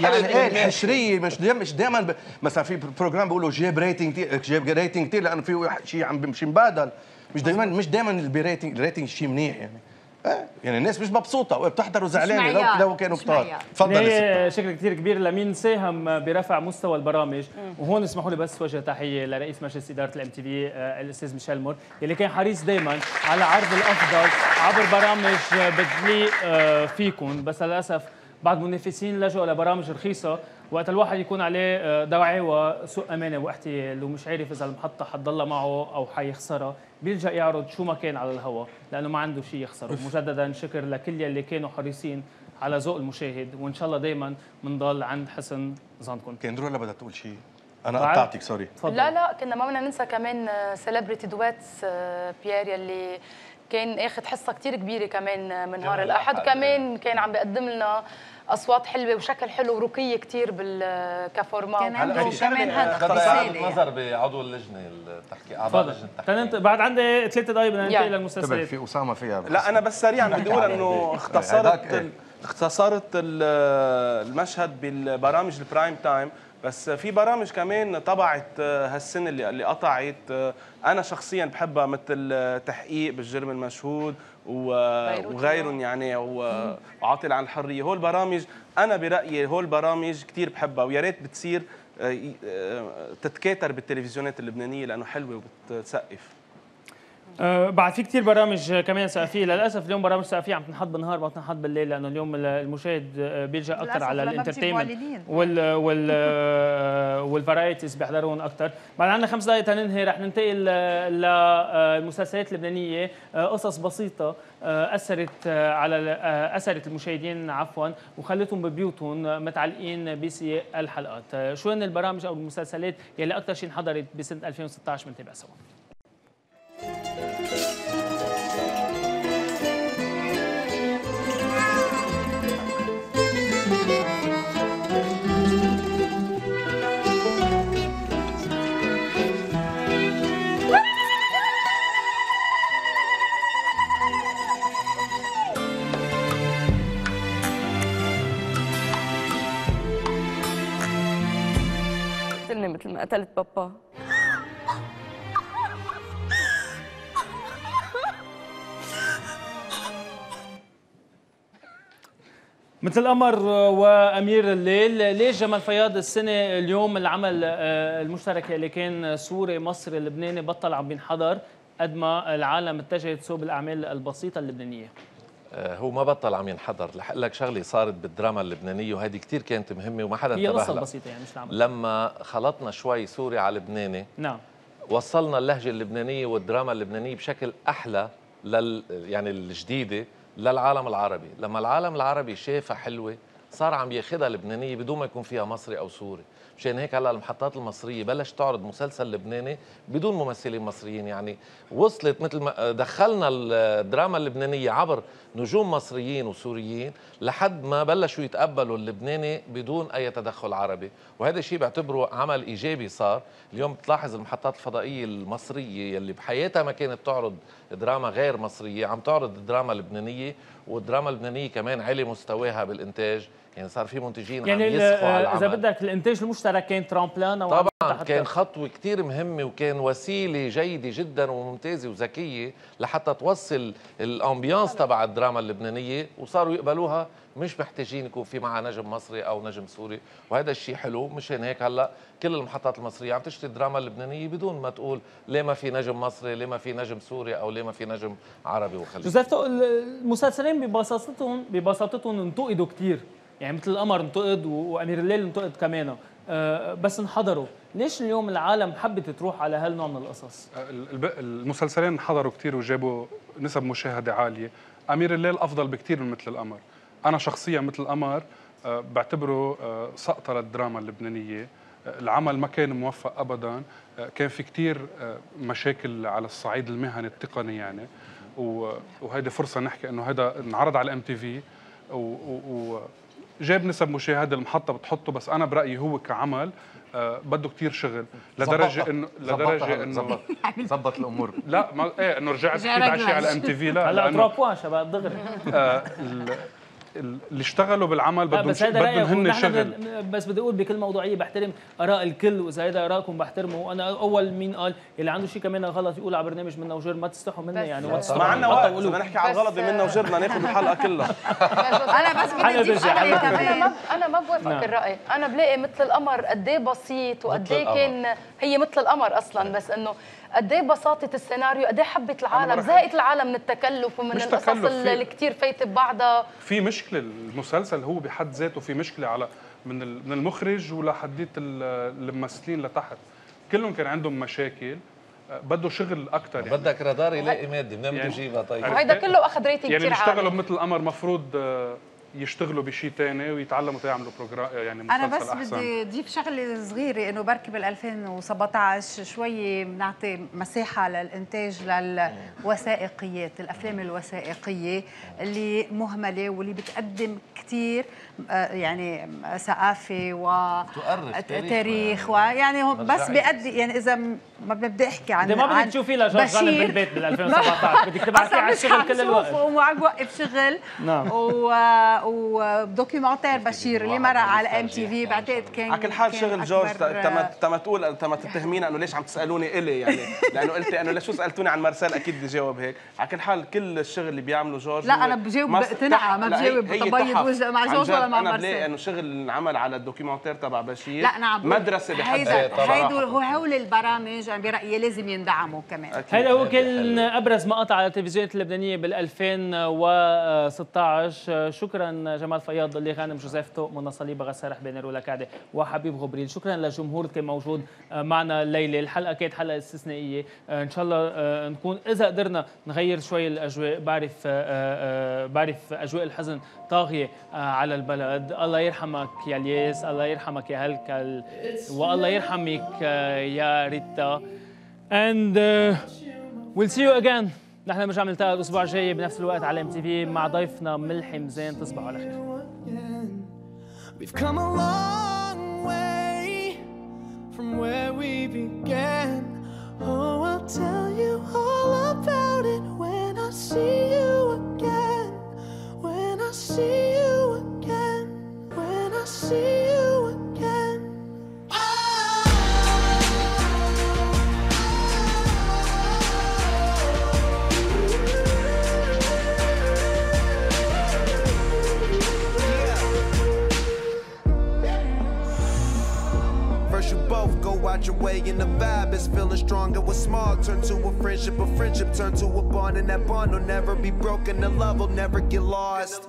يعني إيه؟ الحشرية مش مش دايما ب... مثلا في program بيقولوا جاب rating جاب rating كتير لأنه في شيء عم مش مبادل. مش دايما مش دايما ال rating ال rating شيء منيح يعني. يعني الناس مش مبسوطة وبتحضروا زعلانه معيار. لو لو كانوا كتار. تفضل يا. هي شكل كثير كبير لمين ساهم برفع مستوى البرامج. وهون اسمحوا لي بس وجه تحية لرئيس مجلس إدارة ال MTV الأستاذ ميشيل المر اللي كان حريص دائما على عرض الأفضل عبر برامج آه، بتليق آه، فيكم بس للأسف بعض المنافسين لجوا لبرامج رخيصة. وقت الواحد يكون عليه آه، دعاوى سوء أمانة واحتيال ومش عارف إذا المحطة حتضلها معه أو حيخسرها بيلجأ يعرض شو ما كان على الهواء لأنه ما عنده شيء يخسره. مجددا شكر لكل يلي كانوا حريصين على ذوق المشاهد وإن شاء الله دائما بنضل عند حسن ظنكم. كانت رولا بدها تقول شيء أنا؟ قطعتك sorry لا لا كنا ما بدنا ننسى كمان Celebrity Duets بيير يلي كان آخذ حصة كتير كبيرة كمان من نهار الأحد. وكمان كان عم بيقدم لنا أصوات حلوة وشكل حلو ورقي كتير بال كفورما كان عنده في كمان هذا يعني. نظر بعضو اللجنة التحكي أعضاء تفضل لجنه التحكي تننت... بعد عندي ثلاث دقائق بدنا ننتقل للمسلسلات في أسامة فيها. لا أنا بس سريعا بدي أقول إنه (laughs) اختصرت. ال- اختصرت ال- المشهد بالبرامج البرايم تايم بس في برامج كمان طبعت هالسنة اللي اللي قطعت. أنا شخصيا بحبها مثل تحقيق بالجرم المشهود وغيرهم يعني. و- وعاطل عن الحرية. هول برامج أنا برأيي هول برامج كثير بحبها ويا ريت بتصير آه، آه، تتكاثر بالتلفزيونات اللبنانية لأنه حلوة وبتثقف. أه بعد في كتير برامج كمان ثقافيه للأسف اليوم برامج ثقافيه عم تنحط بالنهار ما تنحط بالليل لأنه اليوم المشاهد آه، بيلجأ أكثر على ال entertainment. وال وال آه، وال varieties بيحضرون أكثر بعد عندنا خمس دقائق تننهي رح ننتقل للمسلسلات اللبنانية. آه، قصص بسيطة أثرت على أثرت المشاهدين عفوا وخلتهم ببيوتهم متعلقين بسياق الحلقات. شو هن البرامج أو المسلسلات يلي أكثر شيء انحضرت بسنة 2016 بنتابع سوا. قتلني مثل ما قتلت بابا. مثل القمر وأمير الليل ليش جمال فياض السنة اليوم العمل آه، المشترك اللي كان سوري مصري لبناني بطل عم بينحضر قد ما العالم اتجهت صوب الاعمال البسيطة اللبنانية؟ آه، هو ما بطل عم ينحضر. رح أقول لك شغلة صارت بالدراما اللبنانية وهذه كثير كانت مهمة وما حدا هي انتبه قصة لها. بسيطة يعني مش العمل. لما خلطنا شوي سوري على لبناني نعم. وصلنا اللهجة اللبنانية والدراما اللبنانية بشكل أحلى لل يعني الجديدة. للعالم العربي. لما العالم العربي شافها حلوة صار عم ياخذها لبنانية بدون ما يكون فيها مصري أو سوري. مشان هيك هلأ المحطات المصرية. بلش تعرض مسلسل لبناني بدون ممثلين مصريين يعني. وصلت مثل ما دخلنا الدراما اللبنانية عبر نجوم مصريين وسوريين لحد ما بلشوا يتقبلوا اللبناني بدون أي تدخل عربي. وهذا الشيء بعتبره عمل إيجابي صار. اليوم بتلاحظ المحطات الفضائية المصرية يلي بحياتها ما كانت تعرض دراما غير مصرية عم تعرض الدراما اللبنانيه والدراما اللبنانية كمان علي مستواها بالإنتاج. يعني صار في منتجين يعني عم يسخوا على آه، إذا العمل. بدك الإنتاج المشترك كان ترامبلان أو طبعا كان خطوه كتير مهمه وكان وسيلة جيدة جدا وممتازة وذكية لحتى توصل الأمبيانس تبع الدراما اللبنانية وصاروا يقبلوها. مش محتاجين يكون في معها نجم مصري أو نجم سوري. وهذا الشيء حلو. مشان هيك هلأ كل المحطات المصرية عم تشتري الدراما اللبنانية بدون ما تقول ليه ما في نجم مصري ليه ما في نجم سوري أو ليه ما في نجم عربي وخليجي. جوزيف المسلسلين ببساطتهم ببساطتهم انتقدوا كثير يعني مثل القمر انتقد وأمير الليل انتقد كمان. آه، بس انحضروا. ليش اليوم العالم حبت تروح على هالنوع من القصص؟ الب- المسلسلين حضروا كتير وجابوا نسب مشاهدة عالية. أمير الليل أفضل بكتير من مثل القمر. أنا شخصيا مثل القمر آه، بعتبره آه، سقطة للدراما اللبنانية. آه، العمل ما كان موفق أبدا. آه، كان في كتير آه، مشاكل على الصعيد المهني التقني يعني. وهيدي فرصة نحكي إنه هذا انعرض على إم تي في. وجاب نسب مشاهدة المحطة بتحطه بس أنا برأيي هو كعمل آه، بده كثير شغل. لدرجة. انه لدرجة انه زبط زبط الأمور. لا ما إيه إنه رجعت رجع حكيت على إم تي في. لا هلا لأنه- 3 Bon شباب دغري. آه، اللي اشتغلوا بالعمل لا بدهم بس بدهم هن شغل. بس بدي أقول بكل موضوعيه بحترم آراء الكل وإذا هيدا آرائكم بحترمه وأنا أول مين قال اللي عنده شيء كمان غلط يقول على برنامج منا وجر ما تستحوا مني يعني. ما تستحوا ما عندنا وقت. بدنا نحكي على الغلط منا وجرنا ناخذ الحلقة كلها. (laughs) أنا بس بدي أنا أنا ما بوافق نعم. الرأي. أنا بلاقي مثل القمر قد إيه بسيط وقد إيه. كان هي مثل القمر أصلا بس إنه قد إيه بساطة السيناريو قد إيه حبت العالم زهقت العالم من التكلف ومن مش القصص اللي كثير فايتة ببعضها. في مشكلة المسلسل هو بحد ذاته في مشكلة على من من المخرج ولحديت ال- الممثلين لتحت. كلهم كان عندهم مشاكل آه، بده شغل أكثر يعني. بدك رادار يلاقي ماده منين بده يعني- يجيبها طيب. وهيدا كله أخذ rating يعني اللي كثير اشتغلوا عالي. بمثل القمر مفروض آه، يشتغلوا بشيء ثاني ويتعلموا يعملوا programme يعني أنا مسلسل بس أحسن. بدي اضيف شغلة صغيرة إنه بركي بال 2017 شوي بنعطي مساحة للإنتاج للوثائقيات الأفلام الوثائقية اللي مهملة واللي بتقدم كثير يعني ثقافة تؤرخ تاريخ وتاريخ ويعني هو بس. بيأدي يعني إذا ما بدي أحكي عن ما بدك تشوفي لجورج غانم. بالبيت بال (laughs) 2017 بدك تبعتيه على الشغل كل الوقت. وعم بوقف شغل. نعم. و... و documentaire بشير اللي مرق على ام تي في بعتقد كان على كل حال شغل جورج تما تما تقول تما تتهمينا إنه ليش عم تسألوني إلي يعني. (laughs) لأنه قلتي إنه ليش سألتوني عن مارسيل؟ أكيد بدي جاوب هيك. على كل حال كل الشغل اللي بيعمله جورج لا، أنا بجاوب بقتنعة، ما بجاوب بتبيض. وجه مع جورج ولا مع أنا. بلاقي إنه شغل انعمل على ال documentaire تبع بشير. لا أنا عم بقول مدرسة بحد هيدا ذاتها. هو هول البرامج أنا برأيي لازم يندعموا كمان. هيدا هو كان أبرز مقطع على التلفزيونات اللبنانيه بال 2016 شكرا جمال فياض اللي غانم جوزيف توق منى صليبه غسان رحباني رولا كعده وحبيب غبريل. شكرا للجمهور اللي كان موجود معنا الليلة الحلقة كانت حلقة استثنائية. إن شاء الله نكون إذا قدرنا نغير شوي الأجواء بعرف بعرف أجواء الحزن طاغية على البلد الله يرحمك يا الياس الله يرحمك يا هلكل والله يرحمك يا ريتا and uh, we'll see you again نحن بنرجع بنلتقى الأسبوع الجاي بنفس الوقت على ام تي في مع ضيفنا ملحم مزين تصبحوا على خير We've come a long way from where we began. Oh, I'll tell you all about it when I see you again. When I see you again. Your way and the vibe is feeling strong. It was small, turn to a friendship, a friendship turn to a bond, and that bond will never be broken. The love will never get lost.